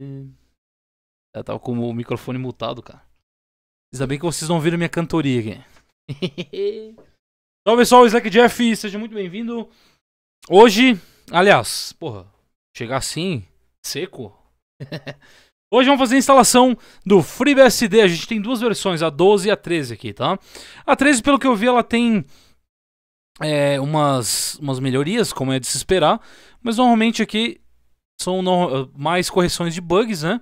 Eu tava com o microfone mutado, cara. Ainda bem que vocês não viram minha cantoria aqui. Salve pessoal, Slack Jeff, seja muito bem-vindo. Hoje, aliás, porra, chegar assim, seco. Hoje vamos fazer a instalação do FreeBSD. A gente tem duas versões, a 12 e a 13 aqui, tá? A 13, pelo que eu vi, ela tem é, umas, umas melhorias, como é de se esperar. Mas normalmente aqui são no, mais correções de bugs, né?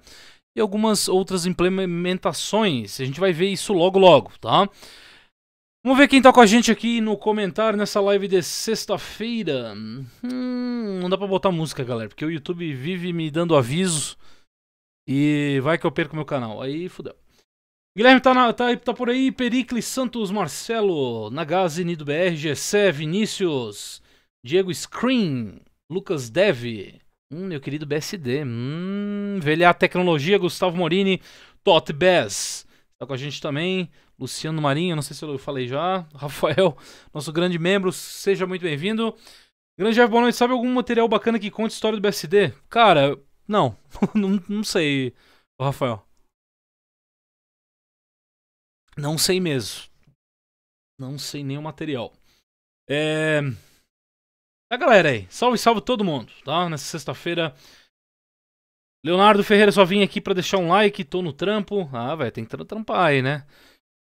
E algumas outras implementações. A gente vai ver isso logo logo, tá? Vamos ver quem tá com a gente aqui no comentário nessa live de sexta-feira. Hum, não dá pra botar música, galera, porque o YouTube vive me dando aviso e vai que eu perco meu canal. Aí fudeu. Guilherme tá, na, tá, tá por aí, Pericles, Santos, Marcelo, Nagazi, Nido BR, Gessé, Vinícius, Diego Screen, Lucas Dev, hum, meu querido BSD, hum, Velhar Tecnologia, Gustavo Morini, Tot Bess, tá com a gente também, Luciano Marinho, não sei se eu falei já, Rafael, nosso grande membro, seja muito bem-vindo. Grande Jeff, boa noite, sabe algum material bacana que conte história do BSD? Cara, não, não, não sei, Rafael. Não sei mesmo. Não sei o material. É. A galera aí, salve, salve todo mundo, tá? Nessa sexta-feira. Leonardo Ferreira só vim aqui para deixar um like, tô no trampo. Ah, velho, tem que trampar aí, né?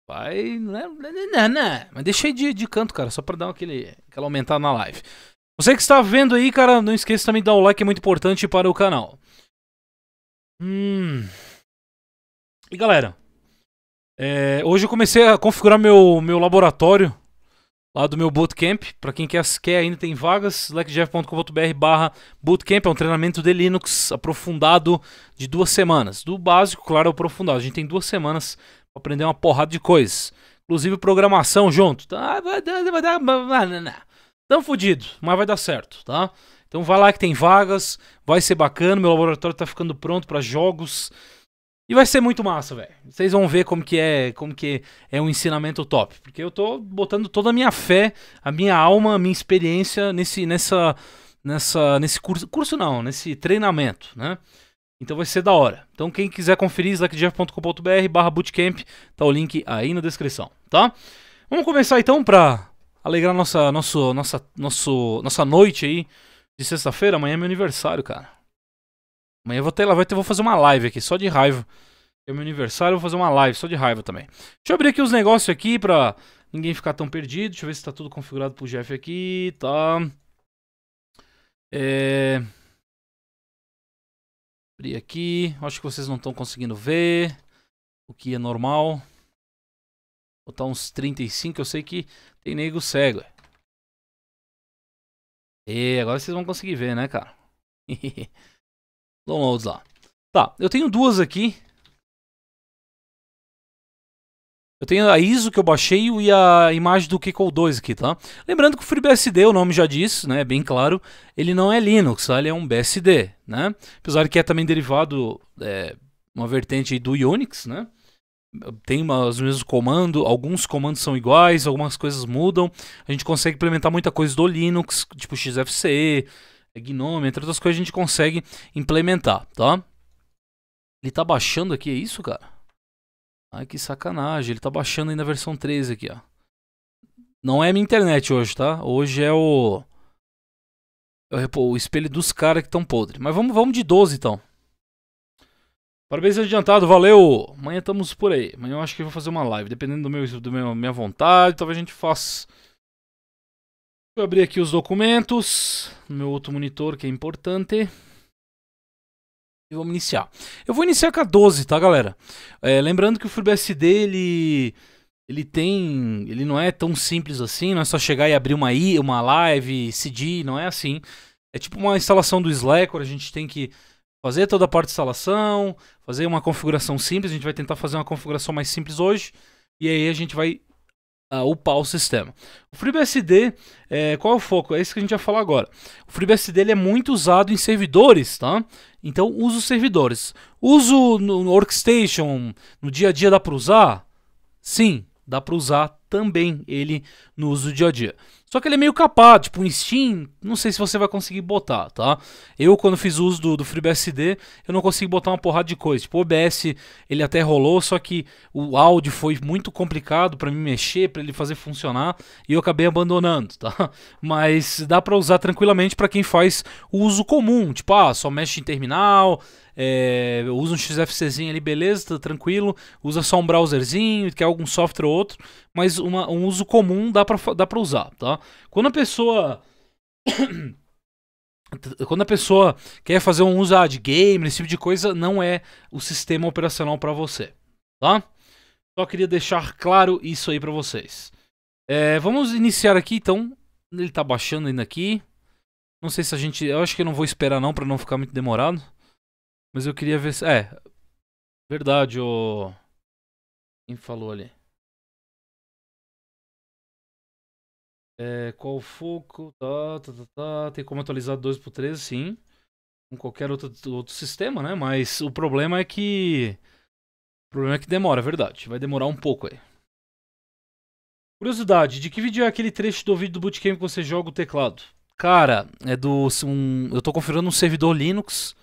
Vai, né? Não, não, Mas deixei de, de canto, cara, só pra dar aquele, aquela aumentada na live. Você que está vendo aí, cara, não esqueça também de dar o like, é muito importante para o canal. Hum. E galera, é, hoje eu comecei a configurar meu, meu laboratório lá do meu bootcamp. Para quem quer, quer ainda tem vagas, slackjeff.com.br barra bootcamp. É um treinamento de Linux aprofundado de duas semanas. Do básico, claro, ao aprofundado. A gente tem duas semanas para aprender uma porrada de coisas. Inclusive programação junto. Tá, dar, vai dar. Tamo fodido, mas vai dar certo, tá? Então vai lá que tem vagas, vai ser bacana. Meu laboratório tá ficando pronto para jogos. E vai ser muito massa, velho. Vocês vão ver como que é, como que é um ensinamento top, porque eu tô botando toda a minha fé, a minha alma, a minha experiência nesse nessa nessa nesse curso, curso não, nesse treinamento, né? Então vai ser da hora. Então quem quiser conferir slackjeff.com.br/bootcamp, tá o link aí na descrição, tá? Vamos começar então para alegrar nossa nosso nossa nosso nossa noite aí de sexta-feira, amanhã é meu aniversário, cara. Amanhã eu vou ter, vai ter, vou fazer uma live aqui, só de raiva. É meu aniversário, vou fazer uma live só de raiva também. Deixa eu abrir aqui os negócios aqui pra ninguém ficar tão perdido. Deixa eu ver se tá tudo configurado pro Jeff aqui, tá. É... Abrir aqui. Acho que vocês não estão conseguindo ver. O que é normal. Vou botar uns 35, eu sei que tem nego cego. E agora vocês vão conseguir ver, né, cara? Downloads lá. Tá, eu tenho duas aqui. Eu tenho a ISO que eu baixei e a imagem do Kiko 2 aqui, tá? Lembrando que o FreeBSD, o nome já diz, né? Bem claro, ele não é Linux, tá? Ele é um BSD, né? Apesar que é também derivado, é, uma vertente do Unix, né? Tem os mesmos comandos, alguns comandos são iguais, algumas coisas mudam. A gente consegue implementar muita coisa do Linux, tipo XFCE, é Gnome, entre outras coisas a gente consegue implementar, tá? Ele tá baixando aqui, é isso, cara? Ai, que sacanagem. Ele tá baixando aí na versão 13 aqui, ó. Não é minha internet hoje, tá? Hoje é o... É o espelho dos caras que estão podres. Mas vamos, vamos de 12, então. Parabéns adiantado, valeu! Amanhã estamos por aí. Amanhã eu acho que vou fazer uma live. Dependendo do meu, do meu minha vontade, talvez a gente faça Vou abrir aqui os documentos no meu outro monitor que é importante. E vamos iniciar. Eu vou iniciar com a 12, tá, galera? É, lembrando que o FreeBSD, ele, ele tem... Ele não é tão simples assim, não é só chegar e abrir uma, I, uma live, CD, não é assim. É tipo uma instalação do Slack, a gente tem que fazer toda a parte de instalação, fazer uma configuração simples. A gente vai tentar fazer uma configuração mais simples hoje. E aí a gente vai uh, upar o sistema. O FreeBSD, é, qual é o foco? É isso que a gente vai falar agora. O FreeBSD ele é muito usado em servidores, tá? Então uso servidores. Uso no, no Workstation, no dia a dia dá para usar? Sim, dá para usar também ele no uso do dia a dia. Só que ele é meio capado, tipo, um Steam, não sei se você vai conseguir botar, tá? Eu, quando fiz uso do, do FreeBSD, eu não consegui botar uma porrada de coisa. Tipo, o OBS, ele até rolou, só que o áudio foi muito complicado para me mexer, para ele fazer funcionar, e eu acabei abandonando, tá? Mas dá para usar tranquilamente para quem faz o uso comum, tipo, ah, só mexe em terminal, é, usa um XFCzinho ali, beleza, tá tranquilo. Usa só um browserzinho, quer algum software ou outro, mas uma, um uso comum dá pra, dá pra usar, tá? Quando a pessoa. Quando a pessoa quer fazer um uso ah, de game, esse tipo de coisa, não é o sistema operacional para você, tá? Só queria deixar claro isso aí para vocês. É, vamos iniciar aqui, então. Ele tá baixando ainda aqui. Não sei se a gente. Eu acho que eu não vou esperar não para não ficar muito demorado. Mas eu queria ver se. É. Verdade, o. Quem falou ali? É, qual o foco? Tá, tá, tá, tá. Tem como atualizar 2 por 13, sim. Com qualquer outro, outro sistema, né? Mas o problema é que. O problema é que demora, é verdade. Vai demorar um pouco aí. Curiosidade, de que vídeo é aquele trecho do vídeo do Bootcamp que você joga o teclado? Cara, é do. Um, eu tô configurando um servidor Linux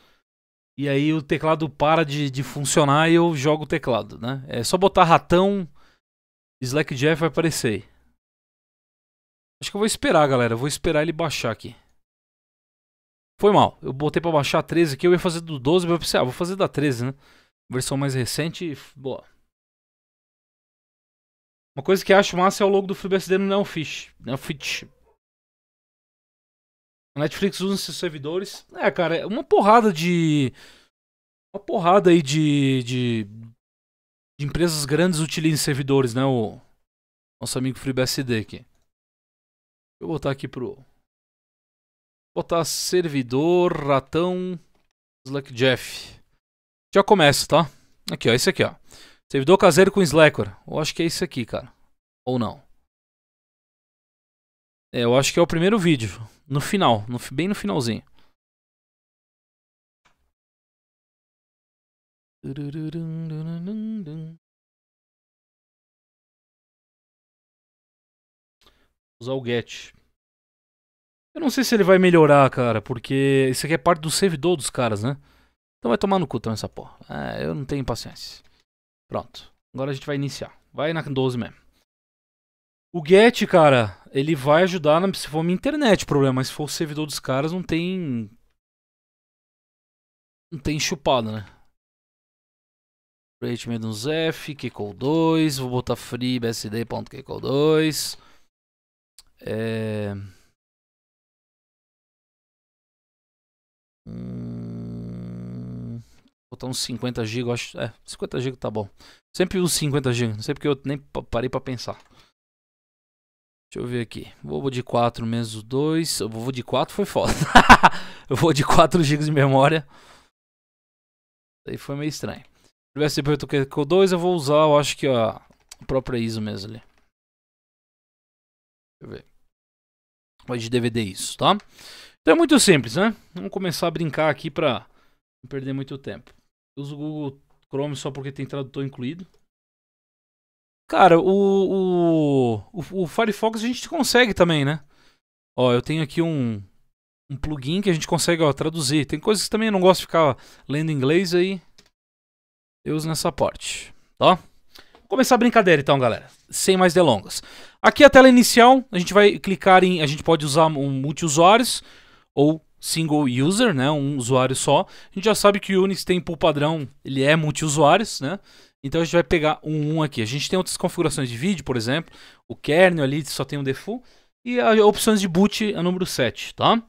e aí o teclado para de, de funcionar e eu jogo o teclado, né? É só botar ratão, Slack Jeff vai aparecer. Acho que eu vou esperar, galera. Eu vou esperar ele baixar aqui. Foi mal. Eu botei pra baixar a 13 aqui. Eu ia fazer do 12, mas eu pensei, ah, vou fazer da 13, né? Versão mais recente. Boa. Uma coisa que acho massa é o logo do FreeBSD no Neonfish. Neonfish. Netflix usa esses servidores. É, cara, é uma porrada de. Uma porrada aí de. de, de empresas grandes utilizam servidores, né? O nosso amigo FreeBSD aqui. Deixa eu botar aqui pro. Botar servidor, ratão, Slack Jeff. Já começa, tá? Aqui, ó, esse aqui, ó. Servidor caseiro com Slackware. Eu acho que é esse aqui, cara. Ou não. É, eu acho que é o primeiro vídeo. No final, no, bem no finalzinho. Usar o get. Eu não sei se ele vai melhorar, cara, porque isso aqui é parte do servidor dos caras, né? Então vai tomar no cu também essa porra. É, eu não tenho paciência. Pronto. Agora a gente vai iniciar. Vai na 12 mesmo. O Get, cara, ele vai ajudar na, se for minha internet problema, mas se for o servidor dos caras, não tem. Não tem chupado, né? Rate menos F, Kcode 2, vou botar free bsd.kcode 2. É. Hum... Botar uns 50 GB, acho. É, 50 GB tá bom. Sempre uso 50 GB, não sei porque eu nem parei pra pensar. Deixa eu ver aqui. Vou de 4 menos 2. Eu vou de 4 foi foda. eu vou de 4 GB de memória. Aí foi meio estranho. Se tivesse com 2 eu vou usar, eu acho que ó, a própria ISO mesmo ali. Deixa eu ver. Vai de DVD isso, tá? Então é muito simples, né? Vamos começar a brincar aqui pra não perder muito tempo. Eu uso o Google Chrome só porque tem tradutor incluído. Cara, o, o, o, Firefox a gente consegue também, né? Ó, eu tenho aqui um, um plugin que a gente consegue ó, traduzir. Tem coisas que também eu não gosto de ficar lendo inglês aí. Eu uso nessa parte, tá? Começar a brincadeira então, galera. Sem mais delongas. Aqui a tela inicial, a gente vai clicar em... A gente pode usar um multi-usuários ou single user, né? Um usuário só. A gente já sabe que o Unix tem por padrão, ele é multi-usuários, né? Então a gente vai pegar um 1 aqui. A gente tem outras configurações de vídeo, por exemplo. O kernel ali só tem um default. E as opções de boot é o número 7, tá?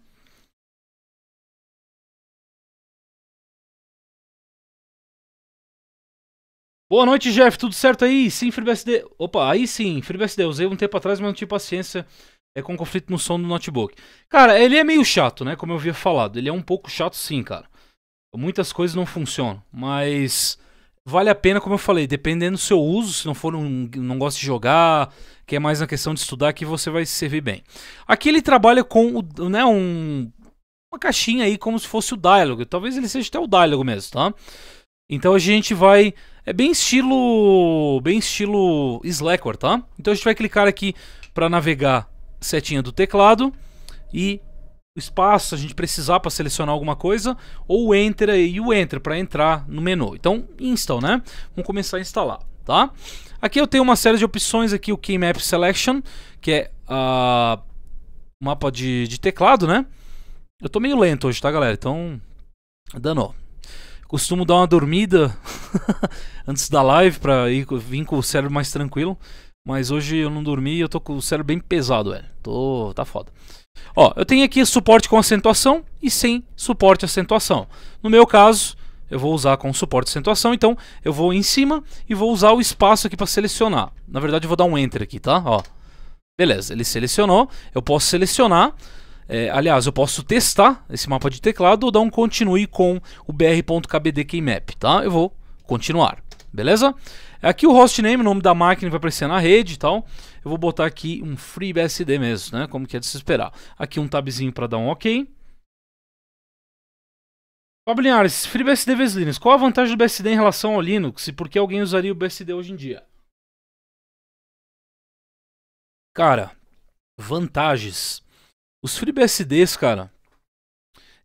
Boa noite, Jeff. Tudo certo aí? Sim, FreeBSD. Opa, aí sim, FreeBSD. Usei um tempo atrás, mas não tive paciência é, com conflito no som do notebook. Cara, ele é meio chato, né? Como eu havia falado. Ele é um pouco chato sim, cara. Muitas coisas não funcionam, mas vale a pena, como eu falei, dependendo do seu uso, se não for um, não gosta de jogar, que é mais na questão de estudar, que você vai se servir bem. Aqui ele trabalha com né, um, uma caixinha aí como se fosse o diálogo. Talvez ele seja até o diálogo mesmo, tá? Então a gente vai é bem estilo bem estilo Slackware, tá? Então a gente vai clicar aqui para navegar setinha do teclado e espaço, a gente precisar para selecionar alguma coisa, ou o Enter e o Enter para entrar no menu. Então, install, né? Vamos começar a instalar, tá? Aqui eu tenho uma série de opções aqui, o Keymap Selection, que é a uh, mapa de, de teclado, né? Eu tô meio lento hoje, tá, galera? Então, danou. Costumo dar uma dormida antes da live pra ir, vir com o cérebro mais tranquilo. Mas hoje eu não dormi e eu tô com o cérebro bem pesado, velho. Tô, tá foda. Ó, eu tenho aqui suporte com acentuação e sem suporte acentuação. No meu caso, eu vou usar com suporte acentuação, então eu vou em cima e vou usar o espaço aqui para selecionar. Na verdade, eu vou dar um enter aqui, tá? Ó. Beleza, ele selecionou. Eu posso selecionar. É, aliás, eu posso testar esse mapa de teclado ou dar um continue com o br.kbd keymap, tá? Eu vou continuar, beleza? Aqui o hostname, o nome da máquina vai aparecer na rede e tal. Eu vou botar aqui um FreeBSD mesmo, né? Como que é de se esperar. Aqui um tabzinho para dar um OK. Fábio FreeBSD vs Linux. Qual a vantagem do BSD em relação ao Linux e por que alguém usaria o BSD hoje em dia? Cara, vantagens. Os FreeBSDs, cara,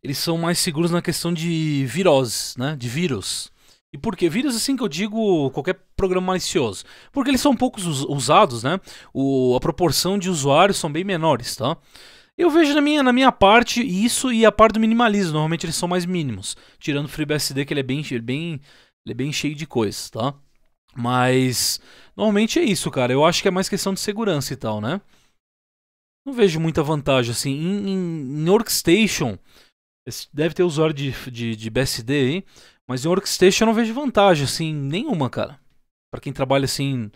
eles são mais seguros na questão de viroses, né? De vírus. E por que? Vírus, assim que eu digo, qualquer programa malicioso. Porque eles são poucos usados, né? O, a proporção de usuários são bem menores, tá? Eu vejo na minha, na minha parte isso e a parte do minimalismo. Normalmente eles são mais mínimos. Tirando o FreeBSD, que ele é bem, é bem, ele é bem cheio de coisas, tá? Mas normalmente é isso, cara. Eu acho que é mais questão de segurança e tal, né? Não vejo muita vantagem assim. Em, em, em Workstation, deve ter usuário de, de, de BSD aí. Mas em Workstation eu não vejo vantagem, assim, nenhuma, cara. Para quem trabalha assim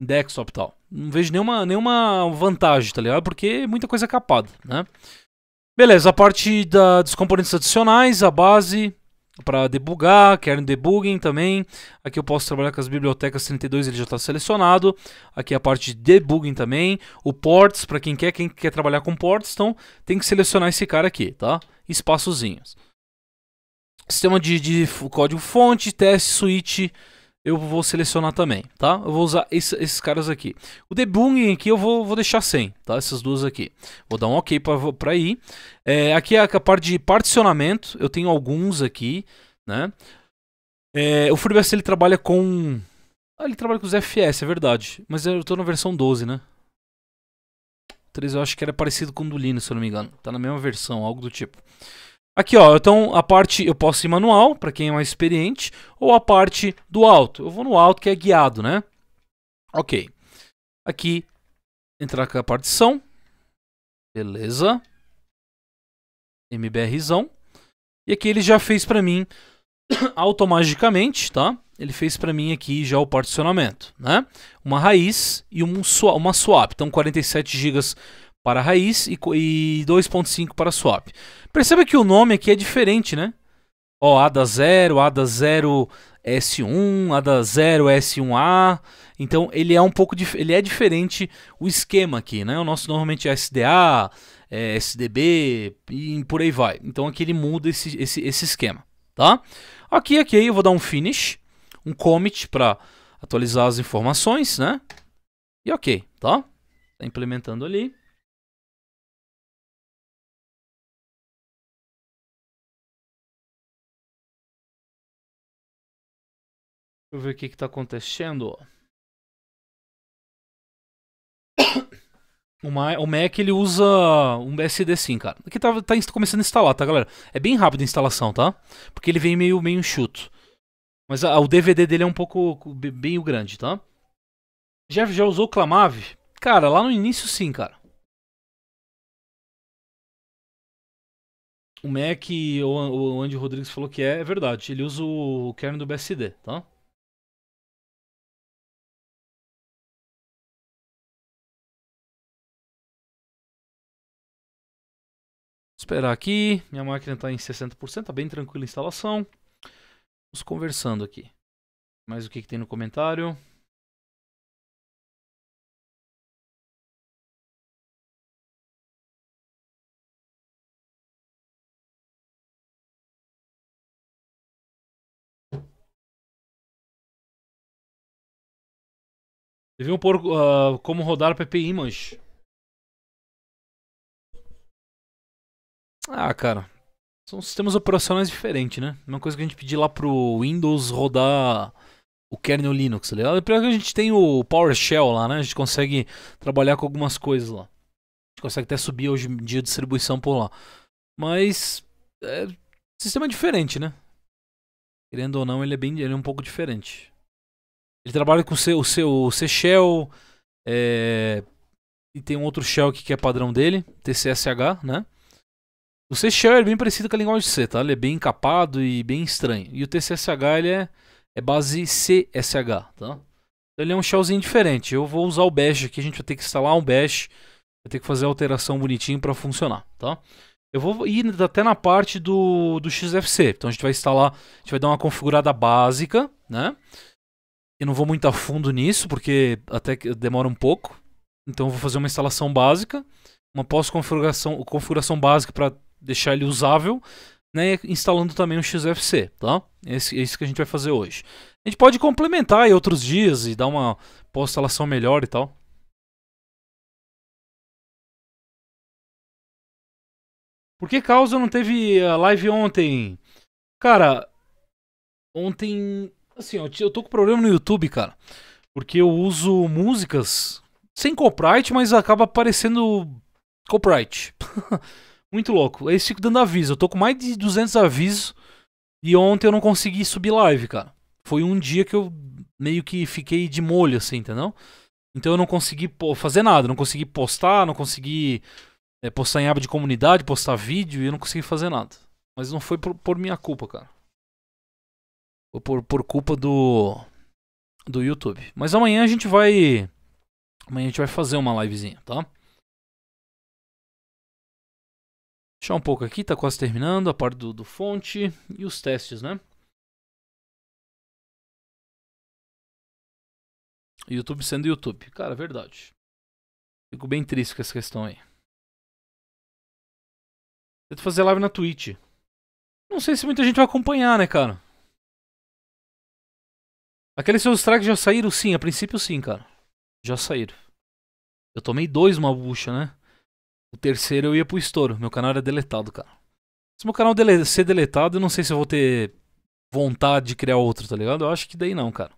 em desktop e tal. Não vejo nenhuma, nenhuma vantagem, tá ligado? Porque é muita coisa capada, né? Beleza, a parte da, dos componentes adicionais, a base para debugar, kernel debugging também. Aqui eu posso trabalhar com as bibliotecas 32, ele já está selecionado. Aqui a parte de debugging também. O ports, para quem quer, quem quer trabalhar com ports, então tem que selecionar esse cara aqui, tá? Espaçozinhos. Sistema de, de código fonte, teste, switch, eu vou selecionar também, tá? Eu vou usar esse, esses caras aqui. O debugging aqui eu vou, vou deixar sem, tá? Essas duas aqui. Vou dar um ok para ir. É, aqui é a parte de particionamento, eu tenho alguns aqui, né? É, o FreeBSD ele trabalha com... Ah, ele trabalha com os FS, é verdade. Mas eu estou na versão 12, né? 3 eu acho que era parecido com o do Linux, se eu não me engano. Tá na mesma versão, algo do tipo. Aqui, ó, então a parte eu posso ir manual, para quem é mais experiente, ou a parte do alto. Eu vou no alto que é guiado, né? Ok. Aqui, entrar com a partição. Beleza. MBRzão. E aqui ele já fez para mim automaticamente, tá? Ele fez para mim aqui já o particionamento, né? Uma raiz e um uma swap. Então 47 GB para raiz e, e 2.5 para swap. Perceba que o nome aqui é diferente, né? Ó, ADA 0, ADA 0 S1, ADA 0 S1A. Então ele é um pouco ele é diferente o esquema aqui, né? O nosso normalmente é SDA, é SDB e por aí vai. Então aqui ele muda esse, esse, esse esquema, tá? Aqui, aqui eu vou dar um finish, um commit para atualizar as informações, né? E ok, tá? Tá implementando ali. Deixa eu ver o que está acontecendo. O Mac ele usa um BSD sim, cara. Aqui tá, tá começando a instalar, tá, galera? É bem rápido a instalação, tá? Porque ele vem meio, meio enxuto. Mas a, o DVD dele é um pouco bem grande, tá? Já, já usou o Clamave? Cara, lá no início sim, cara. O Mac, o, o Andy Rodrigues falou que é, é verdade. Ele usa o kernel do BSD, tá? Esperar aqui. Minha máquina está em 60%, está bem tranquila a instalação. Vamos conversando aqui. Mais o que, que tem no comentário? Deviam pôr uh, como rodar PP Image. Ah, cara, são sistemas operacionais diferentes, né? Uma coisa que a gente pedir lá pro Windows rodar o kernel Linux, tá ligado? Pior que a gente tem o PowerShell lá, né? A gente consegue trabalhar com algumas coisas lá. A gente consegue até subir hoje em dia a distribuição por lá. Mas é sistema diferente, né? Querendo ou não, ele é bem, ele é um pouco diferente. Ele trabalha com o seu, o seu C Shell é, e tem um outro shell que é padrão dele, TCSH, né? O C Shell é bem parecido com a linguagem C, tá? Ele é bem encapado e bem estranho. E o TCSH ele é é base CSH, tá? Então, ele é um shellzinho diferente. Eu vou usar o bash aqui, a gente vai ter que instalar um bash, vai ter que fazer a alteração bonitinho para funcionar, tá? Eu vou ir até na parte do, do XFC. Então a gente vai instalar, a gente vai dar uma configurada básica, né? Eu não vou muito a fundo nisso, porque até demora um pouco. Então eu vou fazer uma instalação básica, uma pós-configuração configuração básica para deixar ele usável né, instalando também o XFC, tá? Esse, é isso que a gente vai fazer hoje. A gente pode complementar em outros dias e dar uma pós-instalação melhor e tal. Por que causa não teve a live ontem? Cara, ontem, assim, ó, eu tô com problema no YouTube, cara. Porque eu uso músicas sem copyright, mas acaba aparecendo copyright. Muito louco. Aí fico dando aviso. Eu tô com mais de 200 avisos. E ontem eu não consegui subir live, cara. Foi um dia que eu meio que fiquei de molho, assim, entendeu? Então eu não consegui fazer nada. Não consegui postar, não consegui é, postar em aba de comunidade, postar vídeo. E eu não consegui fazer nada. Mas não foi por, por minha culpa, cara. Foi por, por culpa do, do YouTube. Mas amanhã a gente vai. Amanhã a gente vai fazer uma livezinha, tá? Deixar um pouco aqui, tá quase terminando a parte do, do fonte e os testes, né? YouTube sendo YouTube. Cara, verdade. Fico bem triste com essa questão aí. Tento fazer live na Twitch. Não sei se muita gente vai acompanhar, né, cara? Aqueles seus strikes já saíram? Sim, a princípio sim, cara. Já saíram. Eu tomei dois uma bucha, né? O terceiro eu ia pro estouro. Meu canal era deletado, cara. Se meu canal dele ser deletado, eu não sei se eu vou ter vontade de criar outro, tá ligado? Eu acho que daí não, cara.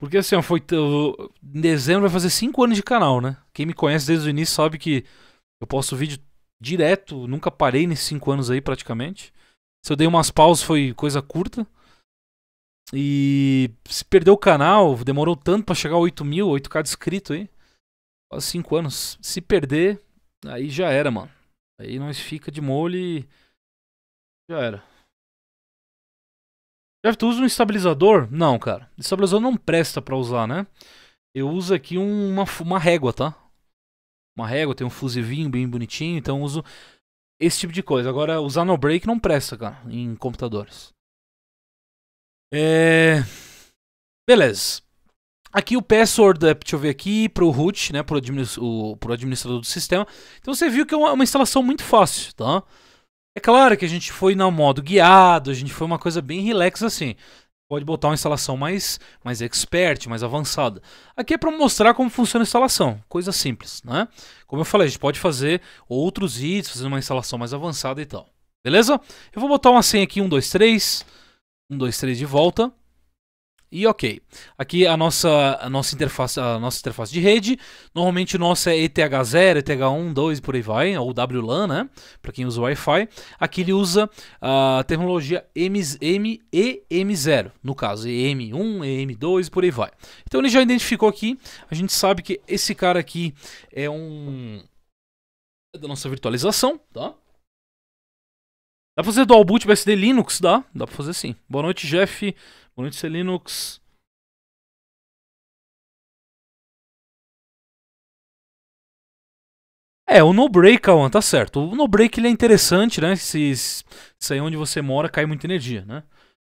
Porque assim, ó, foi. Eu, em dezembro vai fazer 5 anos de canal, né? Quem me conhece desde o início sabe que eu posto vídeo direto, nunca parei nesses 5 anos aí praticamente. Se eu dei umas pausas foi coisa curta. E se perdeu o canal, demorou tanto para chegar a 8 mil, 8k de inscrito aí. Quase 5 anos. Se perder, Aí já era, mano. Aí nós fica de molho e. Já era. Já tu usa um estabilizador? Não, cara. Estabilizador não presta pra usar, né? Eu uso aqui uma, uma régua, tá? Uma régua, tem um fusivinho bem bonitinho, então uso esse tipo de coisa. Agora, usar no break não presta, cara, em computadores. É. Beleza. Aqui o password, é, deixa eu ver aqui, para o root, né, para o administrador do sistema. Então você viu que é uma, uma, instalação muito fácil, tá? É claro que a gente foi no modo guiado, a gente foi uma coisa bem relax assim. Pode botar uma instalação mais, mais expert, mais avançada. Aqui é para mostrar como funciona a instalação, coisa simples, né? Como eu falei, a gente pode fazer outros itens, fazer uma instalação mais avançada e tal. Beleza? Eu vou botar uma senha aqui, 1, 2, 3. 1, 2, 3 de volta. E ok. Aqui a nossa, a nossa interface, a nossa interface de rede, normalmente o nosso é ETH0, ETH1, 2 e por aí vai, ou WLAN, né? Para quem usa Wi-Fi. Aqui ele usa a tecnologia EM0, no caso EM1, EM2 e por aí vai. Então ele já identificou aqui, a gente sabe que esse cara aqui é um é da nossa virtualização, tá? Dá pra fazer dual boot BSD Linux? Dá, dá pra fazer sim. Boa noite, Jeff. Boa noite, Linux. É, o no-break, Kawan, tá certo. O no-break ele é interessante, né? Se, se aí onde você mora cai muita energia, né?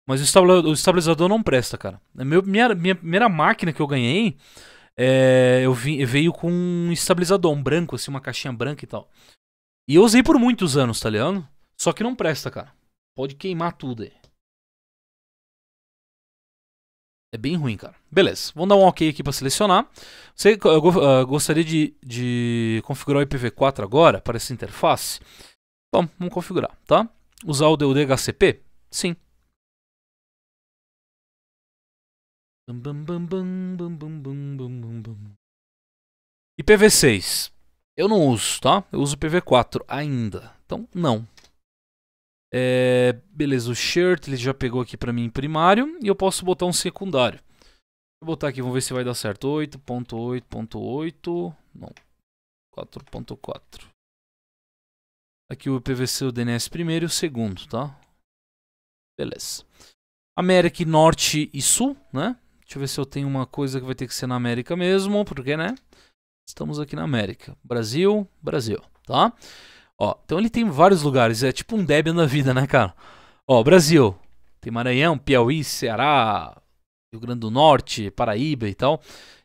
Mas o estabilizador não presta, cara. É meu, minha, minha primeira máquina que eu ganhei, é, eu vi, veio com um estabilizador, um branco, assim, uma caixinha branca e tal. E eu usei por muitos anos, tá ligado? Só que não presta, cara. Pode queimar tudo aí. É bem ruim, cara. Beleza, vamos dar um OK aqui para selecionar. Você, eu, uh, gostaria de, de configurar o IPv4 agora para essa interface. Bom, vamos configurar, tá? Usar o DHCP? Sim. IPv6. Eu não uso, tá? Eu uso IPv4 ainda. Então, não. É, beleza, o shirt ele já pegou aqui para mim primário e eu posso botar um secundário. Vou botar aqui, vamos ver se vai dar certo. 8.8.8. Não. 4.4. Aqui o IPv6 o DNS primeiro e o segundo, tá? Beleza. América Norte e Sul, né? Deixa eu ver se eu tenho uma coisa que vai ter que ser na América mesmo, porque, né? Estamos aqui na América. Brasil, Brasil, tá? Ó, então ele tem vários lugares, é tipo um Debian da vida, né, cara? Ó, Brasil. Tem Maranhão, Piauí, Ceará, Rio Grande do Norte, Paraíba e tal.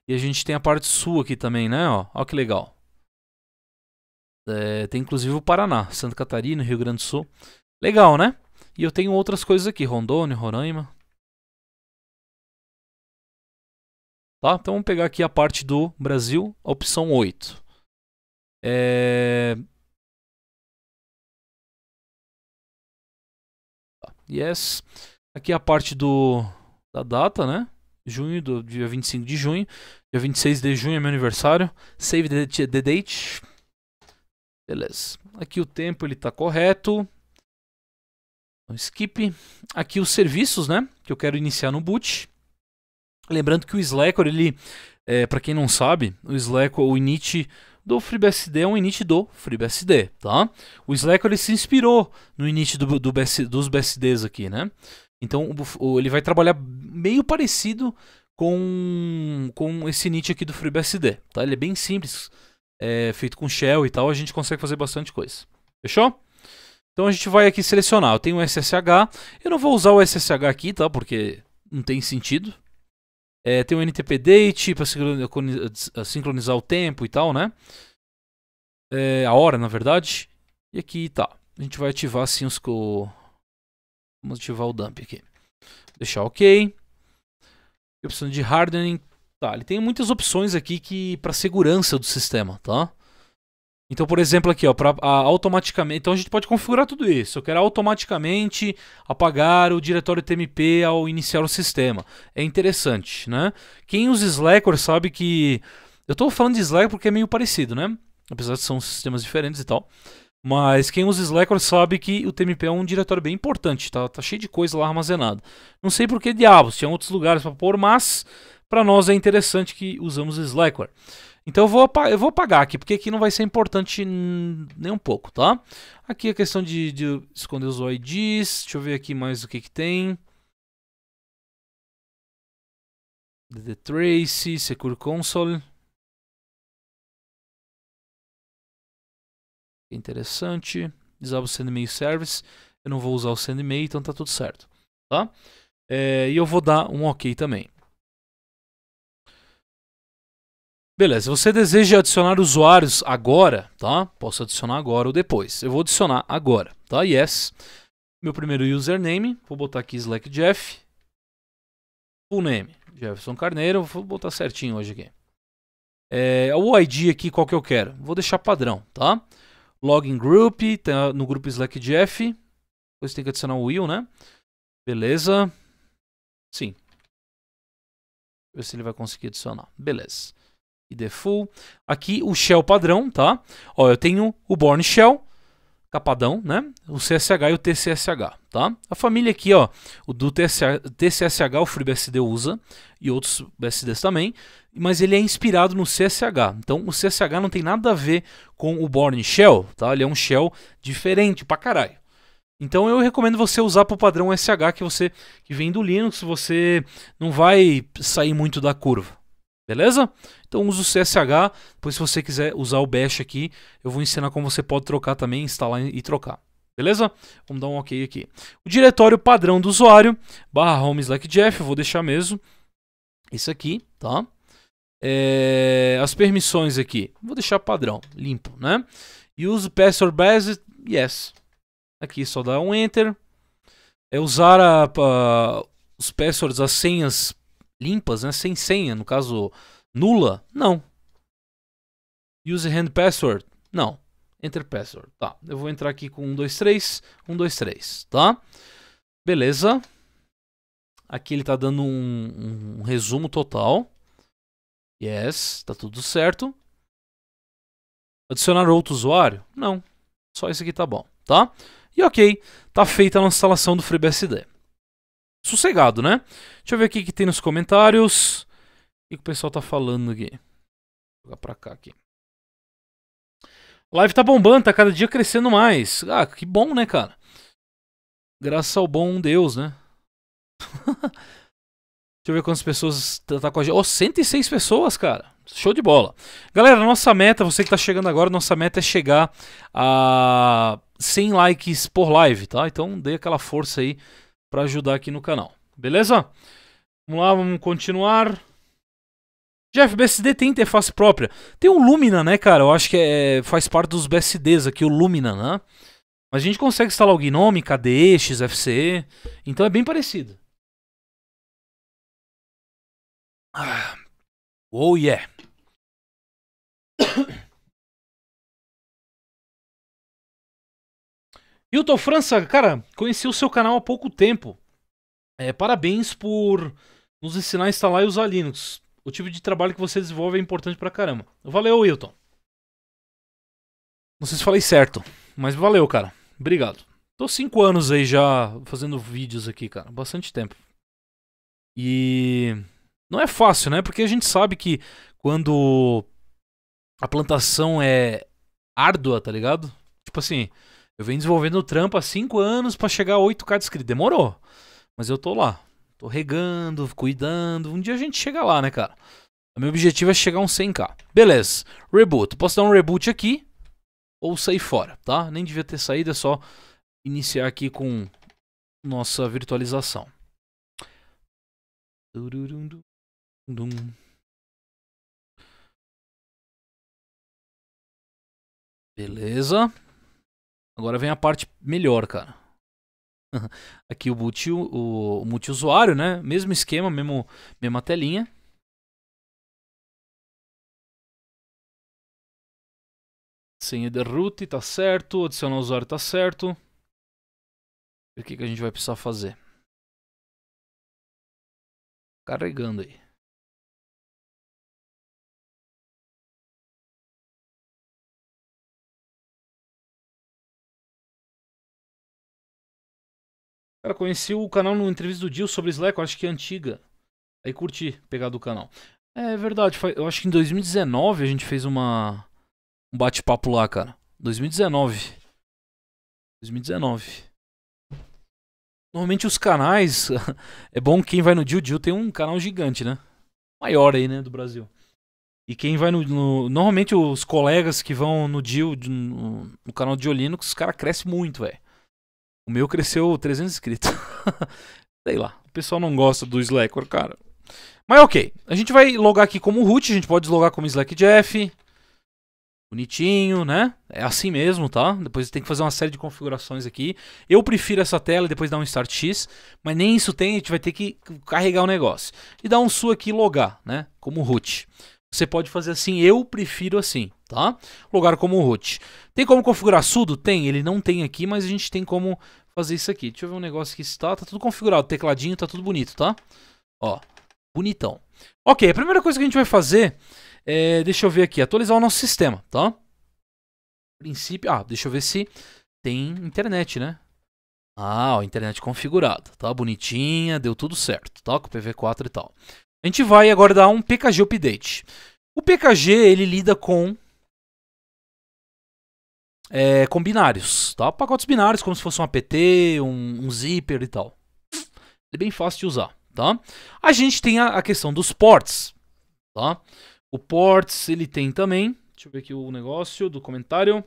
E a gente tem a parte sul aqui também, né? Ó, ó que legal. É, tem inclusive o Paraná, Santa Catarina, Rio Grande do Sul. Legal, né? E eu tenho outras coisas aqui, Rondônia, Roraima. Tá? Então vamos pegar aqui a parte do Brasil, opção 8. É... Yes. Aqui a parte do da data, né? Junho, do dia 25 de junho. Dia 26 de junho é meu aniversário. Save the, the date. Beleza. Aqui o tempo ele está correto. Skip. Aqui os serviços, né? Que eu quero iniciar no boot. Lembrando que o Slacker, ele, é, para quem não sabe, o Slacker, o init do FreeBSD é um init do FreeBSD, tá? O Slacker ele se inspirou no init do, do BS, dos BSDs aqui, né? Então o, ele vai trabalhar meio parecido com, com esse init aqui do FreeBSD, tá? Ele é bem simples, é, feito com shell e tal, a gente consegue fazer bastante coisa. Fechou? Então a gente vai aqui selecionar. Eu tenho o SSH. Eu não vou usar o SSH aqui, tá? Porque não tem sentido. É, tem o NTP Date para sincronizar o tempo e tal, né? É, a hora, na verdade. E aqui tá. A gente vai ativar assim os. Co... Vamos ativar o dump aqui. Deixar ok. Opção de hardening. Tá, ele tem muitas opções aqui que para segurança do sistema, tá? Então, por exemplo, aqui, ó, para automaticamente. Então a gente pode configurar tudo isso. Eu quero automaticamente apagar o diretório TMP ao iniciar o sistema. É interessante, né? Quem usa Slackware sabe que. Eu estou falando de Slackware porque é meio parecido, né? Apesar de são sistemas diferentes e tal. Mas quem usa Slackware sabe que o TMP é um diretório bem importante, tá, tá cheio de coisa lá armazenada. Não sei por que diabos, tinha outros lugares para pôr, mas para nós é interessante que usamos Slackware. Então eu vou, eu vou apagar aqui, porque aqui não vai ser importante nem um pouco, tá? Aqui a questão de, de esconder os IDs. Deixa eu ver aqui mais o que, que tem. The Trace, Secure Console. Interessante. Disable Send Mail Service. Eu não vou usar o Send Mail, então tá tudo certo. Tá? É, e eu vou dar um OK também. Beleza, você deseja adicionar usuários agora, tá? Posso adicionar agora ou depois. Eu vou adicionar agora, tá? Yes. Meu primeiro username, vou botar aqui Slack Jeff. Full name, Jefferson Carneiro, vou botar certinho hoje aqui. É, o ID aqui, qual que eu quero? Vou deixar padrão, tá? Login Group, tá no grupo Slack Jeff. Depois tem que adicionar o Will, né? Beleza. Sim. Ver se ele vai conseguir adicionar. Beleza id full. Aqui o shell padrão, tá? Ó, eu tenho o born shell, capadão, né? O CSH e o TCSH, tá? A família aqui, ó, o do TCSH o FreeBSD usa e outros BSDs também, mas ele é inspirado no CSH. Então o CSH não tem nada a ver com o born shell, tá? Ele é um shell diferente pra caralho. Então eu recomendo você usar para o padrão SH que você que vem do Linux, você não vai sair muito da curva, Beleza? Então usa o CSH, depois se você quiser usar o bash aqui, eu vou ensinar como você pode trocar também, instalar e trocar. Beleza? Vamos dar um ok aqui. O diretório padrão do usuário, barra home slash Jeff, eu vou deixar mesmo. Isso aqui, tá? É, as permissões aqui, vou deixar padrão, limpo, né? Use password base, yes. Aqui só dá um enter. É usar a, a, os passwords, as senhas limpas, né? Sem senha, no caso nula? Não. Use hand password? Não. Enter password. Tá, eu vou entrar aqui com 123, 123, tá? Beleza. Aqui ele tá dando um, um resumo total. Yes, tá tudo certo. Adicionar outro usuário? Não, só esse aqui tá bom, tá? E ok, tá feita a instalação do FreeBSD. Sossegado, né? Deixa eu ver aqui o que tem nos comentários. O que o pessoal tá falando aqui? Vou jogar pra cá aqui. Live tá bombando, tá cada dia crescendo mais. Ah, que bom, né, cara? Graças ao bom Deus, né? Deixa eu ver quantas pessoas tá, tá com a gente. Oh, 106 pessoas, cara. Show de bola. Galera, nossa meta, você que tá chegando agora, nossa meta é chegar a 100 likes por live, tá? Então dê aquela força aí para ajudar aqui no canal. Beleza? Vamos lá, vamos continuar. Jeff, BSD tem interface própria. Tem o Lumina, né, cara? Eu acho que é, faz parte dos BSDs aqui, o Lumina, né? Mas a gente consegue instalar o Gnome, KDE, XFCE. Então é bem parecido. Ah. Oh, yeah. Hilton França, cara, conheci o seu canal há pouco tempo. É, parabéns por nos ensinar a instalar e usar Linux. O tipo de trabalho que você desenvolve é importante pra caramba. Valeu, Wilton. Não sei se falei certo, mas valeu, cara. Obrigado. Tô cinco anos aí já fazendo vídeos aqui, cara. Bastante tempo. E não é fácil, né? Porque a gente sabe que quando a plantação é árdua, tá ligado? Tipo assim, eu venho desenvolvendo o trampo há cinco anos para chegar a 8k de inscritos. Demorou. Mas eu tô lá. Tô regando, cuidando. Um dia a gente chega lá, né, cara? O meu objetivo é chegar a um 100k. Beleza. Reboot. Posso dar um reboot aqui ou sair fora, tá? Nem devia ter saído, é só iniciar aqui com nossa virtualização. Beleza. Agora vem a parte melhor, cara. Aqui o multi, o, o multi-usuário, né? Mesmo esquema, mesmo, mesma telinha. Senha de root, tá certo. Adicionar usuário, tá certo. O que, que a gente vai precisar fazer? Carregando aí. Cara, conheci o canal no entrevista do Dio sobre Slack, eu acho que é antiga. Aí curti pegar do canal. É verdade, eu acho que em 2019 a gente fez uma um bate-papo lá, cara. 2019. 2019. Normalmente os canais. é bom quem vai no Dio. Dio tem um canal gigante, né? Maior aí, né? Do Brasil. E quem vai no. no normalmente os colegas que vão no Dio, no, no canal de Linux, os caras crescem muito, velho. O meu cresceu 300 inscritos. Sei lá. O pessoal não gosta do Slack, cara. Mas ok. A gente vai logar aqui como root. A gente pode logar como Slack Jeff. Bonitinho, né? É assim mesmo, tá? Depois tem que fazer uma série de configurações aqui. Eu prefiro essa tela e depois dar um Start X. Mas nem isso tem. A gente vai ter que carregar o negócio. E dar um su aqui e logar, né? Como root. Você pode fazer assim, eu prefiro assim, tá? Logar como root. Tem como configurar sudo? Tem, ele não tem aqui, mas a gente tem como fazer isso aqui. Deixa eu ver um negócio que está, tá tudo configurado, tecladinho tá tudo bonito, tá? Ó, bonitão. Ok, a primeira coisa que a gente vai fazer é, deixa eu ver aqui, atualizar o nosso sistema, tá? Princípio, ah, deixa eu ver se tem internet, né? Ah, ó, internet configurada, tá? Bonitinha, deu tudo certo, tá? Com o PV4 e tal. A gente vai agora dar um PKG Update. O PKG, ele lida com é, com binários, tá? Pacotes binários, como se fosse um apt, um, um zipper e tal. É bem fácil de usar, tá? A gente tem a, a questão dos ports, tá? O ports ele tem também. Deixa eu ver aqui o negócio do comentário.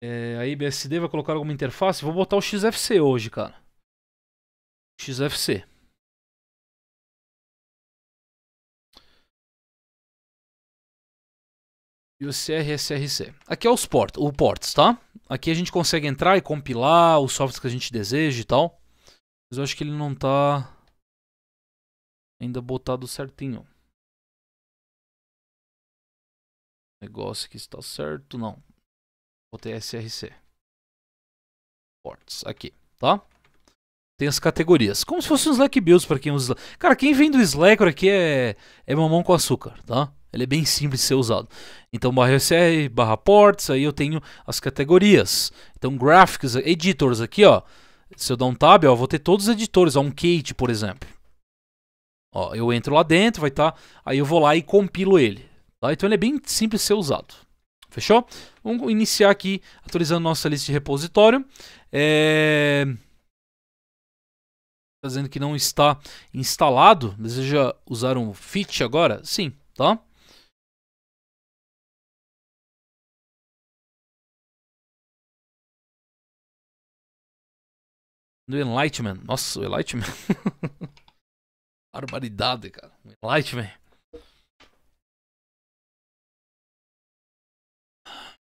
É, a IBSD vai colocar alguma interface? Vou botar o XFC hoje, cara. XFC. E o CRSRC. Aqui é os port, o ports, tá? Aqui a gente consegue entrar e compilar os softwares que a gente deseja e tal. Mas eu acho que ele não tá ainda botado certinho. Negócio que está certo, não. Botei SRC. Ports, aqui, tá? Tem as categorias. Como se fosse um Slack Builds para quem usa. Cara, quem vem do Slack aqui é, é mamão com açúcar, tá? Ele é bem simples de ser usado. Então, barra SR, barra ports, aí eu tenho as categorias. Então, graphics, editors aqui, ó. Se eu dar um tab, ó, vou ter todos os editores, ó, um Kate, por exemplo. Ó, eu entro lá dentro, vai estar, tá, aí eu vou lá e compilo ele. Tá? Então ele é bem simples de ser usado. Fechou? Vamos iniciar aqui atualizando nossa lista de repositório. É... Tá dizendo que não está instalado. Deseja usar um fit agora? Sim, tá? Do Enlightenment. Nossa, o Enlightenment. Barbaridade, cara. Enlightenment.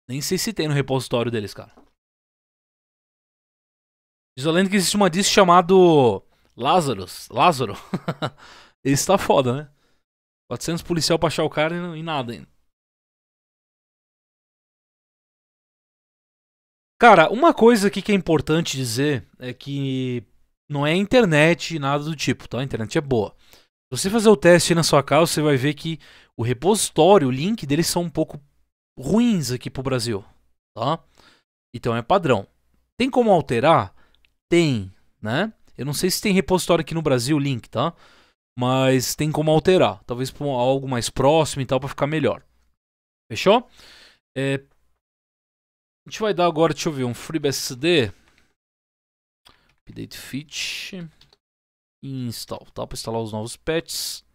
Nem sei se tem no repositório deles, cara. Diz além que existe uma disk chamado Lazarus. Lázaro. Esse tá foda, né? 400 policial pra achar o cara e, nada ainda. Cara, uma coisa aqui que é importante dizer é que não é internet, nada do tipo, tá? A internet é boa. Se você fazer o teste na sua casa, você vai ver que o repositório, o link deles são um pouco ruins aqui pro Brasil, tá? Então é padrão. Tem como alterar? Tem, né? Eu não sei se tem repositório aqui no Brasil, link, tá? Mas tem como alterar. Talvez para algo mais próximo e tal, para ficar melhor. Fechou? É... A gente vai dar agora, deixa eu ver, um FreeBSD. Update Fit. Install, tá? Para instalar os novos patches.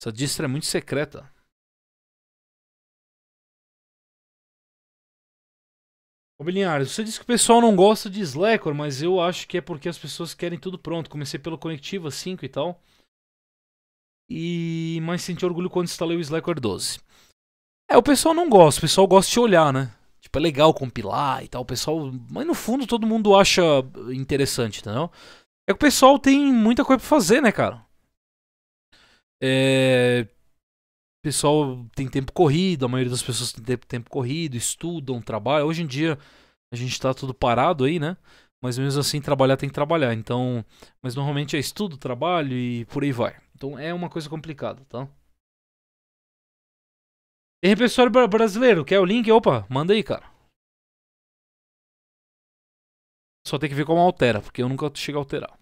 Essa distro é muito secreta. Ô você disse que o pessoal não gosta de Slacker, mas eu acho que é porque as pessoas querem tudo pronto. Comecei pelo Conectiva 5 e tal. E mas senti orgulho quando instalei o Slacker 12. É, o pessoal não gosta, o pessoal gosta de olhar, né? Tipo, é legal compilar e tal, o pessoal. Mas no fundo todo mundo acha interessante, entendeu? É que o pessoal tem muita coisa pra fazer, né, cara? É. Pessoal tem tempo corrido, a maioria das pessoas tem tempo, corrido, estudam, trabalham. Hoje em dia a gente tá tudo parado aí, né? Mas mesmo assim, trabalhar tem que trabalhar. Então, mas normalmente é estudo, trabalho e por aí vai. Então é uma coisa complicada, tá? Tem repertório brasileiro, quer o link? Opa, manda aí, cara. Só tem que ver como altera, porque eu nunca chego a alterar.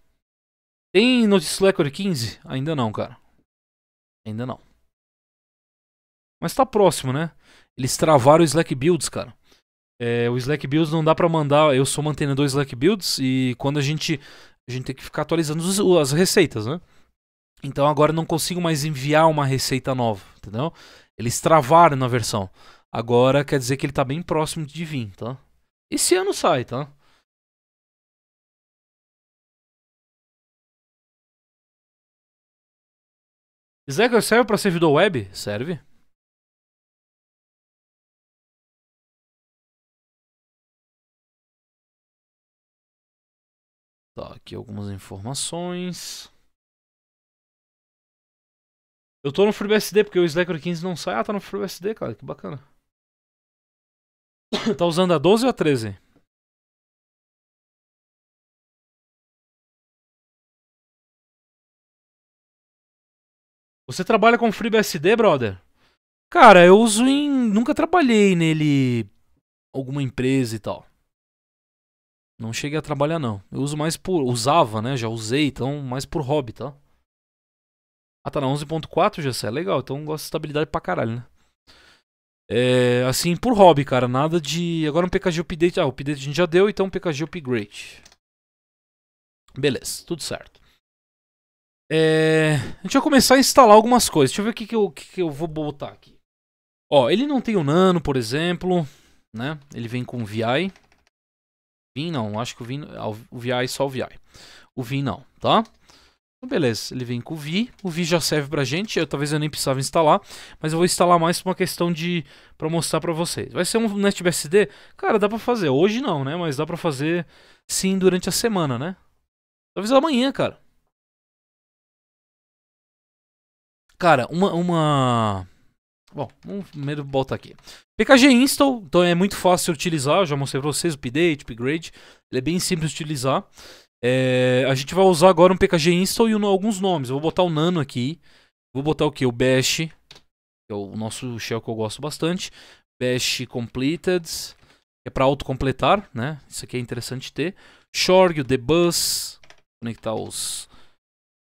Tem notícia Slacker 15? Ainda não, cara. Ainda não. Mas tá próximo, né? Eles travaram o Slack Builds, cara. É, o Slack Builds não dá pra mandar. Eu sou mantenedor Slack Builds e quando a gente. A gente tem que ficar atualizando os, as receitas, né? Então agora não consigo mais enviar uma receita nova, entendeu? Eles travaram na versão. Agora quer dizer que ele tá bem próximo de vir, tá? Esse ano sai, tá? Slack serve para servidor web? Serve. Tá, aqui algumas informações. Eu tô no FreeBSD porque o Slacker 15 não sai. Ah, tá no FreeBSD, cara, que bacana. tá usando a 12 ou a 13? Você trabalha com FreeBSD, brother? Cara, eu uso em. Nunca trabalhei nele. Alguma empresa e tal. Não cheguei a trabalhar, não. Eu uso mais por. Usava, né? Já usei, então mais por hobby, tá? Ah, tá na 11.4 já é legal. Então gosto de estabilidade pra caralho, né? É, assim, por hobby, cara. Nada de. Agora um PKG update. Ah, o update a gente já deu, então um PKG upgrade. Beleza, tudo certo. É, a gente vai começar a instalar algumas coisas. Deixa eu ver o que, que, eu, que, que eu vou botar aqui. Ó, ele não tem o Nano, por exemplo. Né? Ele vem com VI. Vim não, acho que o Vim, ah, o VI é só o VI. O Vim não, tá? Então, beleza, ele vem com o Vi. O Vi já serve pra gente. Eu, talvez eu nem precisava instalar. Mas eu vou instalar mais por uma questão de. pra mostrar pra vocês. Vai ser um NetBSD? Cara, dá pra fazer. Hoje não, né? Mas dá pra fazer sim durante a semana, né? Talvez amanhã, cara. Cara, uma. uma... Bom, vamos primeiro voltar aqui. PKG install, então é muito fácil utilizar. Já mostrei pra vocês update, upgrade. Ele é bem simples de utilizar. É, a gente vai usar agora um PKG install e um, alguns nomes. Eu vou botar o Nano aqui. Vou botar o que? O Bash, que é o nosso shell que eu gosto bastante. Bash completed, que é para autocompletar, né? Isso aqui é interessante ter. Shorg, o debus, conectar os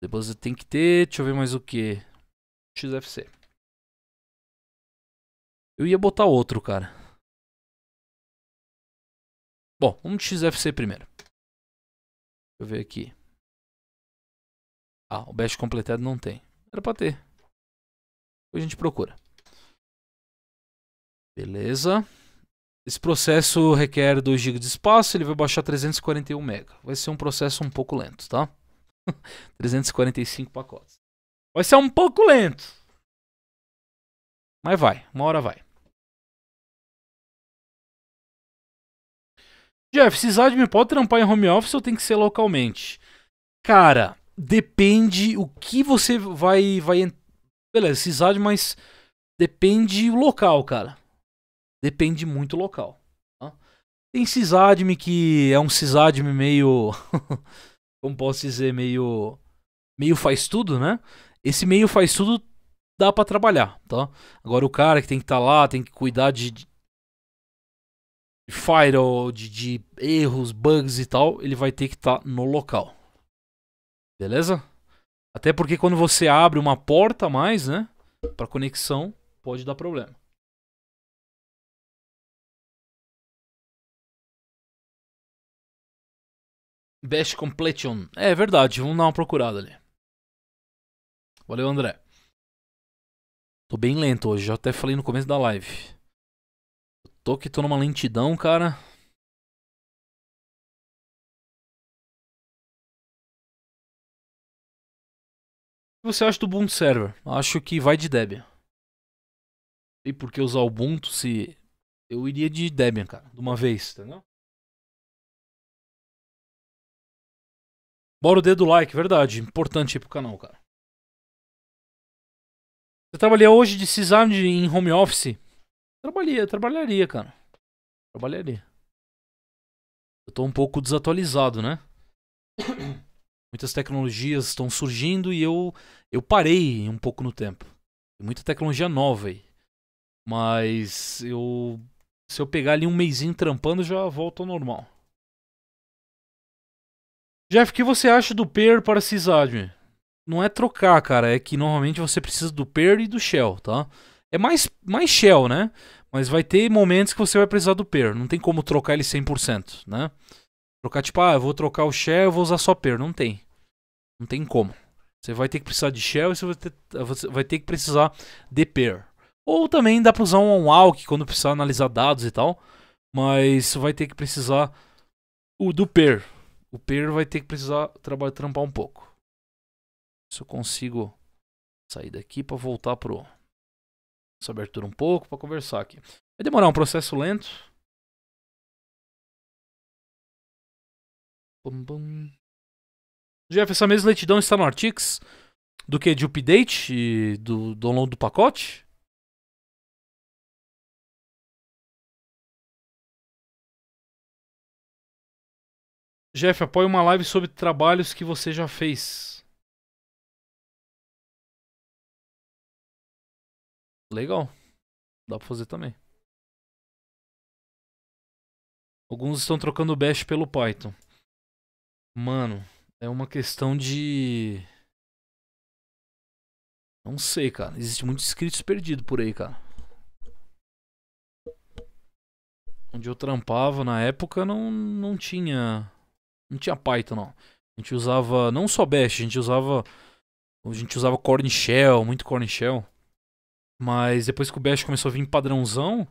debus tem que ter. Deixa eu ver mais o que. XFC. Eu ia botar outro, cara. Bom, vamos de XFC primeiro. Deixa eu ver aqui. Ah, o bash completado não tem. Era pra ter. Depois a gente procura. Beleza. Esse processo requer 2 GB de espaço, ele vai baixar 341 MB. Vai ser um processo um pouco lento, tá? 345 pacotes. Vai ser um pouco lento. Mas vai, uma hora vai. Jeff, sysadmin pode trampar em home office ou tem que ser localmente? Cara, depende o que você vai vai beleza, sysadmin, mas depende o local, cara. Depende muito do local. Tá? Tem sysadmin que é um sysadmin meio como posso dizer, meio meio faz tudo, né? Esse meio faz tudo dá para trabalhar, tá? Agora o cara que tem que estar tá lá, tem que cuidar de, firewall, de, de erros, bugs e tal, ele vai ter que estar tá no local. Beleza? Até porque quando você abre uma porta a mais, né? Para conexão, pode dar problema. Best Completion. É verdade, vamos dar uma procurada ali. Valeu, André. Tô bem lento hoje, já até falei no começo da live. Tô que tô numa lentidão, cara. O que você acha do Ubuntu Server? Acho que vai de Debian. E por que usar o Ubuntu se eu iria de Debian, cara, de uma vez, entendeu? Bora o dedo like, verdade. Importante aí pro canal, cara. Você trabalhou hoje de CISAM em home office? Trabalharia, trabalharia, cara. Trabalharia. Eu tô um pouco desatualizado, né? Muitas tecnologias estão surgindo e eu eu parei um pouco no tempo. Tem muita tecnologia nova aí. Mas eu se eu pegar ali um mêsinho trampando, já volto ao normal. Jeff, o que você acha do pair para sysadmin? Não é trocar, cara, é que normalmente você precisa do pair e do shell, tá? É mais, mais shell, né? Mas vai ter momentos que você vai precisar do pair. Não tem como trocar ele 100%, né? Trocar tipo, ah, eu vou trocar o shell, eu vou usar só pair. Não tem. Não tem como. Você vai ter que precisar de shell e você vai ter, você vai ter que precisar de pair. Ou também dá para usar um walk quando precisar analisar dados e tal. Mas vai ter que precisar o do pair. O pair vai ter que precisar trabalhar, trampar um pouco. Se eu consigo sair daqui para voltar pro essa abertura um pouco para conversar aqui. Vai demorar um processo lento. Bum, bum. Jeff, essa mesma lentidão está no Artix do que de update e do download do pacote? Jeff, apoie uma live sobre trabalhos que você já fez. Legal. Dá pra fazer também. Alguns estão trocando o Bash pelo Python. Mano, é uma questão de. Não sei, cara. Existe muitos inscritos perdidos por aí, cara. Onde eu trampava na época não, não tinha. Não tinha Python, não. A gente usava não só Bash, a gente usava. A gente usava Corn Shell, muito Corn Shell. Mas depois que o Bash começou a vir padrãozão,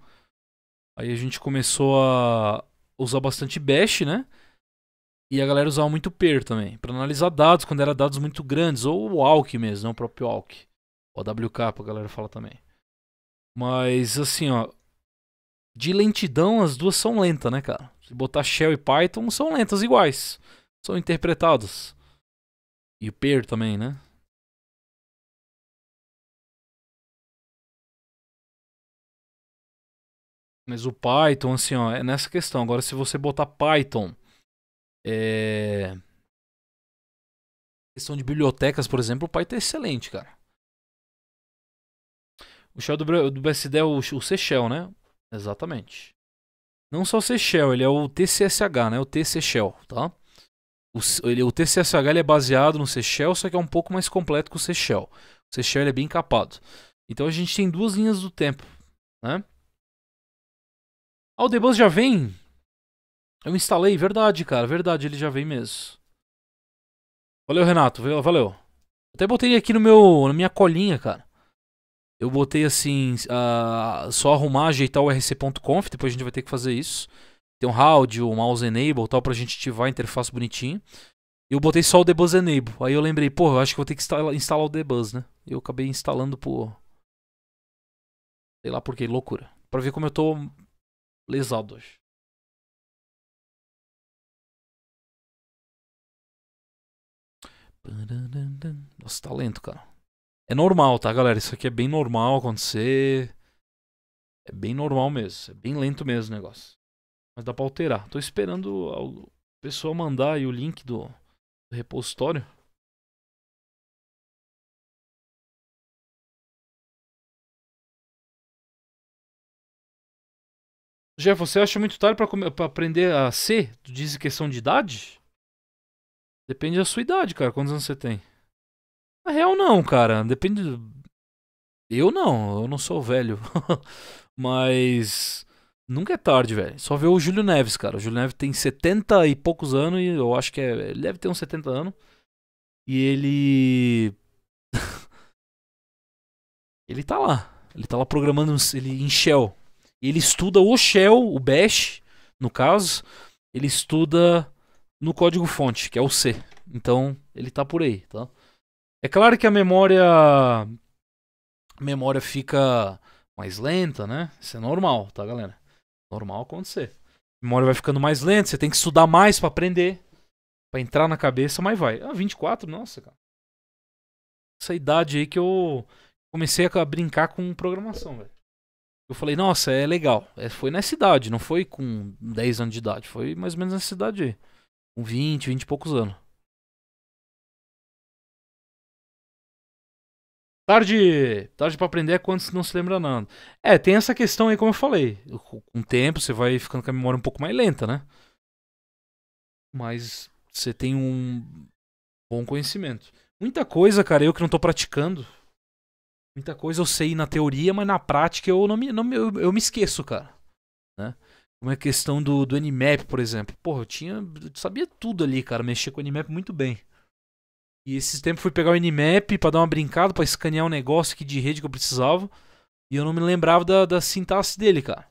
aí a gente começou a usar bastante Bash, né? E a galera usava muito PER também, para analisar dados quando eram dados muito grandes, ou o AUK mesmo, não o próprio AUK. O AWK, a galera fala também. Mas assim, ó, de lentidão as duas são lentas, né, cara? Se botar Shell e Python são lentas iguais, são interpretadas. E o PER também, né? Mas o Python, assim, ó, é nessa questão. Agora, se você botar Python, é... questão de bibliotecas, por exemplo, o Python é excelente, cara. O shell do, do BSD é o, o C Shell, né? Exatamente. Não só o C Shell, ele é o TCSH, né? O TC Shell, tá? O, ele, o TCSH ele é baseado no C Shell, só que é um pouco mais completo que o C Shell. O C Shell é bem capado. Então a gente tem duas linhas do tempo, né? Ah, o Debus já vem? Eu instalei, verdade, cara, verdade, ele já vem mesmo. Valeu, Renato, valeu. Até botei aqui no meu, na minha colinha, cara. Eu botei assim, uh, só arrumar, ajeitar o rc.conf, depois a gente vai ter que fazer isso. Tem um HAUD, o mouse enable tal, pra gente ativar a interface bonitinho. E eu botei só o debuzz enable. Aí eu lembrei, pô, eu acho que vou ter que instalar, instalar o debuzz, né? Eu acabei instalando por... Sei lá por que, loucura. Pra ver como eu tô lesado hoje. Nossa, tá lento, cara. É normal, tá, galera? Isso aqui é bem normal acontecer. É bem normal mesmo. É bem lento mesmo o negócio. Mas dá pra alterar. Tô esperando a pessoa mandar aí o link do, do repositório. Jeff, você acha muito tarde para aprender a ser? Tu diz questão de idade? Depende da sua idade, cara. Quantos anos você tem? Na real, não, cara. Depende. Eu não, eu não sou velho. Mas. Nunca é tarde, velho. Só ver o Júlio Neves, cara. O Júlio Neves tem 70 e poucos anos e eu acho que é. Ele deve ter uns 70 anos. E ele. ele tá lá. Ele tá lá programando ele, em Shell. Ele estuda o Shell, o Bash, no caso. Ele estuda no código fonte, que é o C. Então, ele tá por aí, tá? É claro que a memória a memória fica mais lenta, né? Isso é normal, tá, galera? Normal acontecer. A memória vai ficando mais lenta, você tem que estudar mais para aprender, para entrar na cabeça, mas vai. Ah, 24, nossa, cara. Essa idade aí que eu comecei a brincar com programação, velho. Eu falei, nossa, é legal. É, foi nessa idade, não foi com 10 anos de idade, foi mais ou menos nessa idade aí. Com 20, 20 e poucos anos. Tarde, tarde para aprender é quando não se lembra nada. É, tem essa questão aí, como eu falei. Com o tempo você vai ficando com a memória um pouco mais lenta, né? Mas você tem um bom conhecimento. Muita coisa, cara, eu que não tô praticando. Muita coisa eu sei na teoria, mas na prática eu não me, não eu, eu me esqueço, cara. Né? Uma questão do, do Nmap, por exemplo. Porra, eu tinha. Eu sabia tudo ali, cara. Mexia com o Nmap muito bem. E esses tempos fui pegar o Nmap para dar uma brincada, para escanear um negócio aqui de rede que eu precisava. E eu não me lembrava da, da sintaxe dele, cara.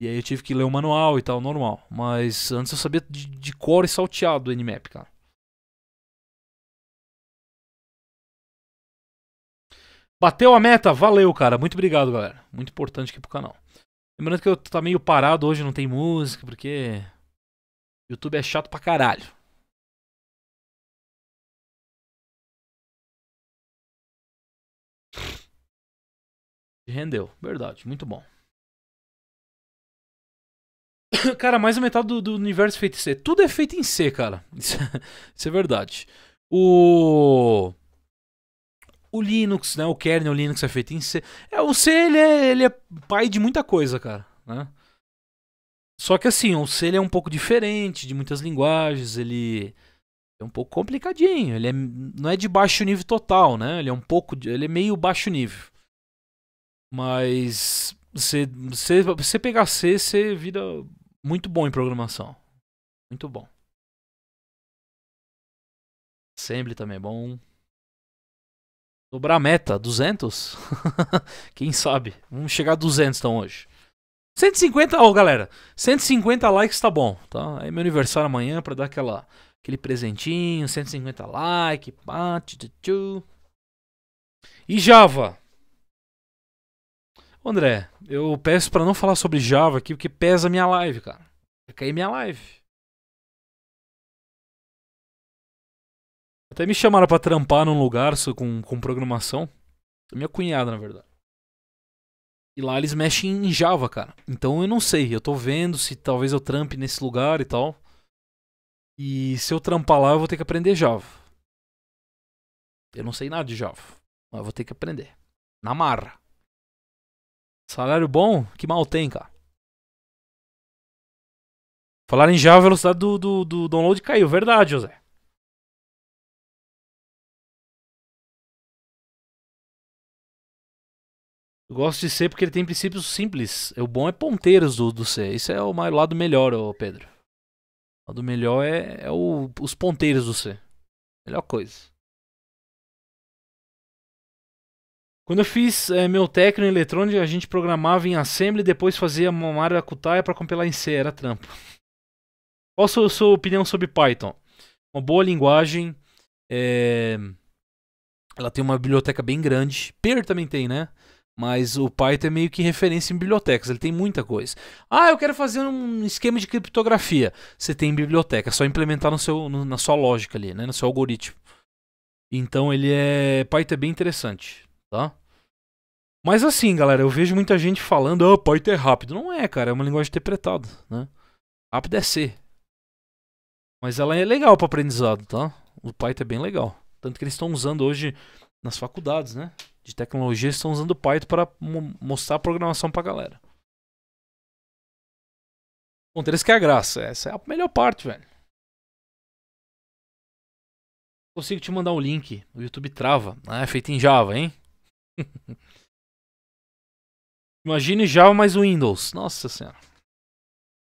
E aí eu tive que ler o manual e tal, normal. Mas antes eu sabia de, de cor e salteado do Nmap, cara. Bateu a meta, valeu, cara. Muito obrigado, galera. Muito importante aqui pro canal. Lembrando que eu tá meio parado hoje, não tem música, porque YouTube é chato pra caralho. Rendeu, verdade, muito bom. Cara, mais da metade do, do, universo é feito em C. Tudo é feito em C, cara. Isso, isso, é verdade. O. O Linux, né? O kernel Linux é feito em C. É, o C, ele é, ele é pai de muita coisa, cara. Né? Só que assim, o C ele é um pouco diferente de muitas linguagens. Ele é um pouco complicadinho. Ele é, não é de baixo nível total, né? Ele é um pouco. Ele é meio baixo nível. Mas você, você, você pegar C, você vira muito bom em programação. Muito bom. Assembly também é bom. Dobrar a meta, 200? Quem sabe? Vamos chegar a 200 então hoje. 150, ó oh, galera, 150 likes tá bom, tá? É meu aniversário amanhã para dar aquela aquele presentinho, 150 likes, pá. E Java? André, eu peço para não falar sobre Java aqui, porque pesa minha live, cara. Vai cair minha live. Até me chamaram para trampar num lugar com, com programação. Minha cunhada, na verdade. E lá eles mexem em Java, cara. Então eu não sei. Eu tô vendo se talvez eu trampe nesse lugar e tal. E se eu trampar lá, eu vou ter que aprender Java. Eu não sei nada de Java. Mas eu vou ter que aprender. Na marra. Salário bom? Que mal tem, cara. Falar em Java, a velocidade do, do, do download caiu. Verdade, José. Eu gosto de C porque ele tem princípios simples. O bom é ponteiros do, do C. Isso é o lado melhor, Pedro. O lado melhor é, é o, os ponteiros do C. Melhor coisa. Quando eu fiz é, meu técnico em eletrônica, a gente programava em Assembly, depois fazia uma maracutaia para compilar em C. Era trampo. Qual a sua, sua, opinião sobre Python? Uma boa linguagem. É... Ela tem uma biblioteca bem grande. Per também tem, né? Mas o Python é meio que referência em bibliotecas, ele tem muita coisa. Ah, eu quero fazer um esquema de criptografia. Você tem biblioteca, é só implementar no seu, no, na sua lógica ali, né? no seu algoritmo. Então ele é. Python é bem interessante, tá? Mas assim, galera, eu vejo muita gente falando, ah, oh, Python é rápido. Não é, cara, é uma linguagem interpretada, né? Rápido é C. Mas ela é legal para aprendizado, tá? O Python é bem legal. Tanto que eles estão usando hoje nas faculdades, né? De tecnologia estão usando Python para mostrar a programação para a galera. Ponteiros que é a graça. Essa é a melhor parte, velho. Consigo te mandar um link. O YouTube trava. Ah, é feito em Java, hein? Imagine Java mais Windows. Nossa senhora.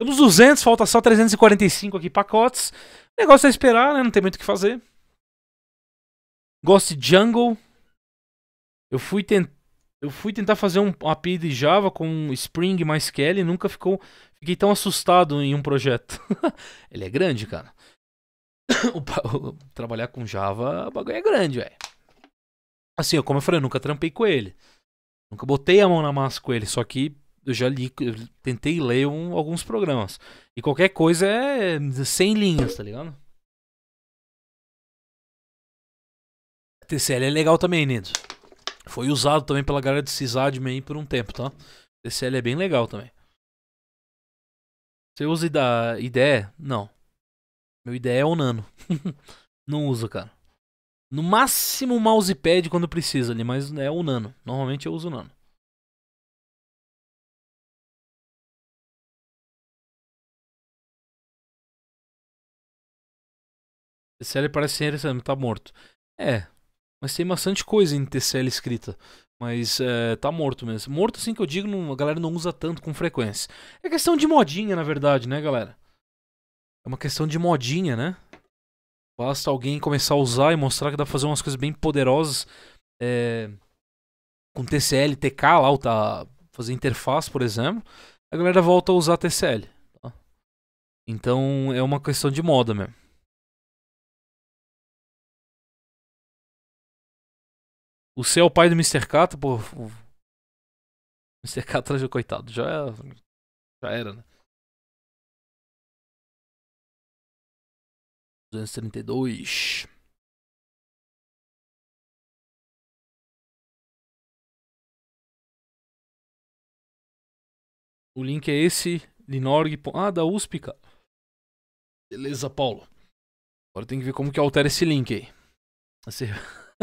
Temos 200, falta só 345 aqui pacotes. O negócio é esperar, né? Não tem muito o que fazer. Gosto de Jungle. Eu fui, eu fui tentar fazer um API de Java com Spring mais Kelly e nunca ficou... fiquei tão assustado em um projeto. Ele é grande, cara. Trabalhar com Java, o bagulho é grande, velho. Assim, como eu falei, eu nunca trampei com ele. Nunca botei a mão na massa com ele, só que eu já li, eu tentei ler um, alguns programas. E qualquer coisa é 100 linhas, tá ligado? TCL é legal também, Nido. Foi usado também pela galera de Sysadmin por um tempo, tá? TCL é bem legal também. Você usa da ideia? Não. Meu ideia é o Nano. não uso, cara. No máximo mousepad quando precisa ali, mas é o Nano. Normalmente eu uso o Nano. TCL parece ser tá morto. É, mas tem bastante coisa em TCL escrita. Mas é, tá morto mesmo. Morto assim que eu digo, não, a galera não usa tanto com frequência. É questão de modinha, na verdade, né, galera? É uma questão de modinha, né? Basta alguém começar a usar e mostrar que dá pra fazer umas coisas bem poderosas é, com TCL, TK lá, tá, fazer interface, por exemplo. A galera volta a usar TCL. Tá? Então é uma questão de moda mesmo. O C é o pai do Mr. Catra, pô. O Mr. Catra, coitado, já, já era, né? 232. O link é esse, Linorg. Ah, da USP, cara. Beleza, Paulo. Agora tem que ver como que altera esse link aí. Assim...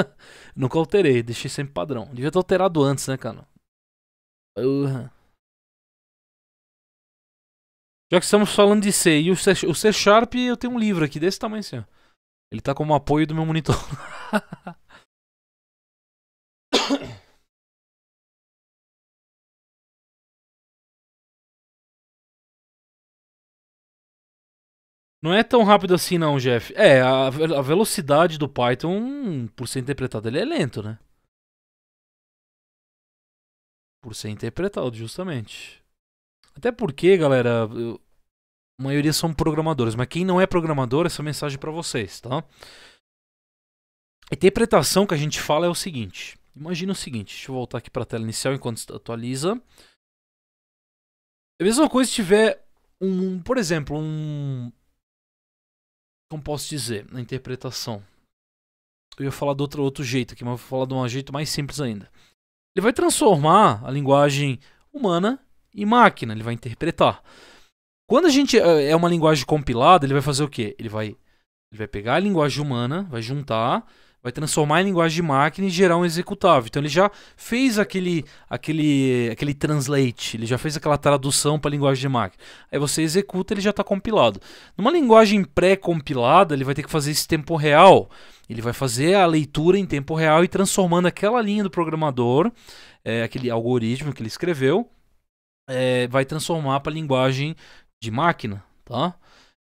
Nunca alterei, deixei sempre padrão. Devia ter alterado antes, né, cara? Já que estamos falando de C e o C, o C Sharp, eu tenho um livro aqui desse tamanho assim, ó. Ele tá como apoio do meu monitor. Não é tão rápido assim não, Jeff. É, a, a velocidade do Python, por ser interpretado, ele é lento, né? Por ser interpretado, justamente. Até porque, galera, eu, a maioria são programadores, mas quem não é programador, essa mensagem é para vocês, tá? A interpretação que a gente fala é o seguinte. Imagina o seguinte, deixa eu voltar aqui para a tela inicial enquanto atualiza. É a mesma coisa se tiver um, por exemplo, um como posso dizer, na interpretação. Eu ia falar de outro, outro jeito aqui, mas vou falar de um jeito mais simples ainda. ele vai transformar a linguagem humana em máquina, ele vai interpretar. Quando a gente é uma linguagem compilada, ele vai fazer o quê? Ele vai, ele vai pegar a linguagem humana, vai juntar, vai transformar em linguagem de máquina e gerar um executável. Então ele já fez aquele, aquele, aquele translate, ele já fez aquela tradução para linguagem de máquina. Aí você executa, ele já está compilado. Numa linguagem pré-compilada, ele vai ter que fazer esse tempo real. Ele vai fazer a leitura em tempo real e transformando aquela linha do programador, é, aquele algoritmo que ele escreveu, é, vai transformar para linguagem de máquina, tá?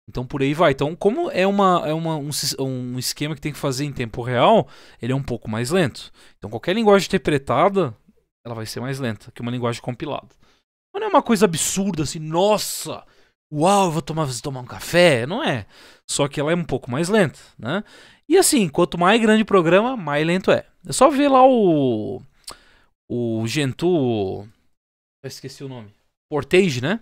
Então por aí vai. Então, como é, uma, é uma, um, um, esquema que tem que fazer em tempo real, ele é um pouco mais lento. Então qualquer linguagem interpretada, ela vai ser mais lenta que uma linguagem compilada. Não é uma coisa absurda assim, nossa, uau, eu vou tomar, vou tomar um café. Não é. Só que ela é um pouco mais lenta, né? E assim, quanto mais grande o programa, mais lento é. É só ver lá o. O Gentoo. Eu esqueci o nome. Portage, né?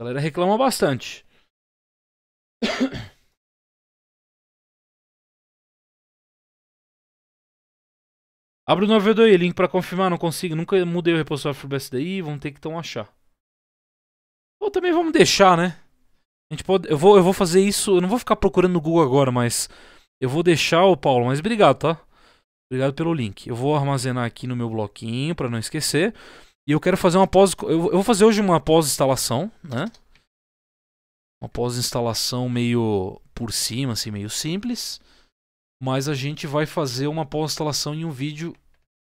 A galera reclama bastante. Abre o navegador aí, link pra confirmar, não consigo. Nunca mudei o repositório BSDI, vamos ter que então achar. Ou também vamos deixar, né? A gente pode, eu, vou, eu vou fazer isso, eu não vou ficar procurando no Google agora, mas eu vou deixar o Paulo, mas obrigado, tá? Obrigado pelo link. Eu vou armazenar aqui no meu bloquinho para não esquecer. E eu quero fazer uma pós. Eu vou fazer hoje uma pós-instalação, né? Uma pós-instalação meio por cima, assim, meio simples. Mas a gente vai fazer uma pós-instalação em um vídeo,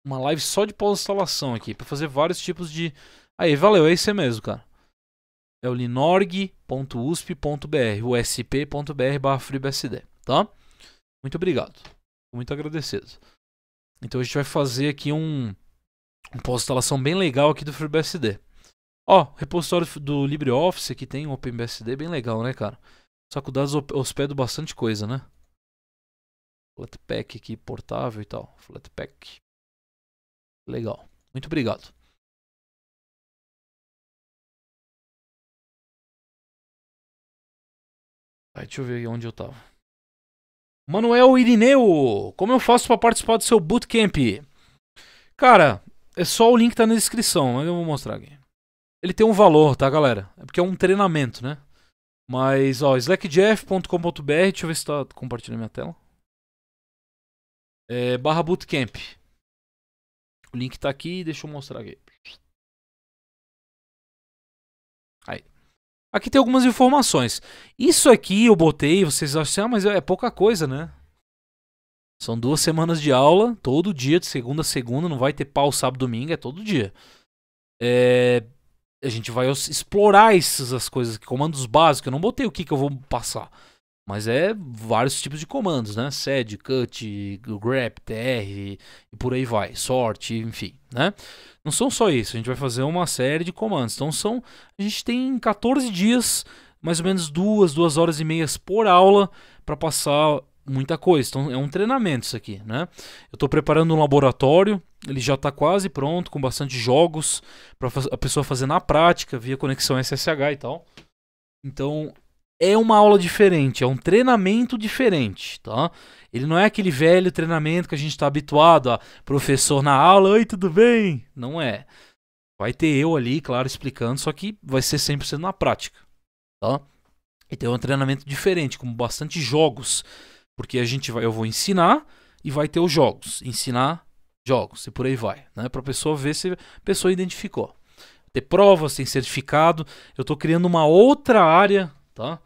uma live só de pós-instalação aqui, para fazer vários tipos de. Aí, valeu, é isso mesmo, cara. É o linorg.usp.br, usp.br barra FreeBSD, tá? Muito obrigado. Muito agradecido. Então a gente vai fazer aqui um uma pós-instalação bem legal aqui do FreeBSD. Ó, repositório do LibreOffice aqui tem um OpenBSD bem legal, né, cara? Só que o dados hospeda bastante coisa, né? Flatpak aqui, portável e tal. Flatpak. Legal. Muito obrigado. Aí, deixa eu ver onde eu tava. Manuel Irineu, como eu faço para participar do seu bootcamp? Cara, é só o link tá na descrição, mas eu vou mostrar aqui. Ele tem um valor, tá, galera? É porque é um treinamento, né? Mas, ó, slackjeff.com.br, deixa eu ver se tá compartilhando minha tela. É, barra bootcamp. O link tá aqui, deixa eu mostrar aqui. Aí. Aqui tem algumas informações. Isso aqui eu botei, vocês acham assim, ah, mas é pouca coisa, né? São duas semanas de aula, todo dia, de segunda a segunda, não vai ter pau sábado domingo, é todo dia. É, a gente vai explorar essas coisas, comandos básicos. Eu não botei o que, que eu vou passar. Mas é vários tipos de comandos, né? Sed, cut, grep, tr e por aí vai. Sort, enfim, né? Não são só isso, a gente vai fazer uma série de comandos. Então são. A gente tem 14 dias, mais ou menos duas, duas horas e meias por aula para passar muita coisa. Então é um treinamento isso aqui, né? Eu estou preparando um laboratório, ele já está quase pronto, com bastante jogos para a pessoa fazer na prática, via conexão SSH e tal. Então é uma aula diferente, é um treinamento diferente, tá? Ele não é aquele velho treinamento que a gente está habituado a professor na aula, oi, tudo bem? Não é. Vai ter eu ali, claro, explicando, só que vai ser 100% na prática, tá? E tem um treinamento diferente, com bastante jogos porque a gente vai, eu vou ensinar e vai ter os jogos. Ensinar jogos e por aí vai, né? Para a pessoa ver se a pessoa identificou. Ter provas, tem certificado. Eu estou criando uma outra área, tá?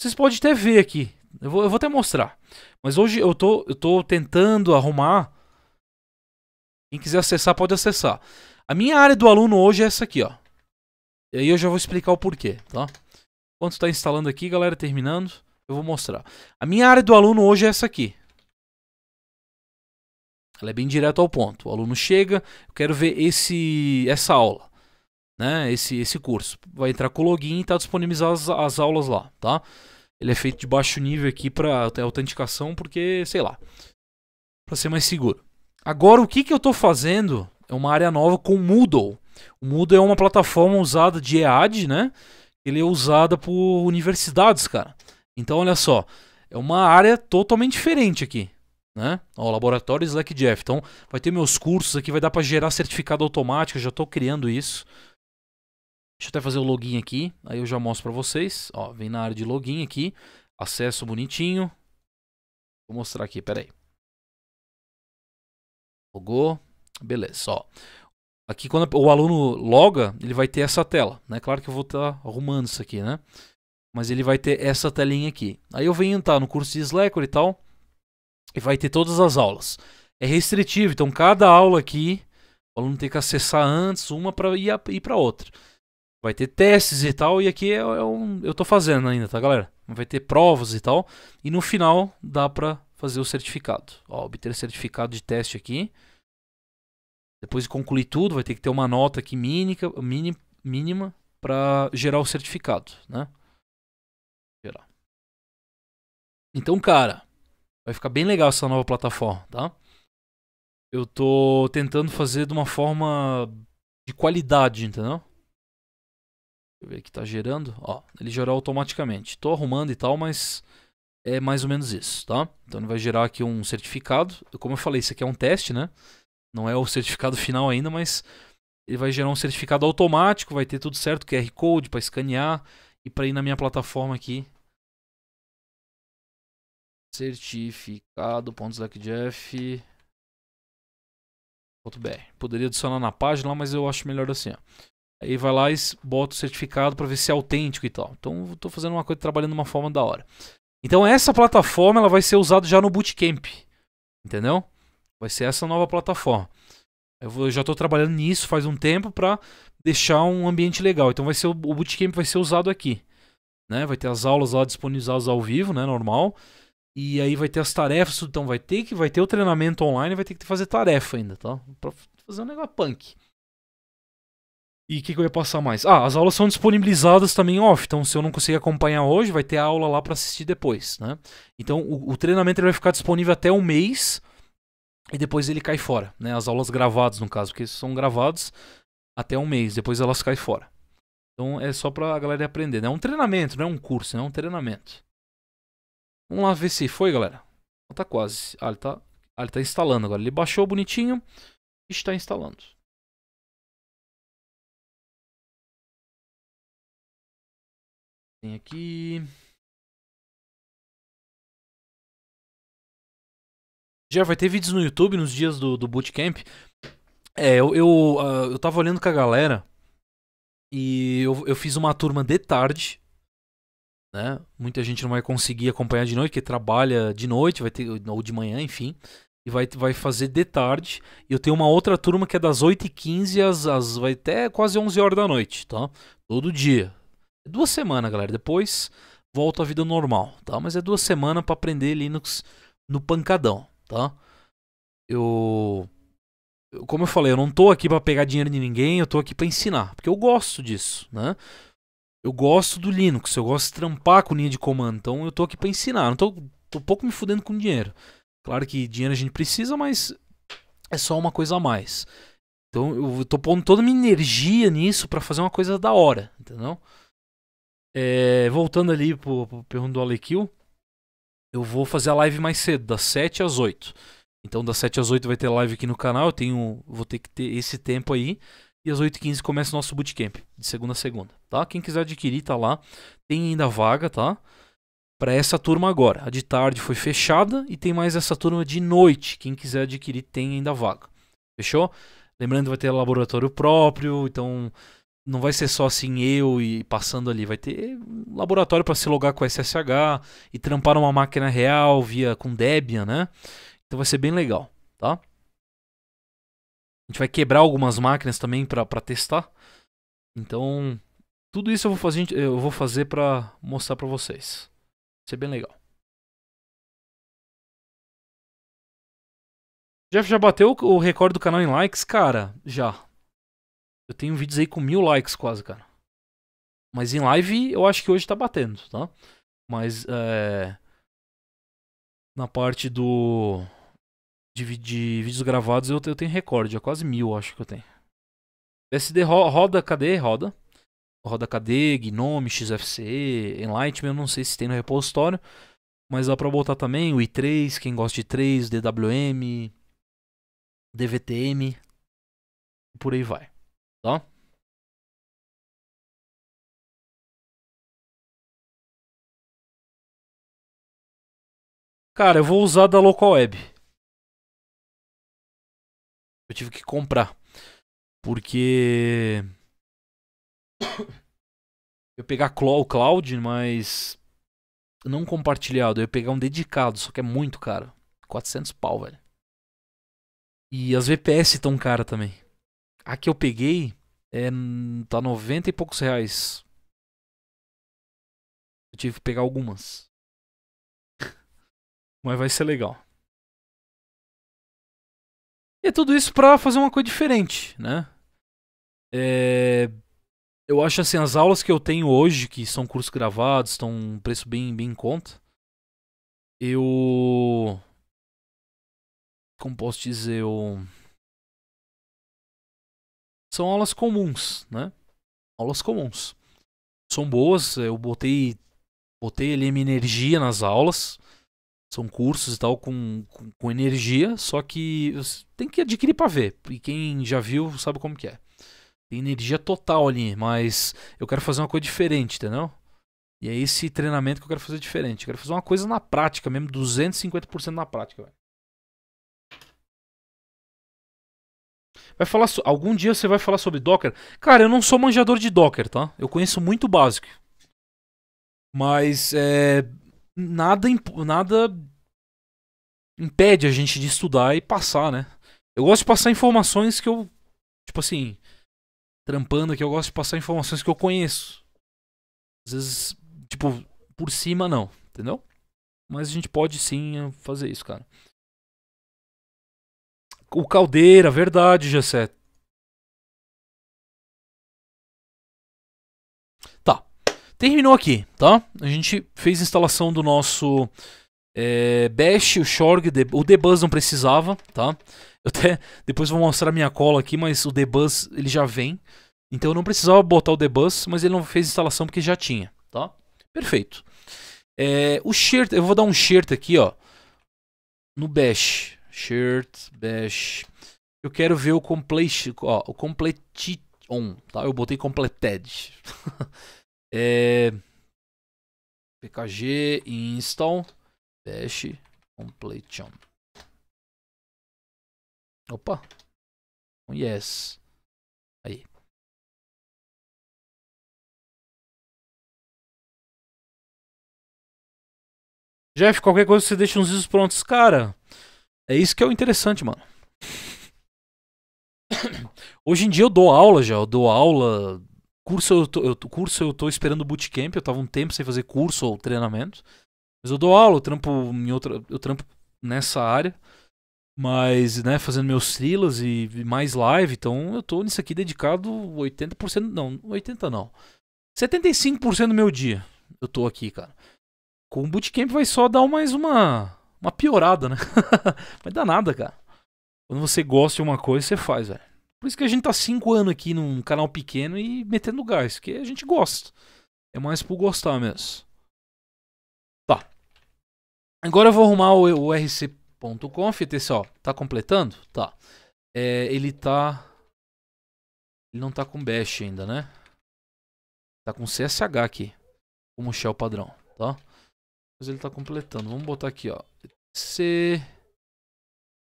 Vocês podem até ver aqui. Eu vou, eu vou até mostrar. Mas hoje eu tô, eu tô tentando arrumar. Quem quiser acessar, pode acessar. A minha área do aluno hoje é essa aqui, ó. E aí eu já vou explicar o porquê, tá? Enquanto está instalando aqui, galera, terminando. Eu vou mostrar. A minha área do aluno hoje é essa aqui. Ela é bem direto ao ponto. O aluno chega, eu quero ver esse, essa aula, né? Esse, esse curso. Vai entrar com o login e está disponibilizar as, as aulas lá, tá? Ele é feito de baixo nível aqui para autenticação, porque, sei lá, para ser mais seguro. Agora, o que, que eu estou fazendo é uma área nova com o Moodle. O Moodle é uma plataforma usada de EAD, né? Ele é usada por universidades, cara. Então, olha só, é uma área totalmente diferente aqui. né? Ó, laboratório Slack Jeff. Então, vai ter meus cursos aqui, vai dar para gerar certificado automático, eu já estou criando isso. Deixa eu até fazer o login aqui, aí eu já mostro para vocês. Ó, vem na área de login aqui, acesso bonitinho. Vou mostrar aqui, peraí. Logou, beleza, ó. Aqui quando o aluno loga, ele vai ter essa tela, né? Claro que eu vou estar tá arrumando isso aqui, né? Mas ele vai ter essa telinha aqui. Aí eu venho entrar no curso de Slack e tal, e vai ter todas as aulas. É restritivo, então cada aula aqui, o aluno tem que acessar antes uma para ir, ir para outra. Vai ter testes e tal, e aqui é, é um, eu tô fazendo ainda, tá galera? Vai ter provas e tal, e no final dá para fazer o certificado. Ó, obter certificado de teste aqui. Depois de concluir tudo, vai ter que ter uma nota aqui mínima, mínima para gerar o certificado, né? Então, cara, vai ficar bem legal essa nova plataforma, tá? Eu tô tentando fazer de uma forma de qualidade, entendeu? Deixa eu ver que tá gerando. Ó, ele gerou automaticamente. Tô arrumando e tal, mas é mais ou menos isso, tá? Então ele vai gerar aqui um certificado. Como eu falei, isso aqui é um teste, né? Não é o certificado final ainda, mas ele vai gerar um certificado automático, vai ter tudo certo, QR Code para escanear e para ir na minha plataforma aqui. Certificado.slackjeff.br. Poderia adicionar na página lá, mas eu acho melhor assim, ó. Aí vai lá e bota o certificado para ver se é autêntico e tal. Então estou fazendo uma coisa trabalhando de uma forma da hora. Então essa plataforma ela vai ser usada já no bootcamp, entendeu? Vai ser essa nova plataforma. Eu, já estou trabalhando nisso faz um tempo para deixar um ambiente legal. Então vai ser o bootcamp vai ser usado aqui, né? Vai ter as aulas lá disponibilizadas ao vivo, né? Normal. E aí vai ter as tarefas, então vai ter que vai ter o treinamento online, vai ter que fazer tarefa ainda, tá? Para fazer um negócio punk. E o que, que, eu ia passar mais? Ah, as aulas são disponibilizadas também off. Então, se eu não conseguir acompanhar hoje, vai ter a aula lá para assistir depois, né? Então, o, o treinamento vai ficar disponível até um mês e depois ele cai fora, né? As aulas gravadas, no caso, porque são gravados até um mês, depois elas caem fora. Então é só pra galera aprender, né? É um treinamento, não é um curso, é um treinamento. Vamos lá ver se foi, galera. Tá quase. Ah, ele tá, ah, ele tá instalando agora. Ele baixou bonitinho e está instalando. Tem aqui. Já vai ter vídeos no YouTube nos dias do, do Bootcamp. É, eu, eu, uh, eu tava olhando com a galera e eu, eu fiz uma turma de tarde. Né? Muita gente não vai conseguir acompanhar de noite, porque trabalha de noite, vai ter, ou de manhã, enfim. E vai, vai fazer de tarde. E eu tenho uma outra turma que é das 8h15 às, às. Vai até quase 11 horas da noite, tá? Todo dia. É duas semanas, galera. Depois volta à vida normal, tá? Mas é duas semanas para aprender Linux no pancadão tá? Eu como eu falei, eu não tô aqui para pegar dinheiro de ninguém, eu tô aqui para ensinar, porque eu gosto disso, né? Eu gosto do Linux, eu gosto de trampar com linha de comando, então eu tô aqui para ensinar, não tô, tô pouco me fudendo com dinheiro. Claro que dinheiro a gente precisa, mas é só uma coisa a mais. Então eu tô pondo toda a minha energia nisso para fazer uma coisa da hora, entendeu? É, voltando ali pro, pro pergunto do Alequil, eu vou fazer a live mais cedo, das 7 às 8. Então das 7 às 8 vai ter live aqui no canal, eu tenho, vou ter que ter esse tempo aí. E às 8h15 começa o nosso bootcamp, de segunda a segunda, tá? Quem quiser adquirir, tá lá. Tem ainda vaga, tá? Para essa turma agora. A de tarde foi fechada e tem mais essa turma de noite. Quem quiser adquirir, tem ainda vaga. Fechou? Lembrando, vai ter laboratório próprio, então não vai ser só assim eu e passando ali, vai ter laboratório para se logar com SSH e trampar uma máquina real via com Debian, né? Então vai ser bem legal, tá? A gente vai quebrar algumas máquinas também para testar. Então, tudo isso eu vou fazer, eu vou fazer para mostrar para vocês. Vai ser bem legal. Jeff já bateu o recorde do canal em likes? Cara, já. Eu tenho vídeos aí com mil likes quase, cara. Mas em live eu acho que hoje tá batendo, tá? Mas é. Na parte do. De, de vídeos gravados eu, eu tenho recorde, é quase mil, acho que eu tenho. SD ro roda, cadê? Roda. Roda KD, Gnome, XFCE, Enlightenment, não sei se tem no repositório. Mas dá pra botar também o i3, quem gosta de 3, DWM, DVTM, e por aí vai, tá? Cara, eu vou usar da local web. Eu tive que comprar. Porque. Eu pegar o cloud, mas. Não compartilhado. Eu ia pegar um dedicado, só que é muito caro. 400 pau, velho. E as VPS estão cara também. A que eu peguei é, tá 90 e poucos reais. Eu tive que pegar algumas. Mas vai ser legal. É tudo isso pra fazer uma coisa diferente, né? É... Eu acho assim, as aulas que eu tenho hoje, que são cursos gravados, estão um preço bem, bem em conta. Eu. Como posso dizer? Eu... São aulas comuns, né? Aulas comuns. São boas, eu botei. Botei ali minha energia nas aulas. São cursos e tal com, com, com energia, só que tem que adquirir para ver. E quem já viu sabe como que é. Tem energia total ali, mas eu quero fazer uma coisa diferente, entendeu? E é esse treinamento que eu quero fazer diferente. Eu quero fazer uma coisa na prática mesmo, 250% na prática. Vai falar so... algum dia você vai falar sobre Docker? Cara, eu não sou manjador de Docker, tá? Eu conheço muito básico. Mas é nada, nada impede a gente de estudar e passar, né? Eu gosto de passar informações que eu, tipo assim, trampando aqui, eu gosto de passar informações que eu conheço. Às vezes, tipo, por cima não, entendeu? Mas a gente pode sim fazer isso, cara. O Caldeira, verdade, Gessé. Terminou aqui, tá? A gente fez a instalação do nosso é, Bash, o Shorg, o Debuzz não precisava, tá? Eu até depois vou mostrar minha cola aqui, mas o Debuzz ele já vem. Então eu não precisava botar o Debuzz, mas ele não fez instalação porque já tinha, tá? Perfeito. É, o shirt, eu vou dar um shirt aqui, ó. No Bash. Shirt, Bash. Eu quero ver o complete, ó, o complete on, tá? Eu botei completed. É... pkg install bash completion. Opa. Yes. Aí. Jeff, qualquer coisa você deixa uns vídeos prontos. Cara, é isso que é o interessante, mano. Hoje em dia eu dou aula já, eu dou aula Curso eu, tô, eu, curso eu tô esperando o bootcamp, eu tava um tempo sem fazer curso ou treinamento. Mas eu dou aula, eu trampo em outra, eu trampo nessa área. Mas, né, fazendo meus trilhas e mais live, então eu tô nisso aqui dedicado 80%, não, 80 não. 75% do meu dia eu tô aqui, cara. Com o bootcamp vai só dar mais uma uma piorada, né? Vai dar nada, cara. Quando você gosta de uma coisa, você faz, velho. Por isso que a gente tá cinco anos aqui num canal pequeno e metendo gás, que a gente gosta. É mais por gostar mesmo. Tá. Agora eu vou arrumar o, o rc.conf, ó, tá completando? Tá. É, ele tá... Ele não tá com bash ainda, né? Tá com CSH aqui, como shell padrão, tá? Mas ele tá completando. Vamos botar aqui, ó. C...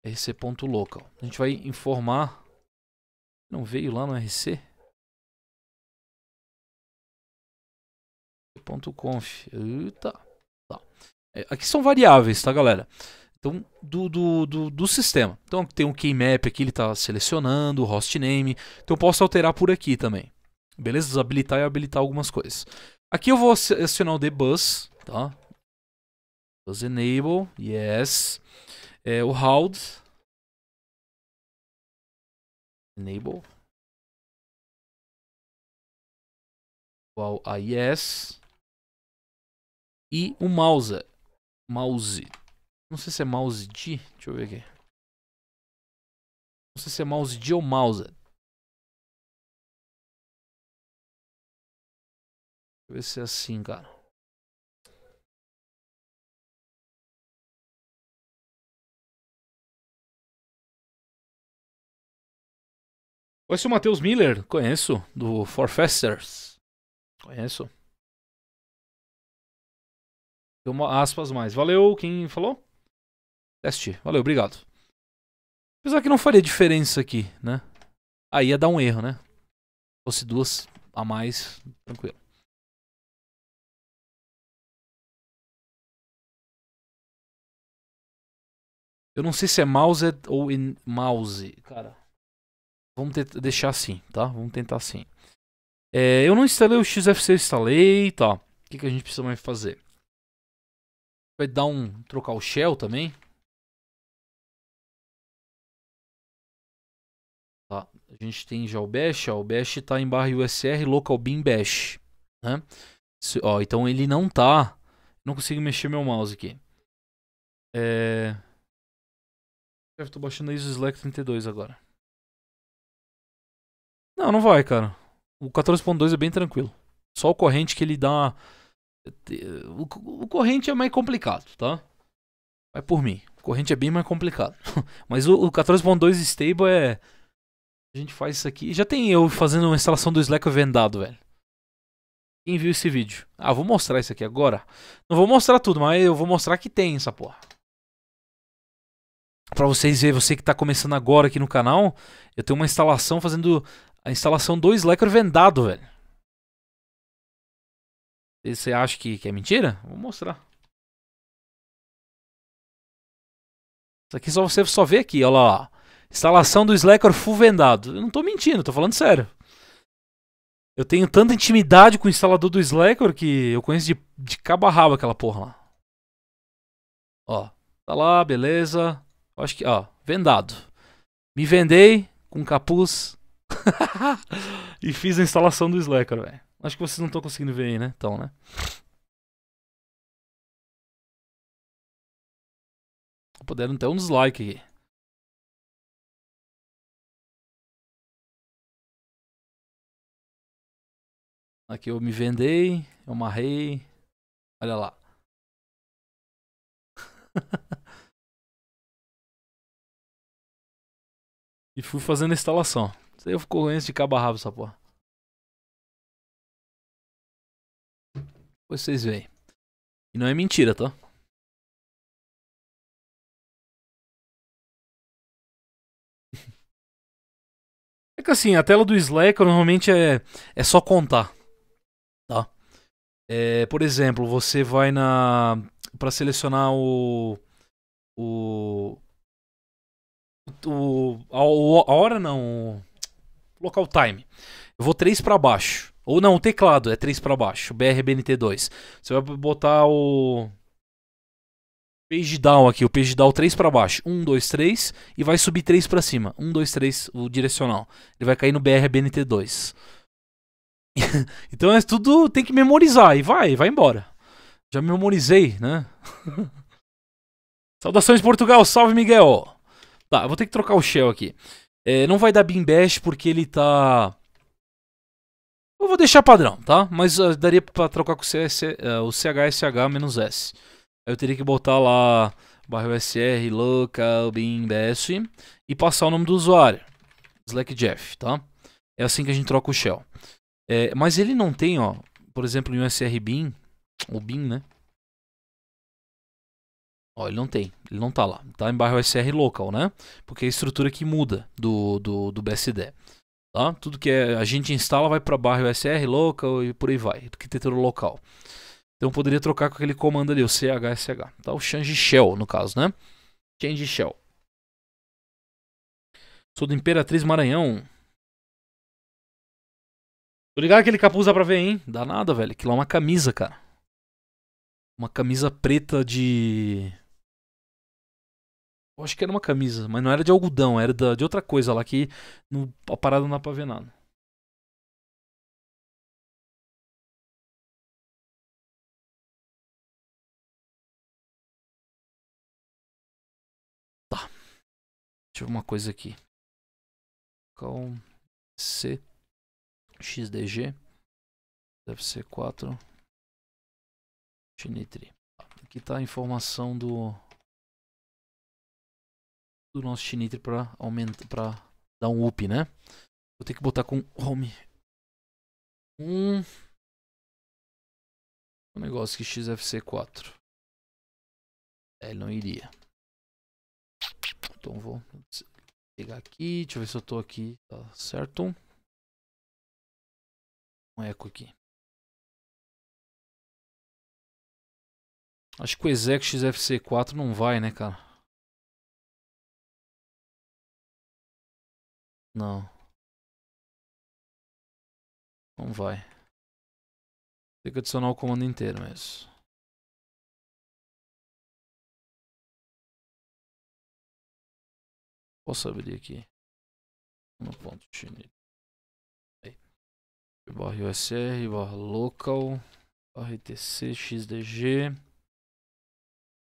rc.local. A gente vai informar não veio lá no RC? Ponto .conf. Eita. Tá. É, aqui são variáveis, tá, galera? Então, do, do, do, do, sistema. Então, tem um keymap aqui, ele está selecionando, o hostname. Então, eu posso alterar por aqui também. Beleza? Desabilitar e habilitar algumas coisas. Aqui eu vou acionar o debus, tá? Bus enable, yes. É, o hold, enable. Igual a yes e o mouse. Mouse. Não sei se é mouse D deixa eu ver aqui. Não sei se é mouse D ou mouse. Deixa eu ver se é assim cara Conhece o Matheus Miller? Conheço, do Forfesters. Conheço. Tem uma aspas mais. Valeu, quem falou? Teste. Valeu, obrigado. Apesar que não faria diferença aqui, né? Aí ia dar um erro, né? Se fosse duas a mais, tranquilo. Eu não sei se é mouse ou in mouse, cara. Vamos deixar assim, tá? Vamos tentar assim. É, eu não instalei o XFC, eu instalei, tá? O que, que a gente precisa mais fazer? Vai dar um... trocar o shell também. Tá, a gente tem já o bash, ó, o bash está em barra USR local bin bash, né? Se, ó, então ele não tá, não consigo mexer meu mouse aqui. É... Estou baixando aí o Slack 32 agora. Não, não vai, cara. O 14.2 é bem tranquilo. Só o corrente que ele dá. O, corrente é mais complicado, tá? Vai por mim. O corrente é bem mais complicado. Mas o 14.2 stable é. A gente faz isso aqui. Já tem eu fazendo uma instalação do Slack vendado, velho. Quem viu esse vídeo? Ah, vou mostrar isso aqui agora. Não vou mostrar tudo, mas eu vou mostrar que tem essa porra. Pra vocês verem, você que tá começando agora aqui no canal, eu tenho uma instalação fazendo a instalação do Slacker vendado, velho. Você acha que, que é mentira? Vou mostrar. Isso aqui só você só vê aqui, olha lá. Instalação do Slacker full vendado. Eu não tô mentindo, tô falando sério. Eu tenho tanta intimidade com o instalador do Slacker que eu conheço de, de cabo a rabo aquela porra lá. Ó, tá lá, beleza. Acho que, ó, vendado. Me vendei com capuz e fiz a instalação do Slacker, velho. Acho que vocês não estão conseguindo ver aí, né? Então, né? Puderam ter um dislike aqui. Aqui eu me vendei, eu amarrei. Olha lá. e fui fazendo a instalação. Eu conheço de cabo a essa porra. Depois vocês veem. E não é mentira, tá? É que assim, a tela do Slack normalmente é, é só contar. Tá? É, por exemplo, você vai na. para selecionar o. O. O. A, a hora não. Local time. Eu vou 3 para baixo. Ou não, o teclado é 3 para baixo. BRBNT2. Você vai botar o. Page down aqui, o page down 3 para baixo. 1, 2, 3 e vai subir 3 para cima. 1, 2, 3, o direcional. Ele vai cair no BRBNT2. então é tudo tem que memorizar e vai, vai embora. Já memorizei, né? Saudações Portugal, salve Miguel. Tá, vou ter que trocar o shell aqui. É, não vai dar Beam Bash porque ele tá. Eu vou deixar padrão, tá? Mas uh, daria pra trocar com o, CS, uh, é, o CHSH-S. Aí eu teria que botar lá barra USR local beam bash e passar o nome do usuário. Slack Jeff, tá? É assim que a gente troca o shell. É, mas ele não tem, ó, por exemplo, em USR beam, o beam, né? Ó, ele não tem, ele não tá lá. Tá em barra USR local, né? Porque é a estrutura que muda do, do, do BSD. Tá? Tudo que é, a gente instala vai para barra USR local e por aí vai. Arquitetura local. Então poderia trocar com aquele comando ali, o chsh. Tá? O change shell, no caso, né? Change shell. Sou do Imperatriz Maranhão. Tô ligado que aquele capuz dá pra ver, hein? Dá nada, velho. Aquilo é uma camisa, cara. Uma camisa preta de. Eu acho que era uma camisa, mas não era de algodão, era de outra coisa lá que no, a parada não dá pra ver nada. Tá. Deixa eu ver uma coisa aqui. Com C XDG deve ser 4 Chinitri. Aqui tá a informação do do nosso Chinitri para aumentar, para dar um up, né? Vou ter que botar com home. Um. Um negócio que XFC4. É, ele não iria. Então vou pegar aqui. Deixa eu ver se eu tô aqui. Tá certo. Um eco aqui. Acho que o exec XFC4 não vai, né, cara? Não. Não vai. Tem que adicionar o comando inteiro mesmo. Posso abrir aqui. No ponto chinês. Barra USR, barra local, barra etc, xdg,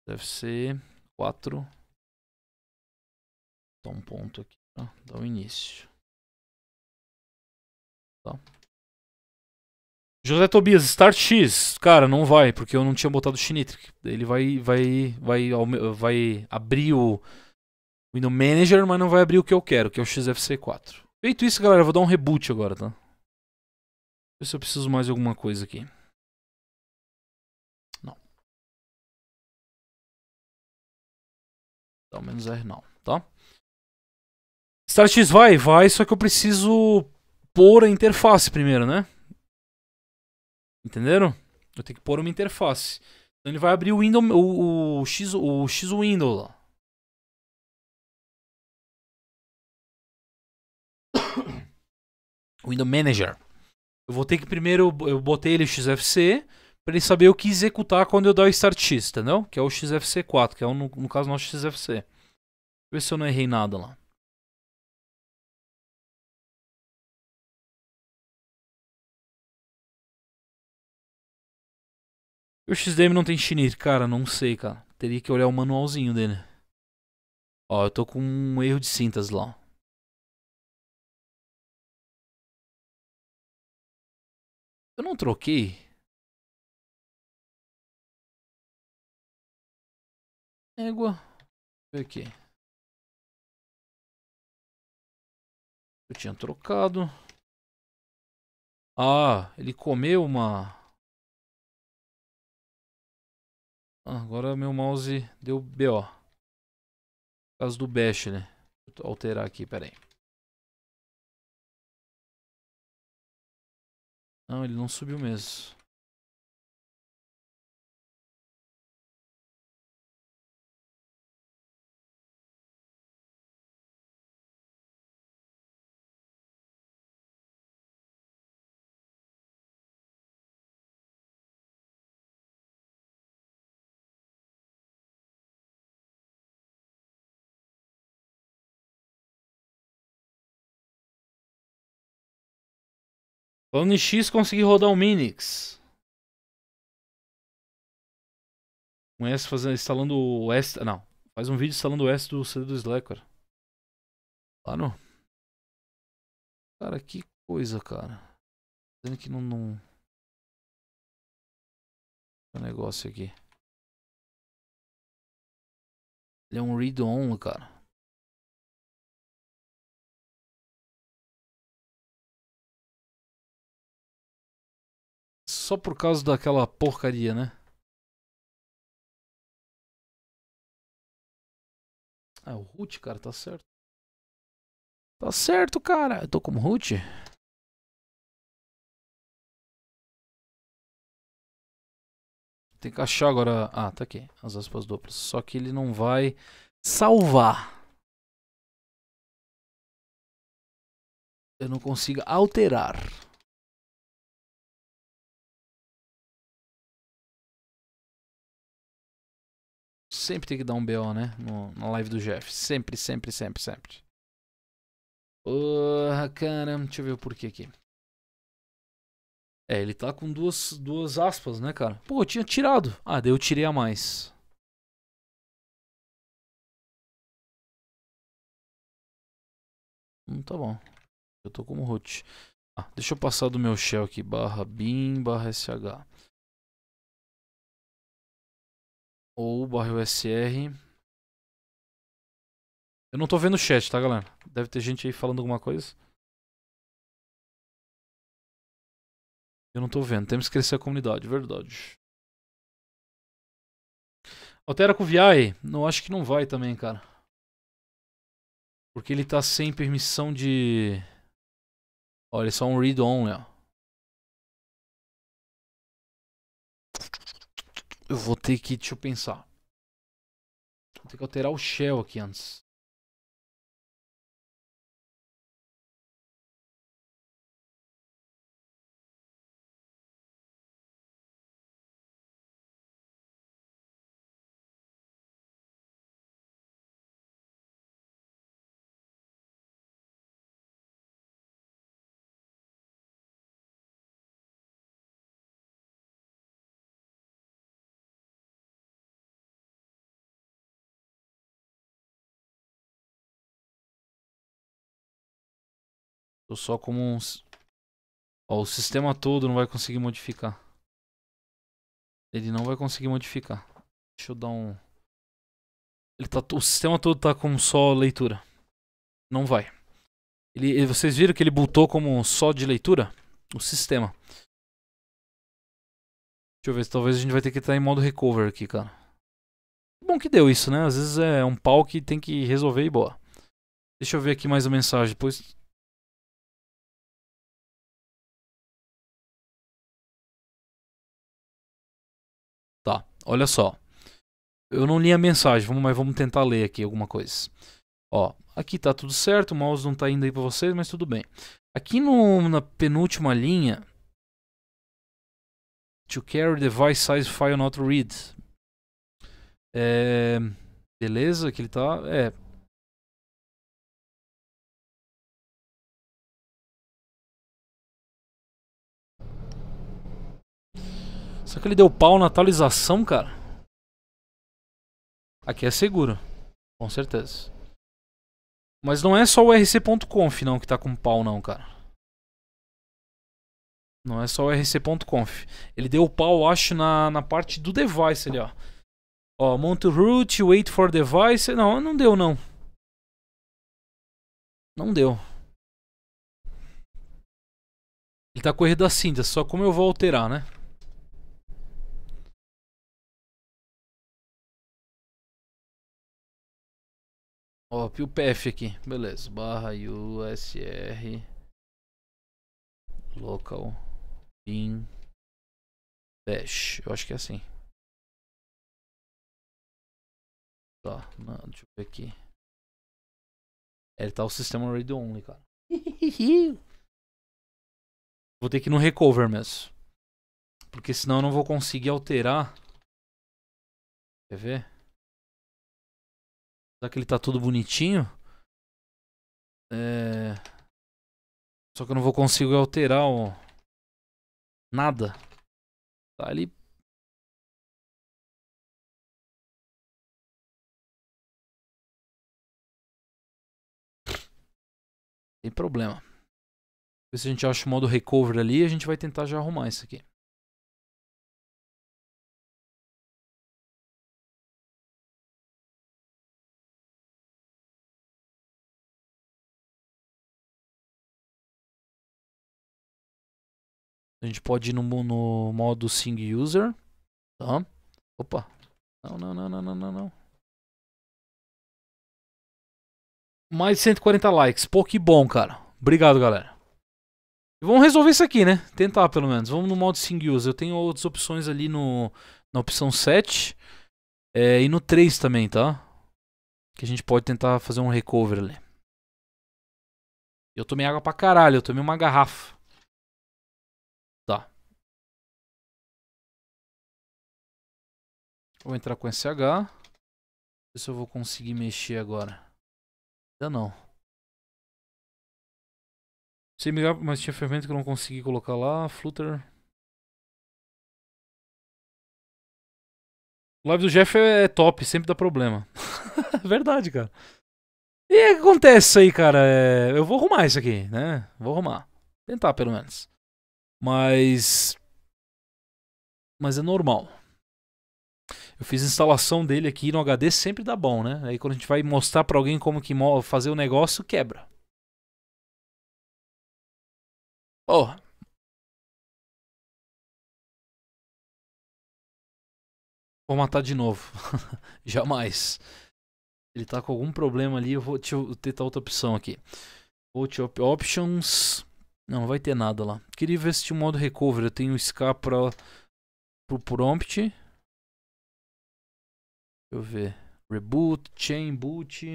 deve ser 4. Dá um ponto aqui, tá? Dá o início. Tá. José Tobias, Start X. Cara, não vai, porque eu não tinha botado o Xnitric. Ele vai, vai, vai, vai abrir o Window Manager, mas não vai abrir o que eu quero, que é o XFC4. Feito isso, galera, eu vou dar um reboot agora, tá? Ver se eu preciso mais de alguma coisa aqui. Não. Dá o menos R não, tá? Start X vai, vai, só que eu preciso pôr a interface primeiro, né? Entenderam? Eu tenho que pôr uma interface. Então ele vai abrir o window, o, o X, o X window lá. Window Manager. Eu vou ter que primeiro eu botei ele XFC para ele saber o que executar quando eu dar o Start X, entendeu? Que é o XFC4, que é o, no, no caso nosso XFC. Deixa eu ver se eu não errei nada lá. O XDM não tem chinês, cara, não sei, cara. Teria que olhar o manualzinho dele. Ó, eu tô com um erro de síntese lá. Eu não troquei. Égua. Ver aqui. Eu tinha trocado. Ah, ele comeu uma Agora meu mouse deu BO. Por causa do bash, né? Vou alterar aqui, pera aí. Não, ele não subiu mesmo. Falando em X, consegui rodar o Minix. S fazendo, instalando o S. Não. Faz um vídeo instalando o S do CD do Slack, cara. Lá no. Cara, que coisa, cara. Dizendo que não. não... O negócio aqui. Ele é um read-on, cara. Só por causa daquela porcaria, né? Ah, o root, cara, tá certo. Tá certo, cara. Eu tô como root. Tem que achar agora. Ah, tá aqui. As aspas duplas. Só que ele não vai salvar. Eu não consigo alterar. Sempre tem que dar um BO, né? No, na live do Jeff. Sempre, sempre, sempre, sempre. Porra, cara. Deixa eu ver o porquê aqui. É, ele tá com duas, duas aspas, né, cara? Pô, eu tinha tirado. Ah, daí eu tirei a mais. Hum, tá bom. Eu tô como root. Ah, deixa eu passar do meu shell aqui. Barra bin, barra sh. Ou barra USR. Eu não tô vendo o chat, tá, galera? Deve ter gente aí falando alguma coisa. Eu não tô vendo. Temos que crescer a comunidade, verdade. Altera com o VI? Não, acho que não vai também, cara. Porque ele tá sem permissão de... Olha, é só um read-only, ó. Né? Eu vou ter que. Deixa eu pensar. Vou ter que alterar o shell aqui antes. Tô só como uns. Ó, o sistema todo não vai conseguir modificar. Ele não vai conseguir modificar. Deixa eu dar um. Ele tá, o sistema todo tá com só leitura. Não vai. Ele, vocês viram que ele botou como só de leitura? O sistema. Deixa eu ver, talvez a gente vai ter que estar em modo recover aqui, cara. Bom que deu isso, né? Às vezes é um pau que tem que resolver e boa. Deixa eu ver aqui mais uma mensagem. Depois olha só. Eu não li a mensagem, mas vamos tentar ler aqui alguma coisa. Ó, aqui tá tudo certo, o mouse não tá indo aí para vocês, mas tudo bem. Aqui no, na penúltima linha, to carry device size file not read. É, beleza, que ele tá, é, Só que ele deu pau na atualização, cara. Aqui é seguro. Com certeza. Mas não é só o rc.conf não que tá com pau não, cara. Não é só o rc.conf. Ele deu pau, acho, na, na parte do device ali, ó. Ó, mount root, wait for device. Não, não deu não. Não deu. Ele tá correndo assim, só como eu vou alterar, né? Ó, o PF aqui. Beleza. Barra USR local bin dash. Eu acho que é assim. Tá, não, deixa eu ver aqui. É, ele tá o sistema read only, cara. vou ter que ir no recover mesmo. Porque senão eu não vou conseguir alterar. Quer ver? Já que ele tá tudo bonitinho. É... Só que eu não vou conseguir alterar o... Nada. Tá ali. Tem problema. Se a gente acha o modo recover ali, a gente vai tentar já arrumar isso aqui. A gente pode ir no, no modo Sing User. Tá? Opa. Não, não, não, não, não, não, não. Mais de 140 likes. Pô, que bom, cara. Obrigado, galera. vamos resolver isso aqui, né? Tentar, pelo menos. Vamos no modo Sing User. Eu tenho outras opções ali no, na opção 7. É, e no 3 também, tá? Que a gente pode tentar fazer um recover ali. Eu tomei água pra caralho. Eu tomei uma garrafa. Vou entrar com SH. Ver se eu vou conseguir mexer agora. Ainda não. Se me mas tinha ferramenta que eu não consegui colocar lá. Flutter. Live do Jeff é top, sempre dá problema. Verdade, cara. E acontece aí, cara? É... Eu vou arrumar isso aqui, né? Vou arrumar. Tentar, pelo menos. Mas. Mas é normal. Eu fiz instalação dele aqui no HD, sempre dá bom, né? Aí quando a gente vai mostrar para alguém como que fazer o negócio, quebra. Oh. Vou matar de novo. Jamais. Ele tá com algum problema ali, eu vou te, tentar outra opção aqui. Out op options. Não, vai ter nada lá. Queria ver se tinha um modo recover. Eu tenho SK para pro prompt. Eu ver. Reboot, chain boot.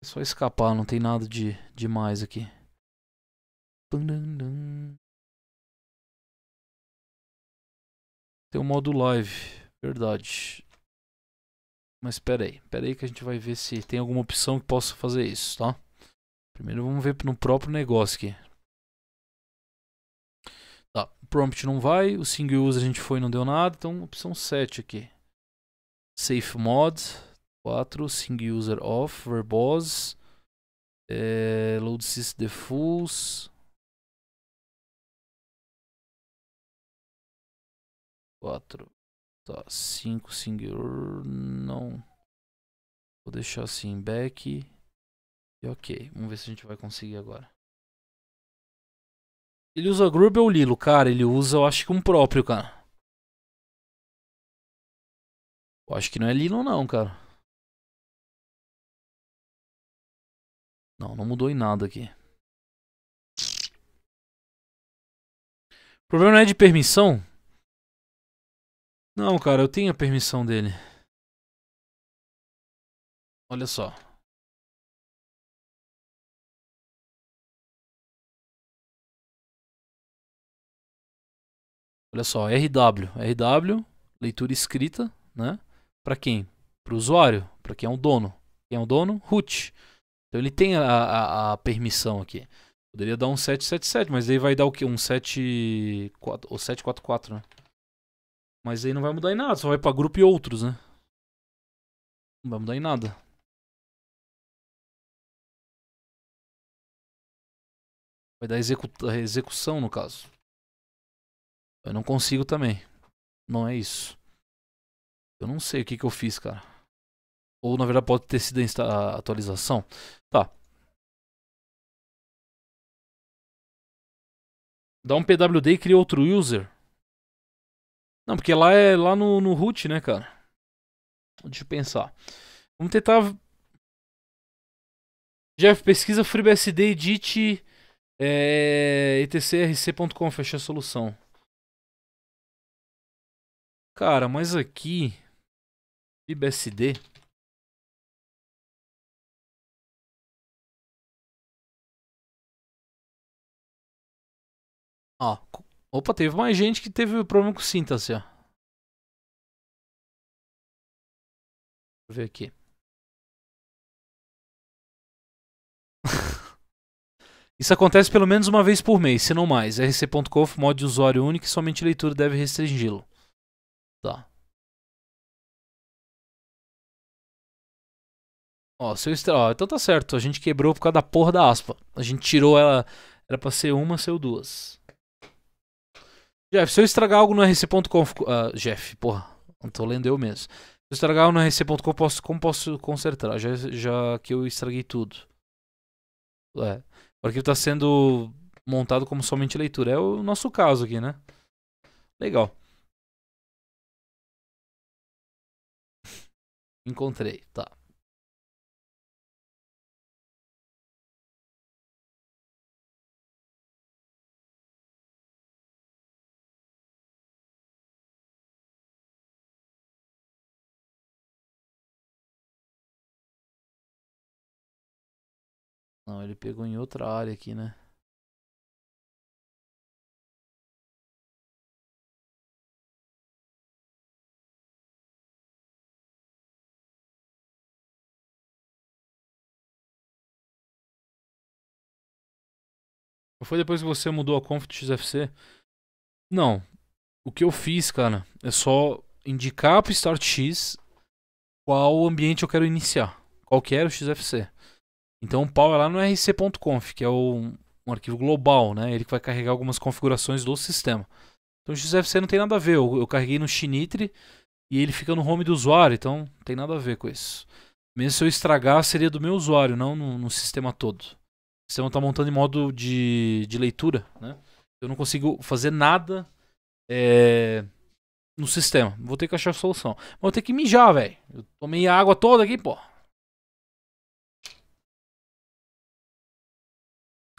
É só escapar, não tem nada de demais aqui. Tem o modo live, verdade. Mas espera aí, espera aí que a gente vai ver se tem alguma opção que possa fazer isso, tá? Primeiro vamos ver no próprio negócio aqui. Tá, prompt não vai, o single user a gente foi e não deu nada, então opção 7 aqui. Safe mod, 4, single user off, verbose, é, load sys defaults. 4. Tá, 5 singular, não. Vou deixar assim, back. E ok, vamos ver se a gente vai conseguir agora. Ele usa Grub ou Lilo? Cara, ele usa, eu acho que um próprio, cara. Eu acho que não é Lilo não, cara. Não, não mudou em nada aqui. O problema não é de permissão? Não, cara, eu tenho a permissão dele. Olha só. Olha só, RW. RW, leitura escrita, né? Para quem? Para o usuário, para quem é o dono. Quem é o dono? Root. Então ele tem a, a, a, permissão aqui. Poderia dar um 777, mas aí vai dar o quê? Um 74, ou 744, né? Mas aí não vai mudar em nada, só vai pra grupo e outros, né? Não vai mudar em nada. Vai dar execu execução, no caso. Eu não consigo também. Não é isso. Eu não sei o que, que eu fiz, cara. Ou na verdade pode ter sido a atualização. Tá. Dá um PWD e cria outro user. Não, porque lá é lá no, no root, né, cara? Deixa eu pensar. Vamos tentar. Jeff, pesquisa FreeBSD edit é, etcrc.com, fecha a solução. Cara, mas aqui. FreeBSD. Ó, Opa, teve mais gente que teve problema com síntese, ó. Deixa eu ver aqui. Isso acontece pelo menos uma vez por mês, se não mais. rc.conf, modo de usuário único e somente leitura deve restringi-lo. Tá. Ó, seu extra... Ó, então tá certo. A gente quebrou por causa da porra da aspa. A gente tirou ela. Era pra ser uma, saiu duas. Jeff, se eu estragar algo no rc.conf. Uh, ah, Jeff, porra, não tô lendo eu mesmo. Se eu estragar algo no rc.com, posso, como posso consertar? Já, já que eu estraguei tudo. É. O arquivo está sendo montado como somente leitura. É o nosso caso aqui, né? Legal. Encontrei, tá. Ele pegou em outra área aqui, né? Foi depois que você mudou a conf do XFC? Não. O que eu fiz, cara, é só indicar pro StartX qual ambiente eu quero iniciar. Qual que era o XFC. Então o pau é lá no rc.conf, que é o, um arquivo global, né? Ele que vai carregar algumas configurações do sistema. Então o XFC não tem nada a ver. Eu, eu carreguei no Shinitre e ele fica no home do usuário, então não tem nada a ver com isso. Mesmo se eu estragar, seria do meu usuário, não no, no sistema todo. O sistema está montando em modo de, de leitura, né? Eu não consigo fazer nada é, no sistema. Vou ter que achar a solução. Vou ter que mijar, velho. Eu tomei a água toda aqui, pô.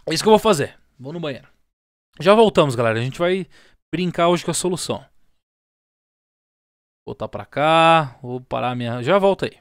É isso que eu vou fazer. Vou no banheiro. Já voltamos, galera. A gente vai brincar hoje com a solução. Vou Voltar pra cá. Vou parar minha. Já volto aí.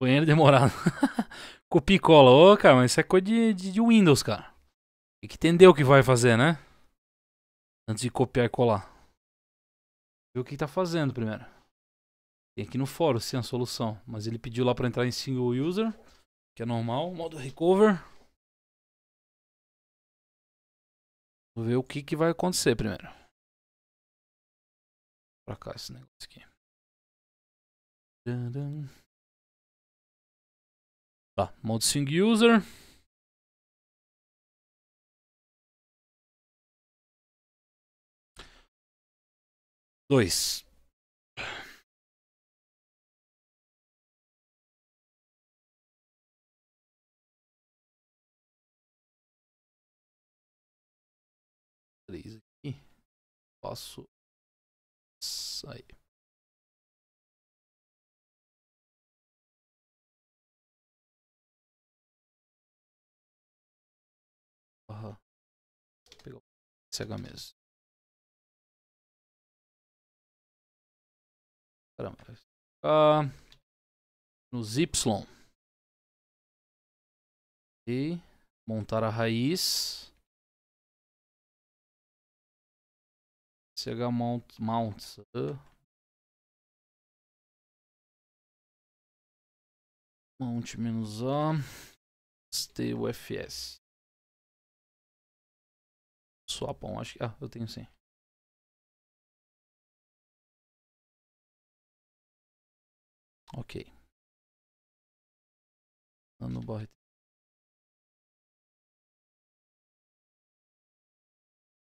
Banheiro demorado. Copia e cola. Ô, cara, mas isso é coisa de, de, Windows, cara. Tem que entender o que vai fazer, né? Antes de copiar e colar. Ver o que tá fazendo primeiro. Tem aqui no fórum sim a solução. Mas ele pediu lá pra entrar em single user. Que é normal. Modo recover. Vou ver o que, que vai acontecer primeiro. Pra cá esse negócio aqui. Dun. Tá, modo user. Dois. Três aqui. Posso sair. Uhum. Pegou CH mesmo. Caramba. Ah, nos Y. E montar a raiz. CH mount, mounts. Uh. Mount menos A. Stay UFS. Swapon, acho que. Ah, eu tenho sim. Ok. Nano barra.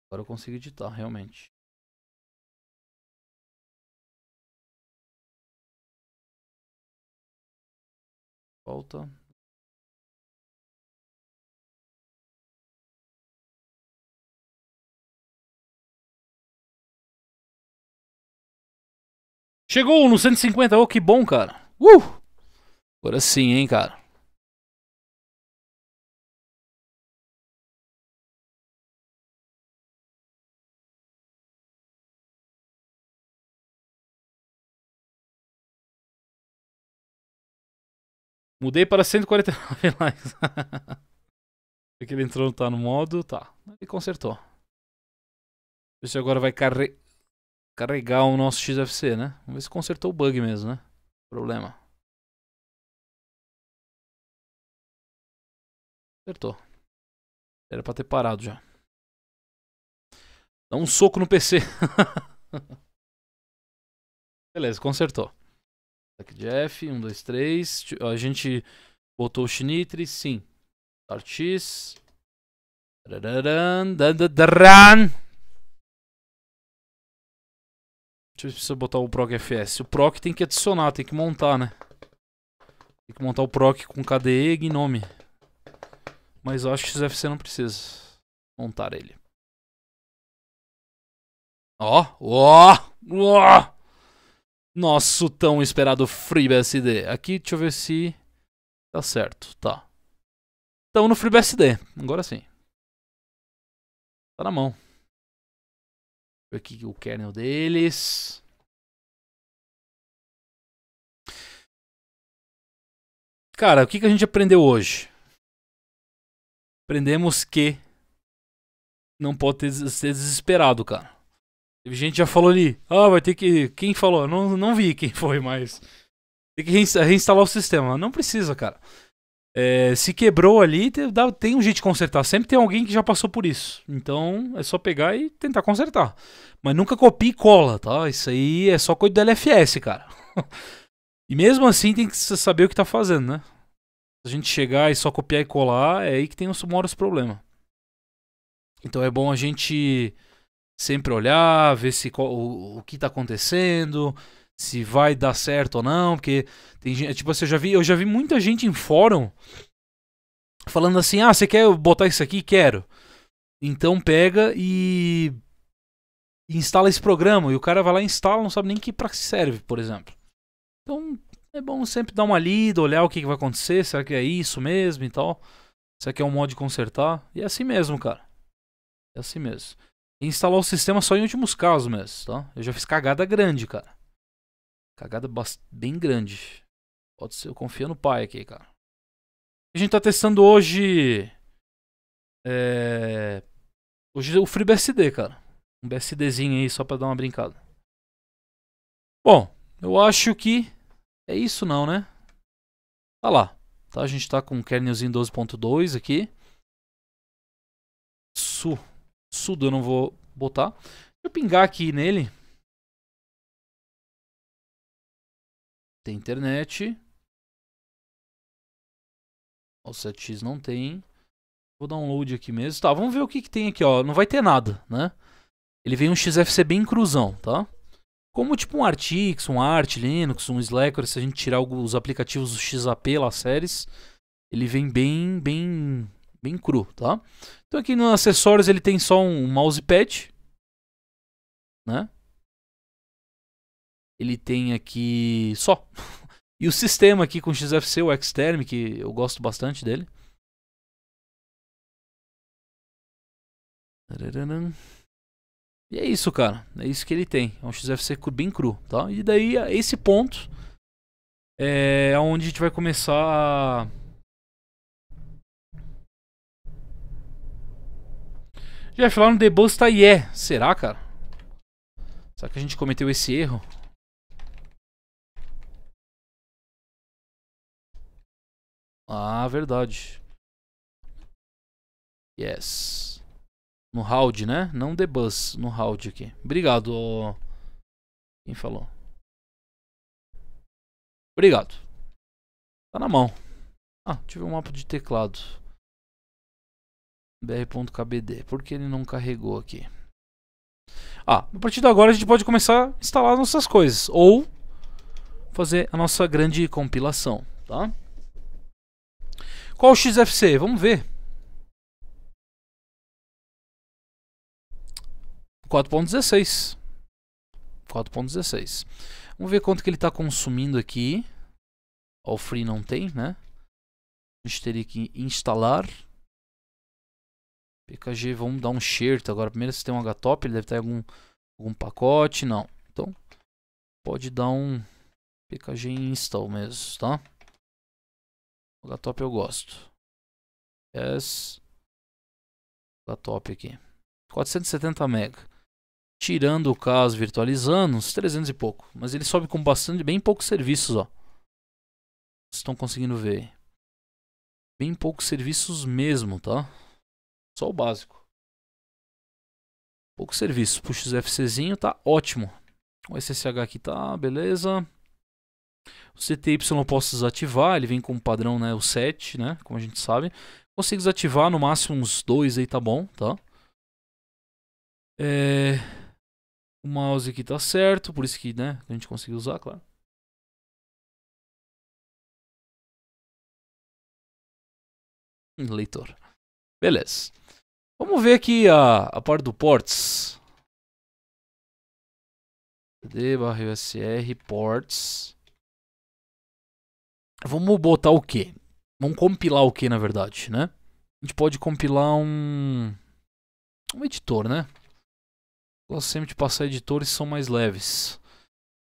Agora eu consigo editar, realmente. Volta. Chegou no 150, oh que bom, cara. Uh! Agora sim, hein, cara. Mudei para 149 likes. Porque ele entrou, tá no modo, tá. Ele consertou. Se agora vai carre... carregar o nosso XFC, né? Vamos ver se consertou o bug mesmo, né? Problema. Acertou. Era pra ter parado já. Dá um soco no PC. Beleza, consertou. Aqui de F, 1, 2, 3. A gente botou o Schnitre, sim. Start X. Deixa eu ver se eu botar o proc FS. O proc tem que adicionar, tem que montar, né? Tem que montar o proc com KDE e Gnome. Mas eu acho que o XFC não precisa montar ele. Ó, ó, ó nosso tão esperado FreeBSD. Aqui, deixa eu ver se tá certo. Tá. Então no FreeBSD. Agora sim. Tá na mão. Aqui o kernel deles. Cara, o que, que a gente aprendeu hoje? Aprendemos que não pode ser desesperado, cara. Teve gente já falou ali, ah, vai ter que. Quem falou? Não, não vi quem foi, mas. Tem que reinstalar o sistema. Não precisa, cara. É, se quebrou ali, tem, dá, tem um jeito de consertar. Sempre tem alguém que já passou por isso. Então é só pegar e tentar consertar. Mas nunca copie e cola, tá? Isso aí é só coisa do LFS, cara. e mesmo assim tem que saber o que tá fazendo, né? Se a gente chegar e só copiar e colar, é aí que tem os maiores problemas. Então é bom a gente sempre olhar, ver se o, o que está acontecendo, se vai dar certo ou não, porque tem gente, tipo assim, eu já vi, eu já vi muita gente em fórum falando assim: "Ah, você quer botar isso aqui? Quero". Então pega e instala esse programa e o cara vai lá e instala, não sabe nem que para que serve, por exemplo. Então é bom sempre dar uma lida, olhar o que, que vai acontecer, será que é isso mesmo e tal. Será que é um modo de consertar? E é assim mesmo, cara. É assim mesmo instalar o sistema só em últimos casos mesmo, tá? Eu já fiz cagada grande, cara. Cagada bem grande. Pode ser, eu confio no pai aqui, cara. A gente tá testando hoje. É. Hoje o FreeBSD, cara. Um BSDzinho aí só pra dar uma brincada. Bom, eu acho que é isso não, né? Tá lá. Tá, a gente tá com o kernelzinho 12.2 aqui. Su sudo eu não vou botar. Deixa eu pingar aqui nele. Tem internet. O 7x não tem. Vou dar um load aqui mesmo. Tá, vamos ver o que, que tem aqui, ó. Não vai ter nada, né? Ele vem um XFC bem cruzão, tá? Como tipo um Artix, um Art, Linux, um Slacker, se a gente tirar os aplicativos do XAP lá, séries, ele vem bem, bem bem cru, tá? Então aqui no acessórios ele tem só um mousepad, né? Ele tem aqui só. E o sistema aqui com XFC, o Xterm, que eu gosto bastante dele. E é isso, cara. É isso que ele tem. É um XFC bem cru, tá? E daí, esse ponto é onde a gente vai começar Jeff, lá no debug tá IE. Será, cara? Será que a gente cometeu esse erro? Ah, verdade. Yes. No Howd, né? Não Debus, no Howd aqui. Obrigado. Quem falou? Obrigado. Tá na mão. Ah, tive um mapa de teclado. br.kbd. Por que ele não carregou aqui? Ah, a partir de agora a gente pode começar a instalar nossas coisas. Ou fazer a nossa grande compilação, tá? Qual o XFC? Vamos ver. 4.16. 4.16. Vamos ver quanto que ele está consumindo aqui. O free não tem, né? A gente teria que instalar. PKG, vamos dar um shirt agora. Primeiro se tem um HTOP, ele deve ter algum, algum pacote. Não. Então, pode dar um PKG install mesmo, tá? O HTOP eu gosto. Yes. HTOP aqui. 470 MB. Tirando o caso virtualizando, uns 300 e pouco. Mas ele sobe com bastante, bem poucos serviços, ó. Vocês estão conseguindo ver. Bem poucos serviços mesmo, tá? Só o básico. Poucos serviços. Puxa FCzinho, tá ótimo. O SSH aqui tá, beleza. O CTY eu posso desativar, ele vem com o padrão, né, o 7, né, como a gente sabe. Consigo desativar no máximo uns dois aí, tá bom, tá? É... O mouse aqui tá certo, por isso que, né, a gente conseguiu usar, claro. Leitor. Beleza. Vamos ver aqui a, a parte do ports. D barra USR ports. Vamos botar o que? Vamos compilar o que na verdade, né? A gente pode compilar um um editor, né? Gosto sempre de passar editores que são mais leves.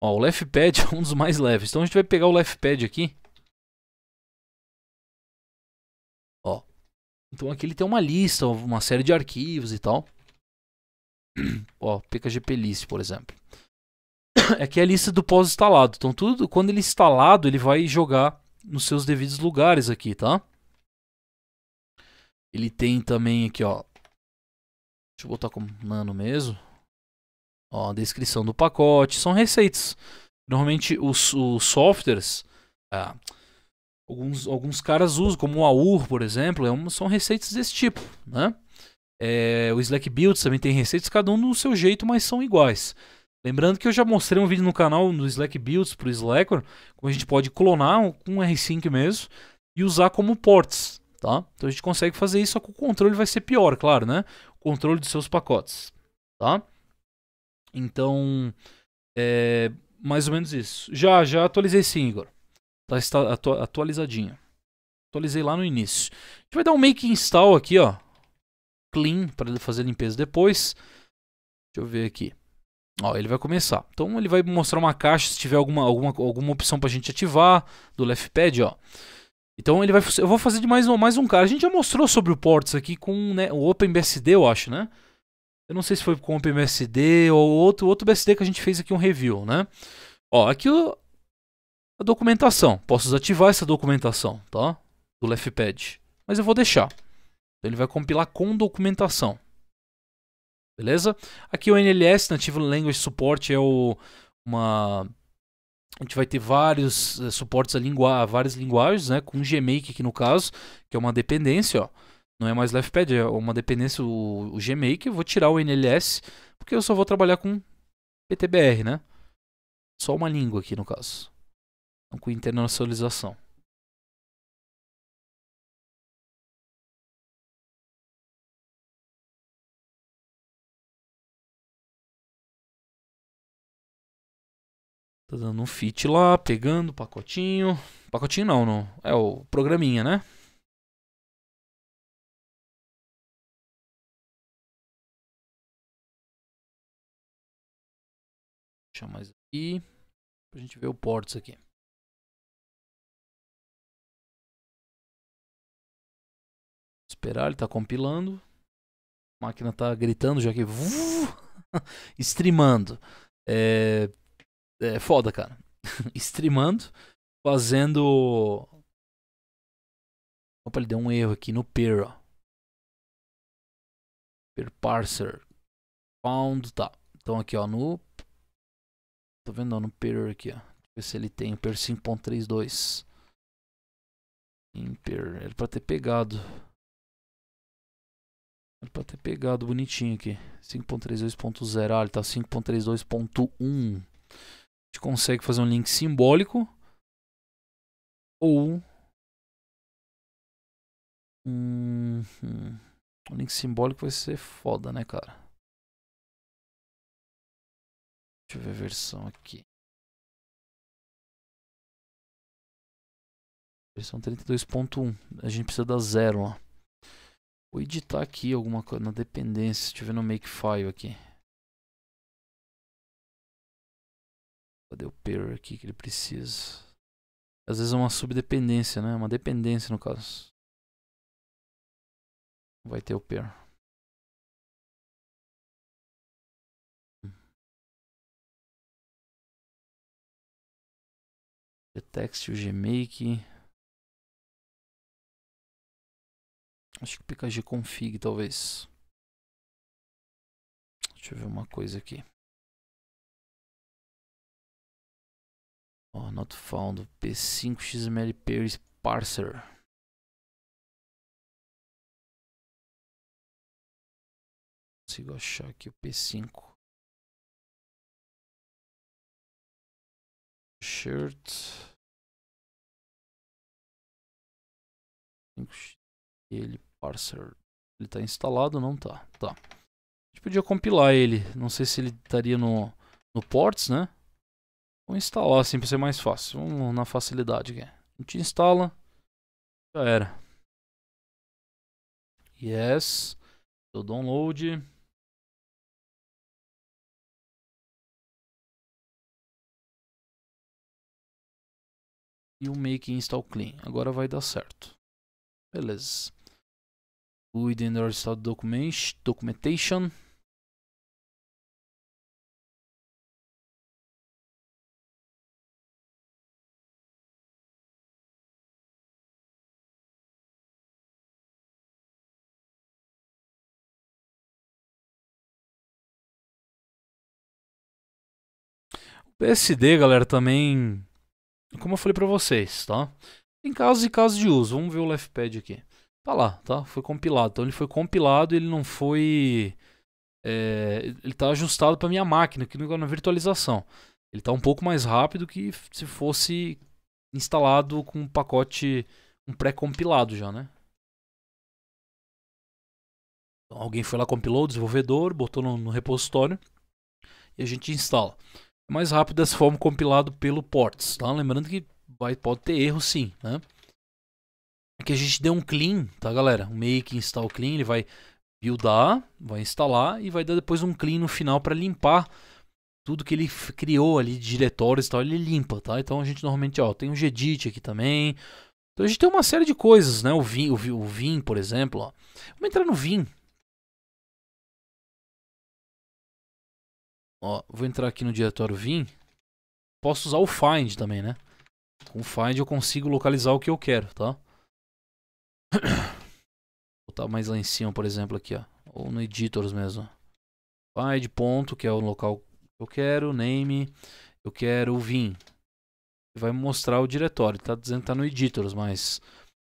Ó, o leftpad é um dos mais leves. Então a gente vai pegar o leftpad aqui. Ó. Então aqui ele tem uma lista, uma série de arquivos e tal. Ó, pkgplist, por exemplo. Aqui é a lista do pós-instalado. Então tudo, quando ele é instalado, ele vai jogar nos seus devidos lugares aqui, tá? Ele tem também aqui, ó. Deixa eu botar como nano mesmo. Ó, a descrição do pacote. São receitas. Normalmente os, os softwares. Ah, alguns, alguns caras usam, como o AUR, por exemplo, é uma, são receitas desse tipo. Né? É, o Slack Builds também tem receitas, cada um no seu jeito, mas são iguais. Lembrando que eu já mostrei um vídeo no canal do Slack Builds para o Slacker, como a gente pode clonar com um R5 mesmo e usar como ports. Tá? Então a gente consegue fazer isso, só que o controle vai ser pior, claro, né? O controle dos seus pacotes. Tá? Então, é mais ou menos isso. Já, já atualizei sim, Igor. Tá está atu atualizadinho. Atualizei lá no início. A gente vai dar um make install aqui, ó. Clean, para fazer limpeza depois. Deixa eu ver aqui. Ó, ele vai começar. Então ele vai mostrar uma caixa se tiver alguma, alguma, alguma opção para a gente ativar do leftpad, ó. Então ele vai, eu vou fazer de mais um, mais um cara. A gente já mostrou sobre o ports aqui com né, o OpenBSD, eu acho, né? Eu não sei se foi com o OpenBSD ou outro, outro BSD que a gente fez aqui um review, né? Ó, aqui o, a documentação. Posso desativar essa documentação, tá? Do leftpad. Mas eu vou deixar. Então, ele vai compilar com documentação. Beleza? Aqui o NLS, Native Language Support, é o, uma... A gente vai ter vários uh, suportes a, língua, a várias linguagens, né? Com Gmake aqui no caso, que é uma dependência, ó. Não é mais leftpad, é uma dependência, o, o Gmake. Eu vou tirar o NLS, porque eu só vou trabalhar com PTBR, né? Só uma língua aqui no caso. Com internacionalização. Tá dando um fit lá, pegando pacotinho. Pacotinho não, não. É o programinha, né? Deixa mais aqui. Pra gente ver o ports aqui. Esperar, ele tá compilando. A máquina tá gritando já que. Streamando. É, é foda, cara. Streamando. Fazendo Opa, ele deu um erro aqui no per, ó. Per parser. Found, tá. Então aqui, ó, no... Tô vendo, ó, no per aqui, ó. Deixa eu ver se ele tem o per 5.32. Imper, era pra ter pegado. Era pra ter pegado bonitinho aqui. 5.32.0, ah, ele tá 5.32.1. Gente consegue fazer um link simbólico. Ou... O link simbólico vai ser foda, né, cara? Deixa eu ver a versão aqui. Versão 32.1. A gente precisa da zero, ó. Vou editar aqui alguma coisa na dependência. Deixa eu ver no Makefile aqui. Cadê o pair aqui que ele precisa? Às vezes é uma subdependência, né? Uma dependência no caso. Vai ter o pair. The o Gmake. Acho que PKG config talvez. Deixa eu ver uma coisa aqui. Oh, not found. P5 XML parser. Consigo achar aqui o P5. Shirt. 5 ele parser. Ele está instalado não tá? Tá. A gente podia compilar ele. Não sei se ele estaria no, no ports, né? Vou instalar assim para ser mais fácil. Vamos na facilidade aqui. A gente instala. Já era. Yes. Do download. E o make install clean. Agora vai dar certo. Beleza. Within our install documentation. PSD, galera, também, como eu falei para vocês, tá? Tem casos e casos de uso. Vamos ver o leftpad aqui. Tá lá, tá? Foi compilado. Então ele foi compilado, ele não foi. É, ele tá ajustado para minha máquina, aqui na virtualização. Ele tá um pouco mais rápido que se fosse instalado com um pacote um pré-compilado já, né? Então, alguém foi lá, compilou, desenvolvedor, botou no, no repositório e a gente instala. É mais rápido dessa forma compilado pelo ports, tá? Lembrando que vai, pode ter erro sim, né? que a gente deu um clean, tá galera? Um make install clean, ele vai buildar, vai instalar e vai dar depois um clean no final para limpar tudo que ele criou ali de diretórios e tal, ele limpa, tá? Então a gente normalmente, ó, tem um gedit aqui também. Então a gente tem uma série de coisas, né? O Vim, o, o Vim por exemplo, ó. Vamos entrar no Vim. Ó, vou entrar aqui no diretório Vim. Posso usar o Find também, né? Com o Find eu consigo localizar o que eu quero, tá? Vou botar mais lá em cima, por exemplo, aqui, ó. Ou no editors mesmo. Find ponto, que é o local que eu quero, name, eu quero vim. Vai mostrar o diretório. Tá dizendo que tá no editors, mas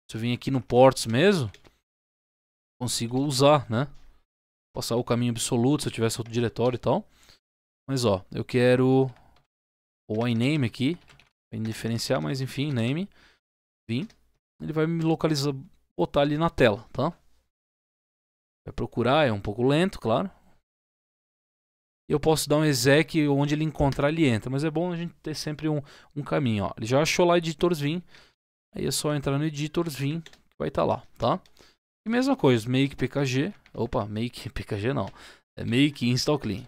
se eu vim aqui no ports mesmo, consigo usar, né? Passar o caminho absoluto se eu tivesse outro diretório e tal. Mas ó, eu quero o iname aqui, para diferenciar, mas enfim, name, vim. Ele vai me localizar botar ali na tela, tá? Vai procurar, é um pouco lento, claro. Eu posso dar um exec onde ele encontrar, ele entra. Mas é bom a gente ter sempre um, um caminho, ó. Ele já achou lá editors vim. Aí é só entrar no editors vim, que vai estar tá lá, tá? E mesma coisa, make pkg. Opa, make pkg não. É make install clean.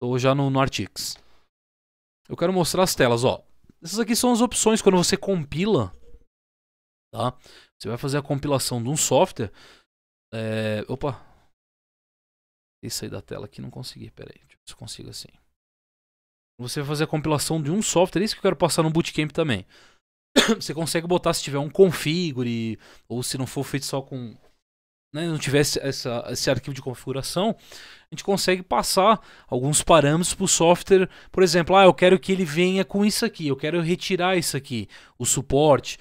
Estou já no, no Artix. Eu quero mostrar as telas, ó. Essas aqui são as opções quando você compila, tá? Você vai fazer a compilação de um software. É... Opa! Isso aí da tela aqui não consegui. Pera aí, deixa se eu consigo assim. Você vai fazer a compilação de um software. É isso que eu quero passar no Bootcamp também. você consegue botar se tiver um configure, ou se não for feito só com. Né, não tivesse essa, esse arquivo de configuração, a gente consegue passar alguns parâmetros para o software. Por exemplo, ah, eu quero que ele venha com isso aqui, eu quero retirar isso aqui, o suporte.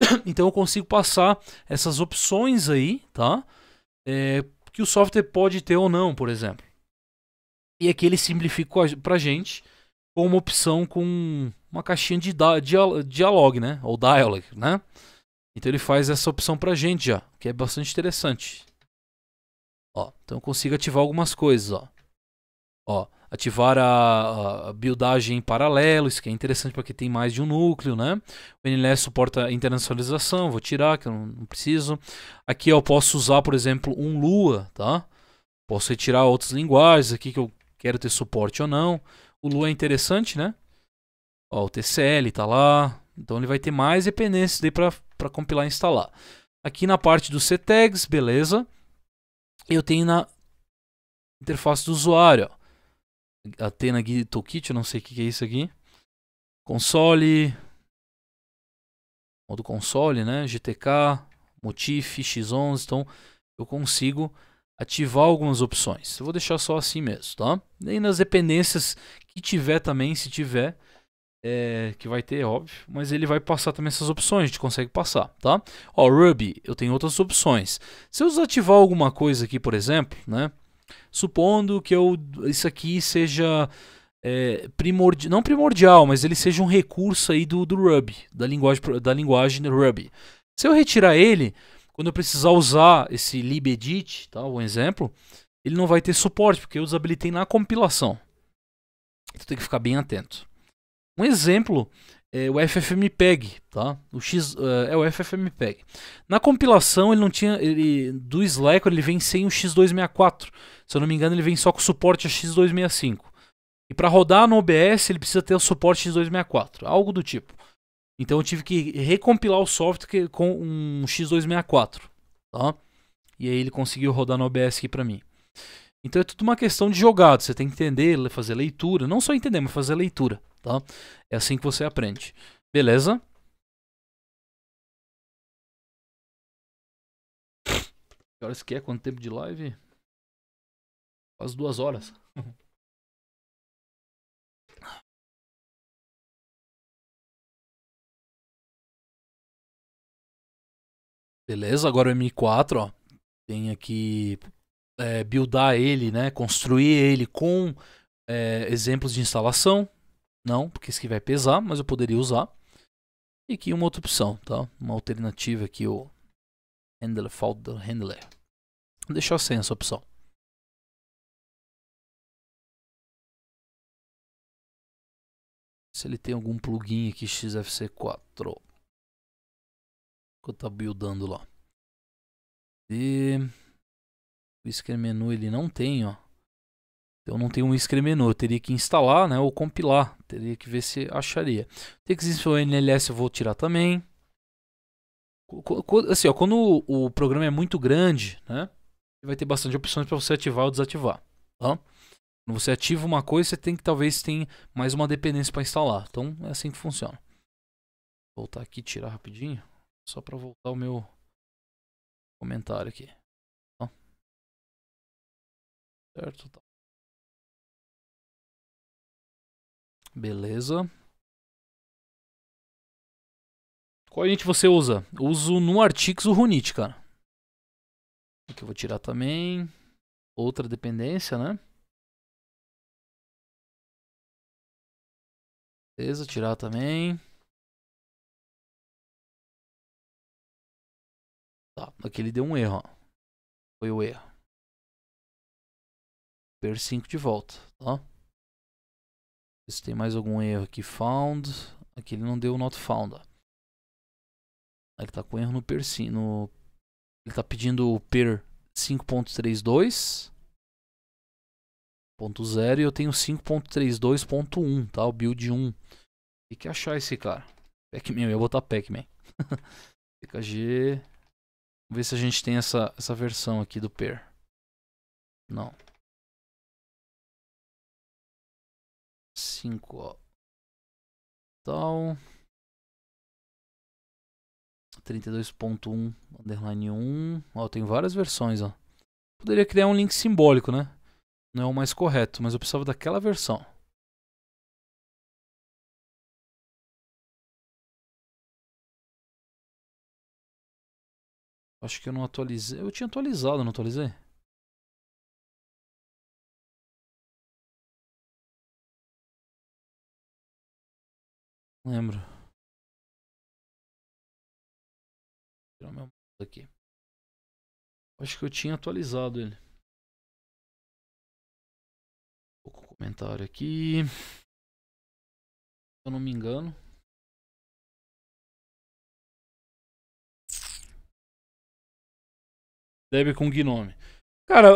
Então eu consigo passar essas opções aí, tá? É, que o software pode ter ou não, por exemplo. E aqui ele simplifica para gente com uma opção com uma caixinha de dialogue, né? Ou dialogue, né? Então ele faz essa opção pra gente já, que é bastante interessante. Ó, então eu consigo ativar algumas coisas, ó. Ó, ativar a, a buildagem em paralelo, isso que é interessante porque tem mais de um núcleo, né? O NLS suporta internacionalização, vou tirar que eu não, não preciso. Aqui eu posso usar, por exemplo, um Lua, tá? Posso retirar outras linguagens aqui que eu quero ter suporte ou não. O Lua é interessante, né? Ó, o TCL tá lá. Então ele vai ter mais dependências daí para compilar e instalar. Aqui na parte dos CTags, beleza. Eu tenho na interface do usuário, ó. Athena Guide Toolkit, eu não sei o que é isso aqui. Console. Modo console, né? GTK, Motif, X11. Então eu consigo ativar algumas opções. Eu vou deixar só assim mesmo, tá? E nas dependências que tiver também, se tiver, é, que vai ter, óbvio, mas ele vai passar também essas opções, a gente consegue passar, tá? Ó, Ruby, eu tenho outras opções. Se eu desativar alguma coisa aqui, por exemplo, né? Supondo que eu, isso aqui seja é, não primordial, mas ele seja um recurso aí do, do Ruby, da linguagem, da linguagem Ruby. Se eu retirar ele, quando eu precisar usar esse libedit, tá, um exemplo, ele não vai ter suporte, porque eu desabilitei na compilação. Então tem que ficar bem atento. Um exemplo é o FFmpeg, tá? O X uh, é o FFmpeg. Na compilação ele não tinha ele do Slack ele vem sem o X264. Se eu não me engano, ele vem só com suporte a X265. E para rodar no OBS, ele precisa ter o suporte X264, algo do tipo. Então eu tive que recompilar o software com um X264, tá? E aí ele conseguiu rodar no OBS aqui para mim. Então é tudo uma questão de jogado, você tem que entender, fazer leitura, não só entender, mas fazer leitura, tá? É assim que você aprende. Beleza? Que horas que é? Quanto tempo de live? Quase duas horas. Beleza, agora o M4, ó. Tem aqui é, buildar ele, né? Construir ele com é, exemplos de instalação. Não, porque isso aqui vai pesar, mas eu poderia usar. E aqui uma outra opção, tá? Uma alternativa aqui, o Handler, Folder Handler. Vou deixar sem essa opção. Se ele tem algum plugin aqui XFC4 que eu tá buildando lá. E o Menu ele não tem, ó. Então não tem um Screen Menu, eu teria que instalar, né, ou compilar. Teria que ver se acharia. Tem o NLS eu vou tirar também. Assim, ó, quando o, programa é muito grande, né, vai ter bastante opções para você ativar ou desativar, tá? Quando você ativa uma coisa, você tem que talvez tenha mais uma dependência para instalar. Então é assim que funciona. Vou voltar aqui tirar rapidinho. Só para voltar o meu comentário aqui. Certo? Tá. Beleza. Qual gente você usa? uso no Artix o Runit, cara. Aqui eu vou tirar também. Outra dependência, né? Beleza, tirar também. Tá, aqui ele deu um erro, ó. Foi o erro. Per 5 de volta, tá? Se tem mais algum erro aqui, found. Aqui ele não deu not found, ó. Ele tá com erro no per 5, no... Ele tá pedindo o per 5.32 ponto .0 e eu tenho 5.32.1, tá? O build 1. Tem que achar esse cara. Pac-Man, eu ia botar Pac-Man. PKG Vamos ver se a gente tem essa, essa versão aqui do pair. Não. 5, ó. Tal. 32.1 underline 1. Ó, tem várias versões, ó. Poderia criar um link simbólico, né? Não é o mais correto, mas eu precisava daquela versão. Acho que eu não atualizei. Eu tinha atualizado, não atualizei? Lembro. Tirar meu aqui. Acho que eu tinha atualizado ele. Pouco comentário aqui. Se eu não me engano. Deve com Gnome. Cara,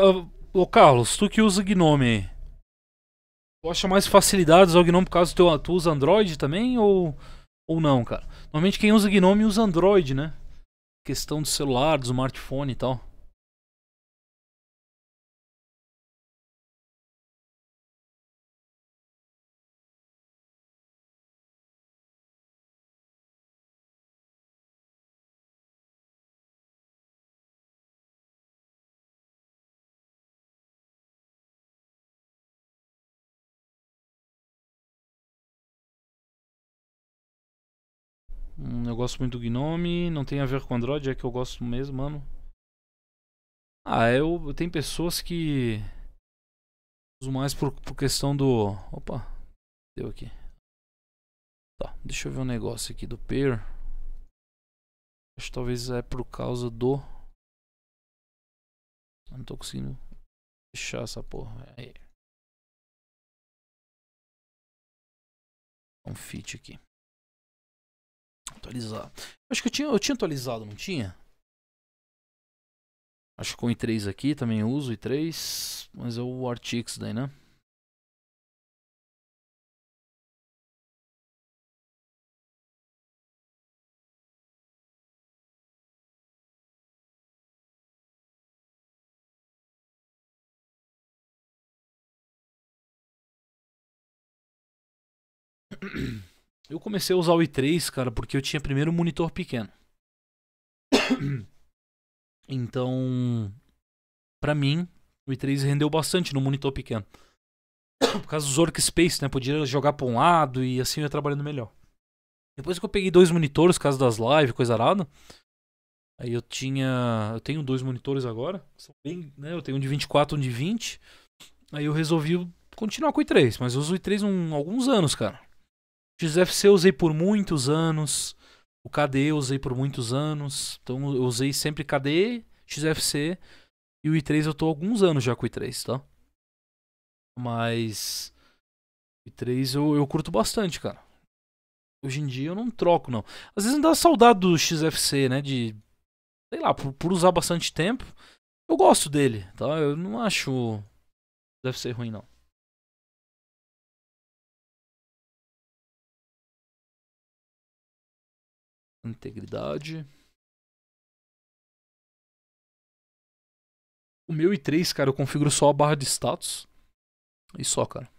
ô Carlos, tu que usa Gnome aí. Tu acha mais facilidades ao Gnome por causa do teu. Tu usa Android também ou, ou não, cara? Normalmente quem usa Gnome usa Android, né? Questão do celular, do smartphone e tal. Hum, eu gosto muito do Gnome, não tem a ver com Android, é que eu gosto mesmo, mano. Ah, eu tem pessoas que uso mais por, por questão do. Opa, deu aqui. Tá, deixa eu ver um negócio aqui do Pair. Acho que talvez é por causa do. Eu não tô conseguindo fechar essa porra. Aí. Um fit aqui. Atualizar. Acho que eu tinha, eu tinha atualizado, não tinha? Acho que com o i3 aqui também uso o i3, mas é o RTX daí, né? Eu comecei a usar o i3, cara, porque eu tinha primeiro um monitor pequeno. Então, para mim, o i3 rendeu bastante no monitor pequeno. Por causa dos workspace, né? Podia jogar pra um lado e assim eu ia trabalhando melhor. Depois que eu peguei dois monitores, caso das lives, coisa arada. Aí eu tinha. Eu tenho dois monitores agora. São bem, né? Eu tenho um de 24 e um de 20. Aí eu resolvi continuar com o i3, mas eu uso o i3 há alguns anos, cara. XFC eu usei por muitos anos. O KDE eu usei por muitos anos. Então eu usei sempre KDE, XFC. E o i3 eu há alguns anos já com o i3, tá? Mas. O i3 eu, eu curto bastante, cara. Hoje em dia eu não troco, não. Às vezes não dá saudade do XFC, né? De. Sei lá, por, por usar bastante tempo. Eu gosto dele, tá? Eu não acho. Deve ser ruim, não. Integridade. O meu i3, cara, eu configuro só a barra de status. E só, cara.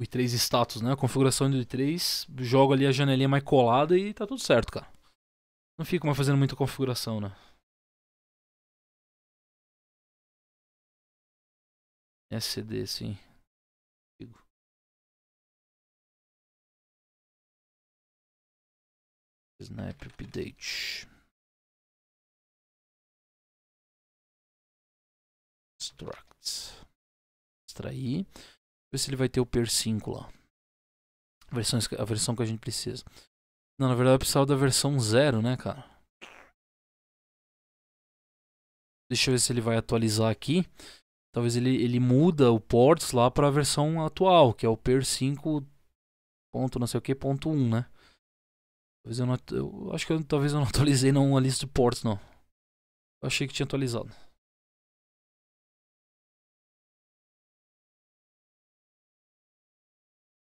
O i3 status, né? A configuração do i3. Jogo ali a janelinha mais colada e tá tudo certo, cara. Não fico mais fazendo muita configuração, né? SCD, sim. Snap update. Extract. Extrair. Ver se ele vai ter o PER 5 lá. A versão, a versão que a gente precisa. Não, na verdade eu precisava da versão 0, né, cara? Deixa eu ver se ele vai atualizar aqui. Talvez ele, ele muda o ports lá para a versão atual, que é o PER 5. Ponto não sei o que, ponto 1, né? Talvez eu não. Eu acho que eu, talvez eu não atualizei não a lista de ports, não. Eu achei que tinha atualizado.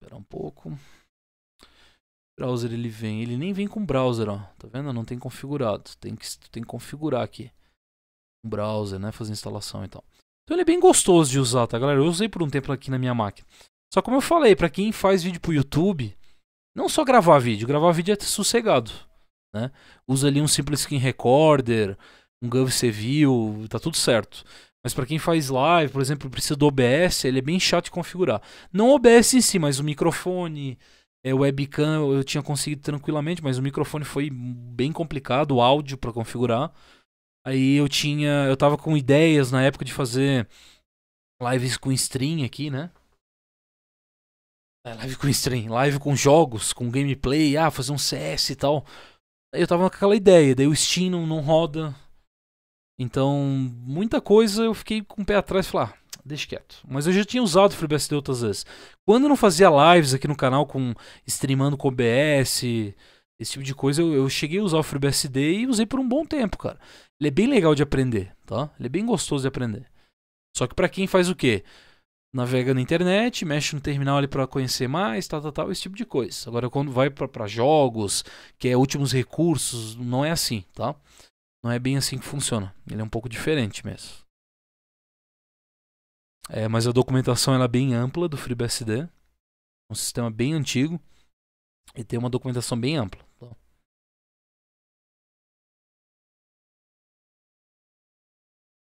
Esperar um pouco. Browser ele vem. Ele nem vem com browser, ó. Tá vendo? Não tem configurado. Tem que, tem que configurar aqui. Um browser, né? Fazer instalação e tal. Então ele é bem gostoso de usar, tá, galera? Eu usei por um tempo aqui na minha máquina. Só como eu falei, para quem faz vídeo pro YouTube, não só gravar vídeo, gravar vídeo é sossegado. né? Usa ali um simples screen recorder, um GovC View, tá tudo certo. Mas para quem faz live, por exemplo, precisa do OBS, ele é bem chato de configurar. Não o OBS em si, mas o microfone, é, o webcam eu tinha conseguido tranquilamente, mas o microfone foi bem complicado, o áudio para configurar. Aí eu tinha, eu tava com ideias na época de fazer lives com stream aqui, né? É, live com stream, live com jogos, com gameplay, ah, fazer um CS e tal. Eu tava com aquela ideia, daí o Steam não, não roda. Então, muita coisa eu fiquei com o pé atrás e falei, ah, deixa quieto. Mas eu já tinha usado o FreeBSD outras vezes. Quando eu não fazia lives aqui no canal com streamando com OBS, esse tipo de coisa, eu, eu cheguei a usar o FreeBSD e usei por um bom tempo, cara. Ele é bem legal de aprender, tá? Ele é bem gostoso de aprender. Só que para quem faz o quê? Navega na internet, mexe no terminal ali para conhecer mais, tal, tal, tal, esse tipo de coisa. Agora, quando vai para jogos, que é últimos recursos, não é assim, tá? Não é bem assim que funciona. Ele é um pouco diferente mesmo. É, mas a documentação ela é bem ampla do FreeBSD. É um sistema bem antigo e tem uma documentação bem ampla. Tá?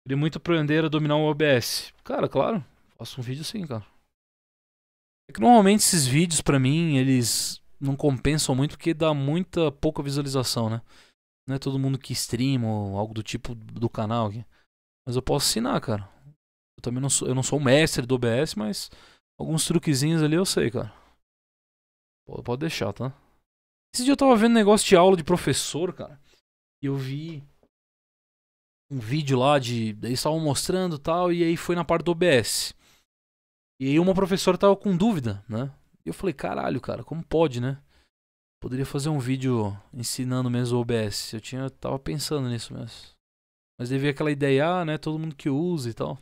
Queria muito aprender a dominar o OBS. Cara, claro. Faço um vídeo sim, cara. É que normalmente esses vídeos, pra mim, eles não compensam muito porque dá muita pouca visualização, né? Não é todo mundo que streama ou algo do tipo do canal aqui. Mas eu posso ensinar, cara. Eu também não sou, eu não sou mestre do OBS, mas alguns truquezinhos ali eu sei, cara. Pode deixar, tá? Esse dia eu tava vendo negócio de aula de professor, cara. E eu vi um vídeo lá de. Eles estavam mostrando tal, e aí foi na parte do OBS. E aí uma professora tava com dúvida, né? E eu falei, caralho, cara, como pode, né? Poderia fazer um vídeo ensinando mesmo o OBS. Eu tinha, tava pensando nisso mesmo. Mas devia aquela ideia, ah, né? Todo mundo que usa e tal.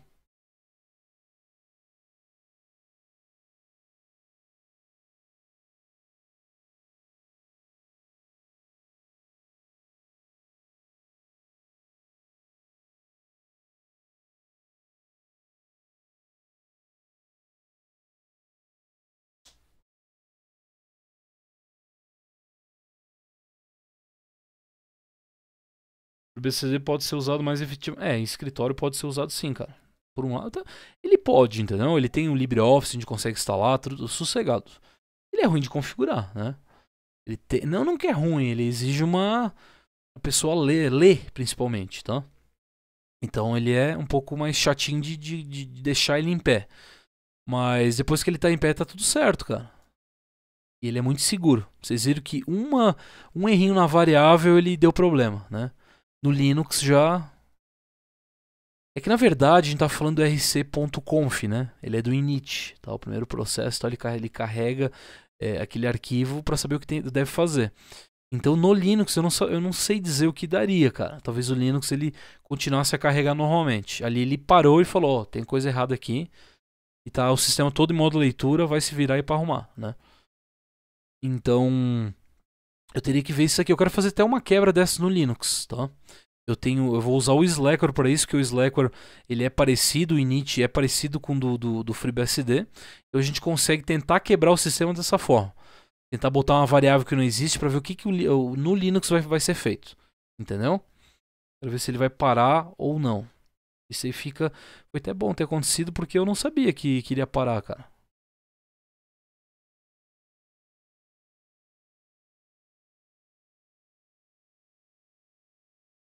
O BCD pode ser usado mais efetivamente. É, em escritório pode ser usado sim, cara. Por um lado, ele pode, entendeu? Ele tem um LibreOffice, a gente consegue instalar, tudo sossegado. Ele é ruim de configurar, né? Ele te... Não, não que é ruim, ele exige uma. A pessoa ler, ler principalmente, tá? Então ele é um pouco mais chatinho de, de, de deixar ele em pé. Mas depois que ele tá em pé, tá tudo certo, cara. E ele é muito seguro. Vocês viram que uma, um errinho na variável ele deu problema, né? No Linux já. É que na verdade a gente está falando do rc.conf, né? Ele é do init, tá? O primeiro processo, então ele carrega é, aquele arquivo para saber o que tem, deve fazer. Então no Linux eu não, eu não sei dizer o que daria, cara. Talvez o Linux ele continuasse a carregar normalmente. Ali ele parou e falou: oh, tem coisa errada aqui. E tá o sistema todo em modo leitura, vai se virar aí para arrumar, né? Então, eu teria que ver isso aqui. Eu quero fazer até uma quebra dessa no Linux, tá? Eu tenho, eu vou usar o Slackware para isso, que o Slackware ele é parecido, o init é parecido com o do, do, do FreeBSD. Então a gente consegue tentar quebrar o sistema dessa forma. Tentar botar uma variável que não existe para ver o que, que o, no Linux vai, vai ser feito. Entendeu? Para ver se ele vai parar ou não. Isso aí fica. Foi até bom ter acontecido porque eu não sabia que, que iria parar, cara.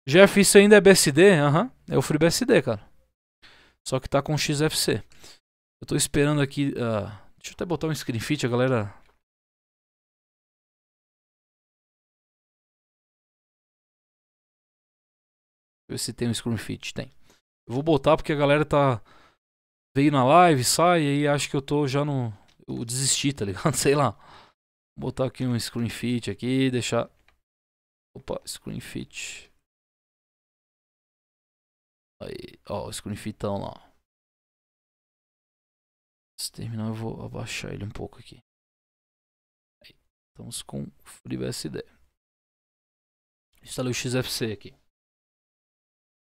Jeff, isso ainda é BSD? Aham, uhum. é o FreeBSD, cara. Só que tá com XFC. Eu tô esperando aqui. Uh... Deixa eu até botar um screen fit, a galera. Ver se tem um fit. Tem. Eu vou botar porque a galera tá. Veio na live, sai, e acho que eu tô já no. Eu desisti, tá ligado? Sei lá. Vou botar aqui um screen fit aqui, deixar. Opa, screen fit. Aí, ó, o screenfitão lá. Se terminar, eu vou abaixar ele um pouco aqui. Aí, estamos com FreeBSD. Instalei o XFC aqui.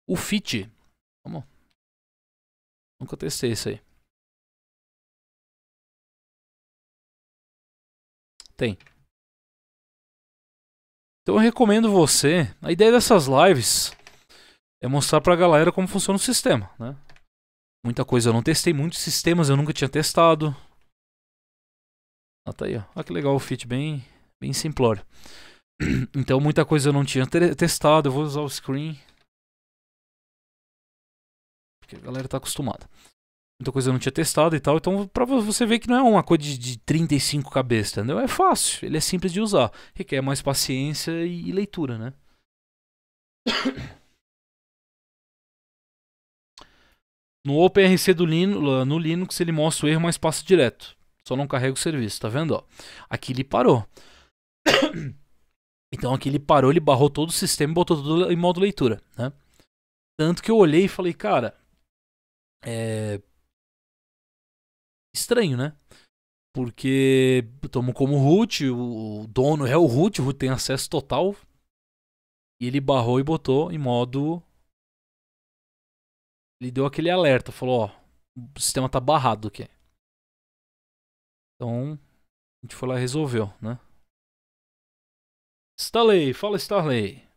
O Fit. Vamos. Nunca testei isso aí. Tem. Então eu recomendo você. A ideia dessas lives é mostrar pra galera como funciona o sistema, né? Muita coisa eu não testei, muitos sistemas eu nunca tinha testado. Ah, tá aí, ó. Olha que legal o fit, bem, bem simplório. Então muita coisa eu não tinha testado, eu vou usar o screen. Porque a galera tá acostumada. Muita coisa eu não tinha testado e tal, então pra você ver que não é uma coisa de, de 35 cabeças, entendeu? É fácil, ele é simples de usar. Requer mais paciência e, e leitura, né? No OpenRC do Linux, no Linux ele mostra o erro, mas passa direto. Só não carrega o serviço, tá vendo? Ó? Aqui ele parou. Então aqui ele parou, ele barrou todo o sistema e botou tudo em modo leitura, né? Tanto que eu olhei e falei, cara, é estranho, né? Porque tomo como root, o dono é o root, o root tem acesso total. E ele barrou e botou em modo ele deu aquele alerta, falou, ó, o sistema tá barrado aqui. Então, a gente foi lá e resolveu, né? Starley, fala Starley.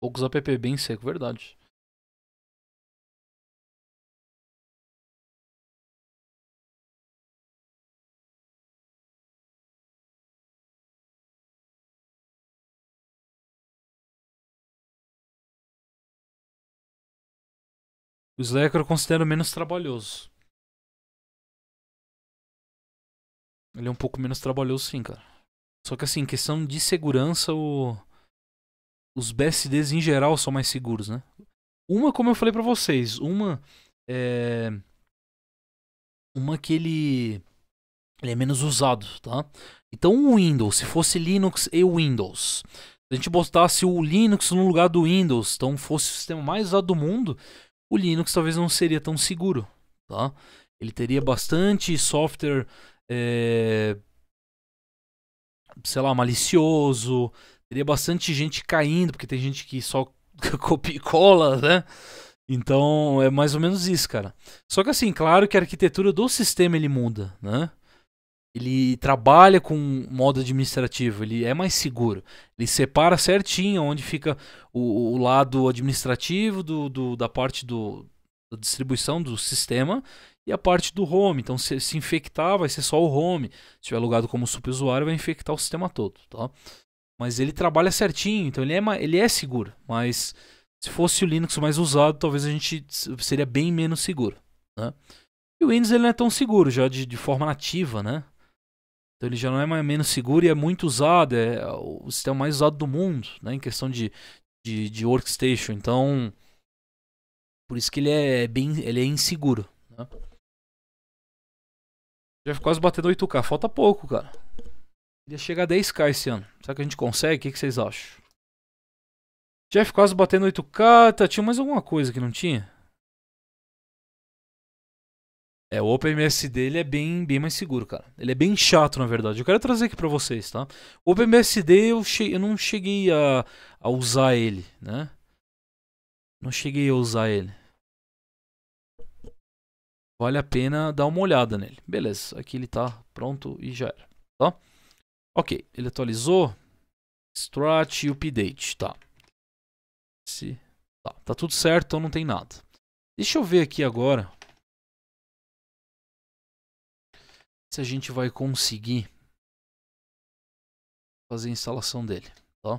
Poucos app bem seco, verdade. O Slacker eu considero menos trabalhoso. Ele é um pouco menos trabalhoso sim, cara. Só que assim, questão de segurança, o... os BSDs em geral são mais seguros, né? Uma, como eu falei pra vocês, uma é... Uma que ele... Ele é menos usado, tá? Então o Windows, se fosse Linux e Windows, se a gente botasse o Linux no lugar do Windows, então fosse o sistema mais usado do mundo, o Linux talvez não seria tão seguro, tá? Ele teria bastante software, é, sei lá, malicioso, teria bastante gente caindo, porque tem gente que só copia e cola, né? Então é mais ou menos isso, cara. Só que assim, claro que a arquitetura do sistema ele muda, né? Ele trabalha com modo administrativo, ele é mais seguro. Ele separa certinho onde fica o, o lado administrativo do, do, da parte do, da distribuição do sistema e a parte do home. Então, se, se infectar, vai ser só o home. Se tiver alugado como subusuário, vai infectar o sistema todo. Tá? Mas ele trabalha certinho, então ele é, ele é seguro. Mas se fosse o Linux mais usado, talvez a gente seria bem menos seguro. Né? E o Windows ele não é tão seguro já de, de forma nativa, né? Então ele já não é mais, menos seguro e é muito usado, é o sistema mais usado do mundo, né, em questão de, de, de workstation. Então, por isso que ele é bem, ele é inseguro. Né? Já quase batendo 8K, falta pouco, cara. Queria chegar a 10K esse ano. Será que a gente consegue? O que, que vocês acham? Jeff quase batendo 8K, tá, tinha mais alguma coisa que não tinha? É, o OpenMSD ele é bem, bem mais seguro, cara. Ele é bem chato, na verdade. Eu quero trazer aqui pra vocês, tá? O OpenMSD eu, che eu não cheguei a, a usar ele, né? Não cheguei a usar ele. Vale a pena dar uma olhada nele. Beleza, aqui ele tá pronto e já era, tá? Ok, ele atualizou. Strat e update, tá. Tá. Tá tudo certo, então não tem nada. Deixa eu ver aqui agora se a gente vai conseguir fazer a instalação dele, tá?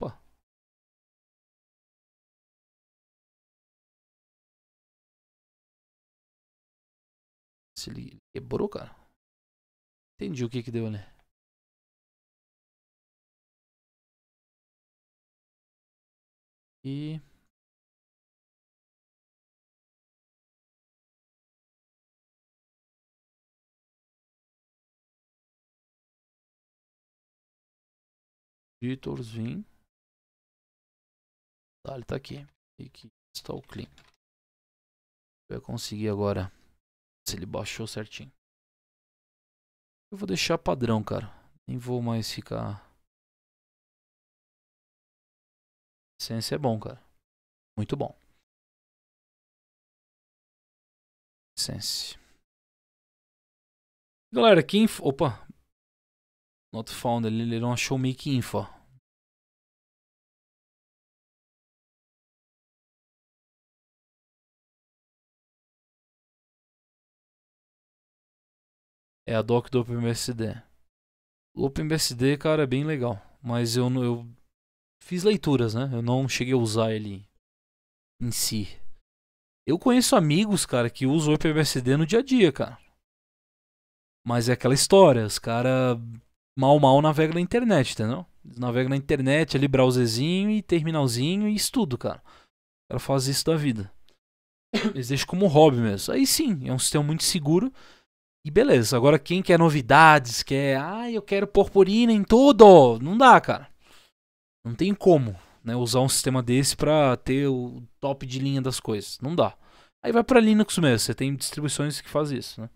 Opa. Se ele quebrou, cara. Entendi o que que deu, né? E editors vim. Tá, ele tá aqui. E aqui está o clean. Vai conseguir agora se ele baixou certinho. Eu vou deixar padrão, cara. Nem vou mais ficar. Sense é bom, cara. Muito bom. Sense. Galera, quem. Opa! Not found, ele não achou make info. É a doc do OpenBSD. O OpenBSD, cara, é bem legal. Mas eu, eu fiz leituras, né? Eu não cheguei a usar ele em si. Eu conheço amigos, cara, que usam o OpenBSD no dia a dia, cara. Mas é aquela história, os caras mal mal navegam na internet, entendeu? Navegam na internet ali, browserzinho e terminalzinho e estudo, cara. O cara faz isso da vida. Eles deixam como hobby mesmo. Aí sim, é um sistema muito seguro. E beleza, agora quem quer novidades, quer, ah, eu quero purpurina em tudo, não dá, cara. Não tem como, né, usar um sistema desse para ter o top de linha das coisas. Não dá. Aí vai para Linux mesmo, você tem distribuições que fazem isso, né?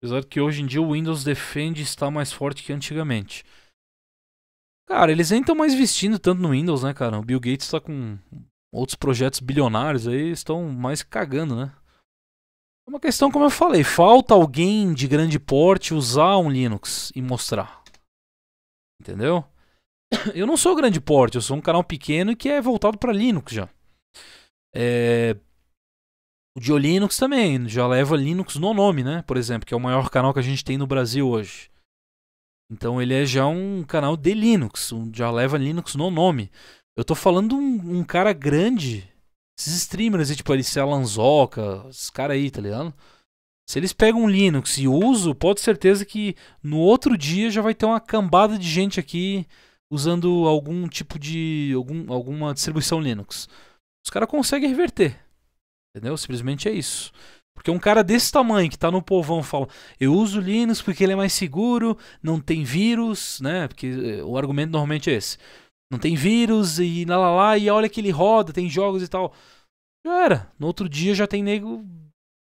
Apesar que hoje em dia o Windows Defend está mais forte que antigamente. Cara, eles nem estão mais vestindo tanto no Windows, né, cara? O Bill Gates está com outros projetos bilionários aí, estão mais cagando, né? É uma questão, como eu falei, falta alguém de grande porte usar um Linux e mostrar. Entendeu? Eu não sou grande porte, eu sou um canal pequeno que é voltado para Linux já. É, de Linux também, já leva Linux no nome, né? Por exemplo, que é o maior canal que a gente tem no Brasil hoje. Então ele é já um canal de Linux, já leva Linux no nome. Eu tô falando um, um cara grande, esses streamers, tipo Alicia Lanzoca, esses caras aí, tá ligado? Se eles pegam um Linux e usam, pode certeza que no outro dia já vai ter uma cambada de gente aqui usando algum tipo de. Algum, alguma distribuição Linux. Os caras conseguem reverter. Entendeu? Simplesmente é isso. Porque um cara desse tamanho que tá no povão fala: Eu uso Linux porque ele é mais seguro, não tem vírus, né? Porque eh, o argumento normalmente é esse. Não tem vírus e lá lá lá, e olha que ele roda, tem jogos e tal. Já era. No outro dia já tem nego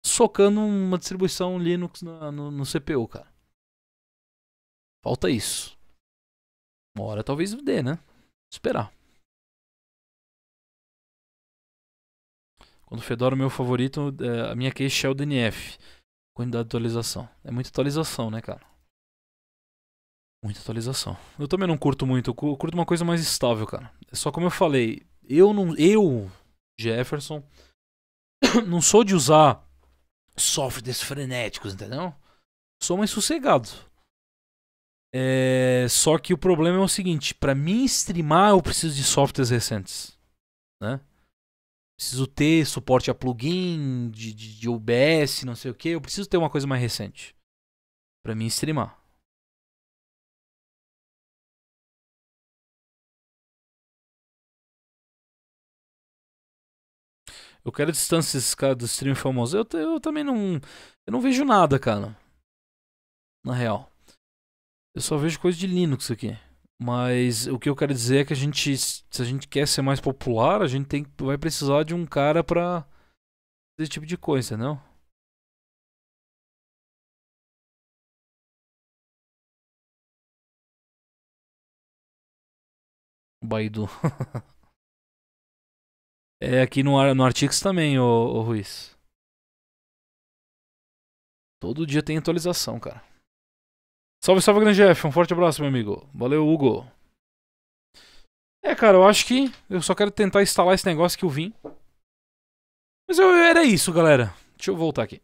socando uma distribuição Linux no, no, no CPU, cara. Falta isso. Uma hora talvez dê, né? Esperar. Quando o Fedora é o meu favorito, é, a minha queixa é o DNF. Quantidade de atualização. É muita atualização, né, cara? Muita atualização. Eu também não curto muito. Eu curto uma coisa mais estável, cara. É só como eu falei. Eu não. Eu, Jefferson, não sou de usar softwares frenéticos, entendeu? Sou mais sossegado. É, só que o problema é o seguinte: para mim streamar, eu preciso de softwares recentes, né? Preciso ter suporte a plugin de, de, de OBS, não sei o que. Eu preciso ter uma coisa mais recente para mim streamar. Eu quero distância desses caras do stream famoso. Eu, eu também não. Eu não vejo nada, cara. Na real. Eu só vejo coisa de Linux aqui. Mas o que eu quero dizer é que a gente, se a gente quer ser mais popular, a gente tem, vai precisar de um cara pra esse tipo de coisa, não? Baidu. é aqui no, no Artix também, ô, ô Ruiz. Todo dia tem atualização, cara. Salve, salve, grande Jeff. Um forte abraço, meu amigo. Valeu, Hugo. É, cara, eu acho que eu só quero tentar instalar esse negócio que eu vim. Mas eu, era isso, galera. Deixa eu voltar aqui.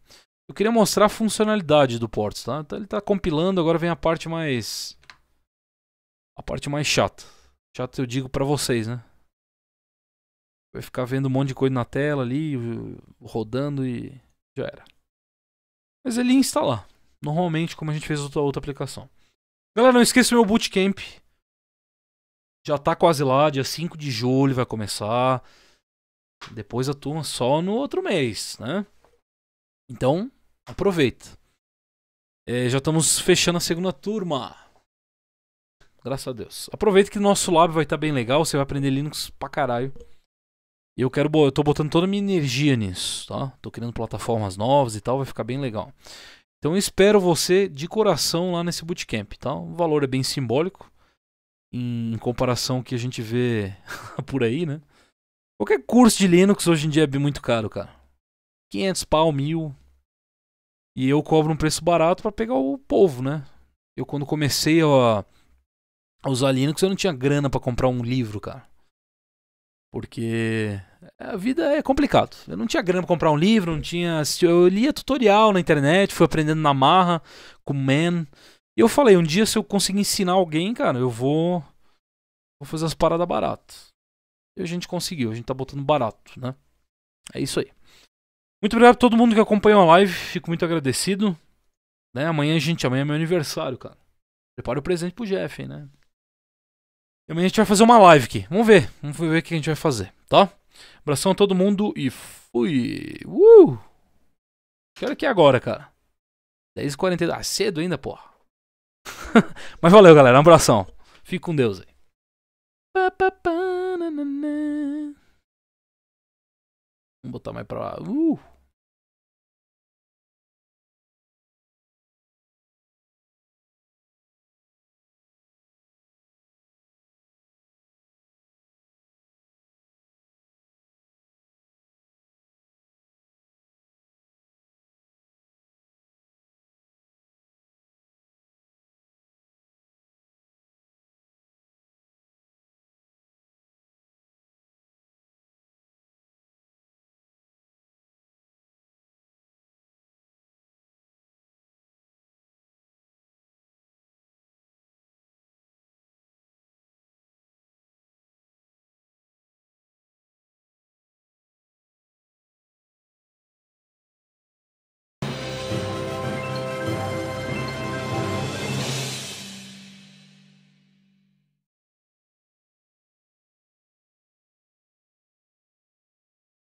Eu queria mostrar a funcionalidade do Ports, tá? Então ele tá compilando, agora vem a parte mais... A parte mais chata. Chata eu digo pra vocês, né? Vai ficar vendo um monte de coisa na tela ali, rodando e já era. Mas ele ia instalar normalmente, como a gente fez outra, outra aplicação. Galera, não esqueça o meu bootcamp. Já tá quase lá, dia 5 de julho vai começar. Depois a turma só no outro mês, né? Então, aproveita. É, já estamos fechando a segunda turma. Graças a Deus. Aproveita que nosso lab vai estar tá bem legal. Você vai aprender Linux pra caralho. E eu quero. Eu tô botando toda a minha energia nisso, tá? Tô criando plataformas novas e tal. Vai ficar bem legal. Então eu espero você de coração lá nesse bootcamp, tá? O valor é bem simbólico em comparação que a gente vê por aí, né? Qualquer curso de Linux hoje em dia é muito caro, cara. 500 pau, mil. E eu cobro um preço barato para pegar o povo, né? Eu quando comecei a, a usar Linux, eu não tinha grana para comprar um livro, cara. Porque a vida é complicado. Eu não tinha grana pra comprar um livro, não tinha. Eu lia tutorial na internet, fui aprendendo na marra com Man. E eu falei, um dia se eu conseguir ensinar alguém, cara, eu vou. Vou fazer as paradas baratas. E a gente conseguiu, a gente tá botando barato, né? É isso aí. Muito obrigado a todo mundo que acompanhou a live, fico muito agradecido. Né? Amanhã, gente, amanhã é meu aniversário, cara. Prepare o presente pro Jeff, hein, né? E amanhã a gente vai fazer uma live aqui. Vamos ver. Vamos ver o que a gente vai fazer, tá? Abração a todo mundo e fui. Uh! Quero aqui agora, cara. 10h42. Ah, cedo ainda, porra. Mas valeu, galera. Um abração. Fique com Deus aí. Vamos botar mais pra lá. Uh!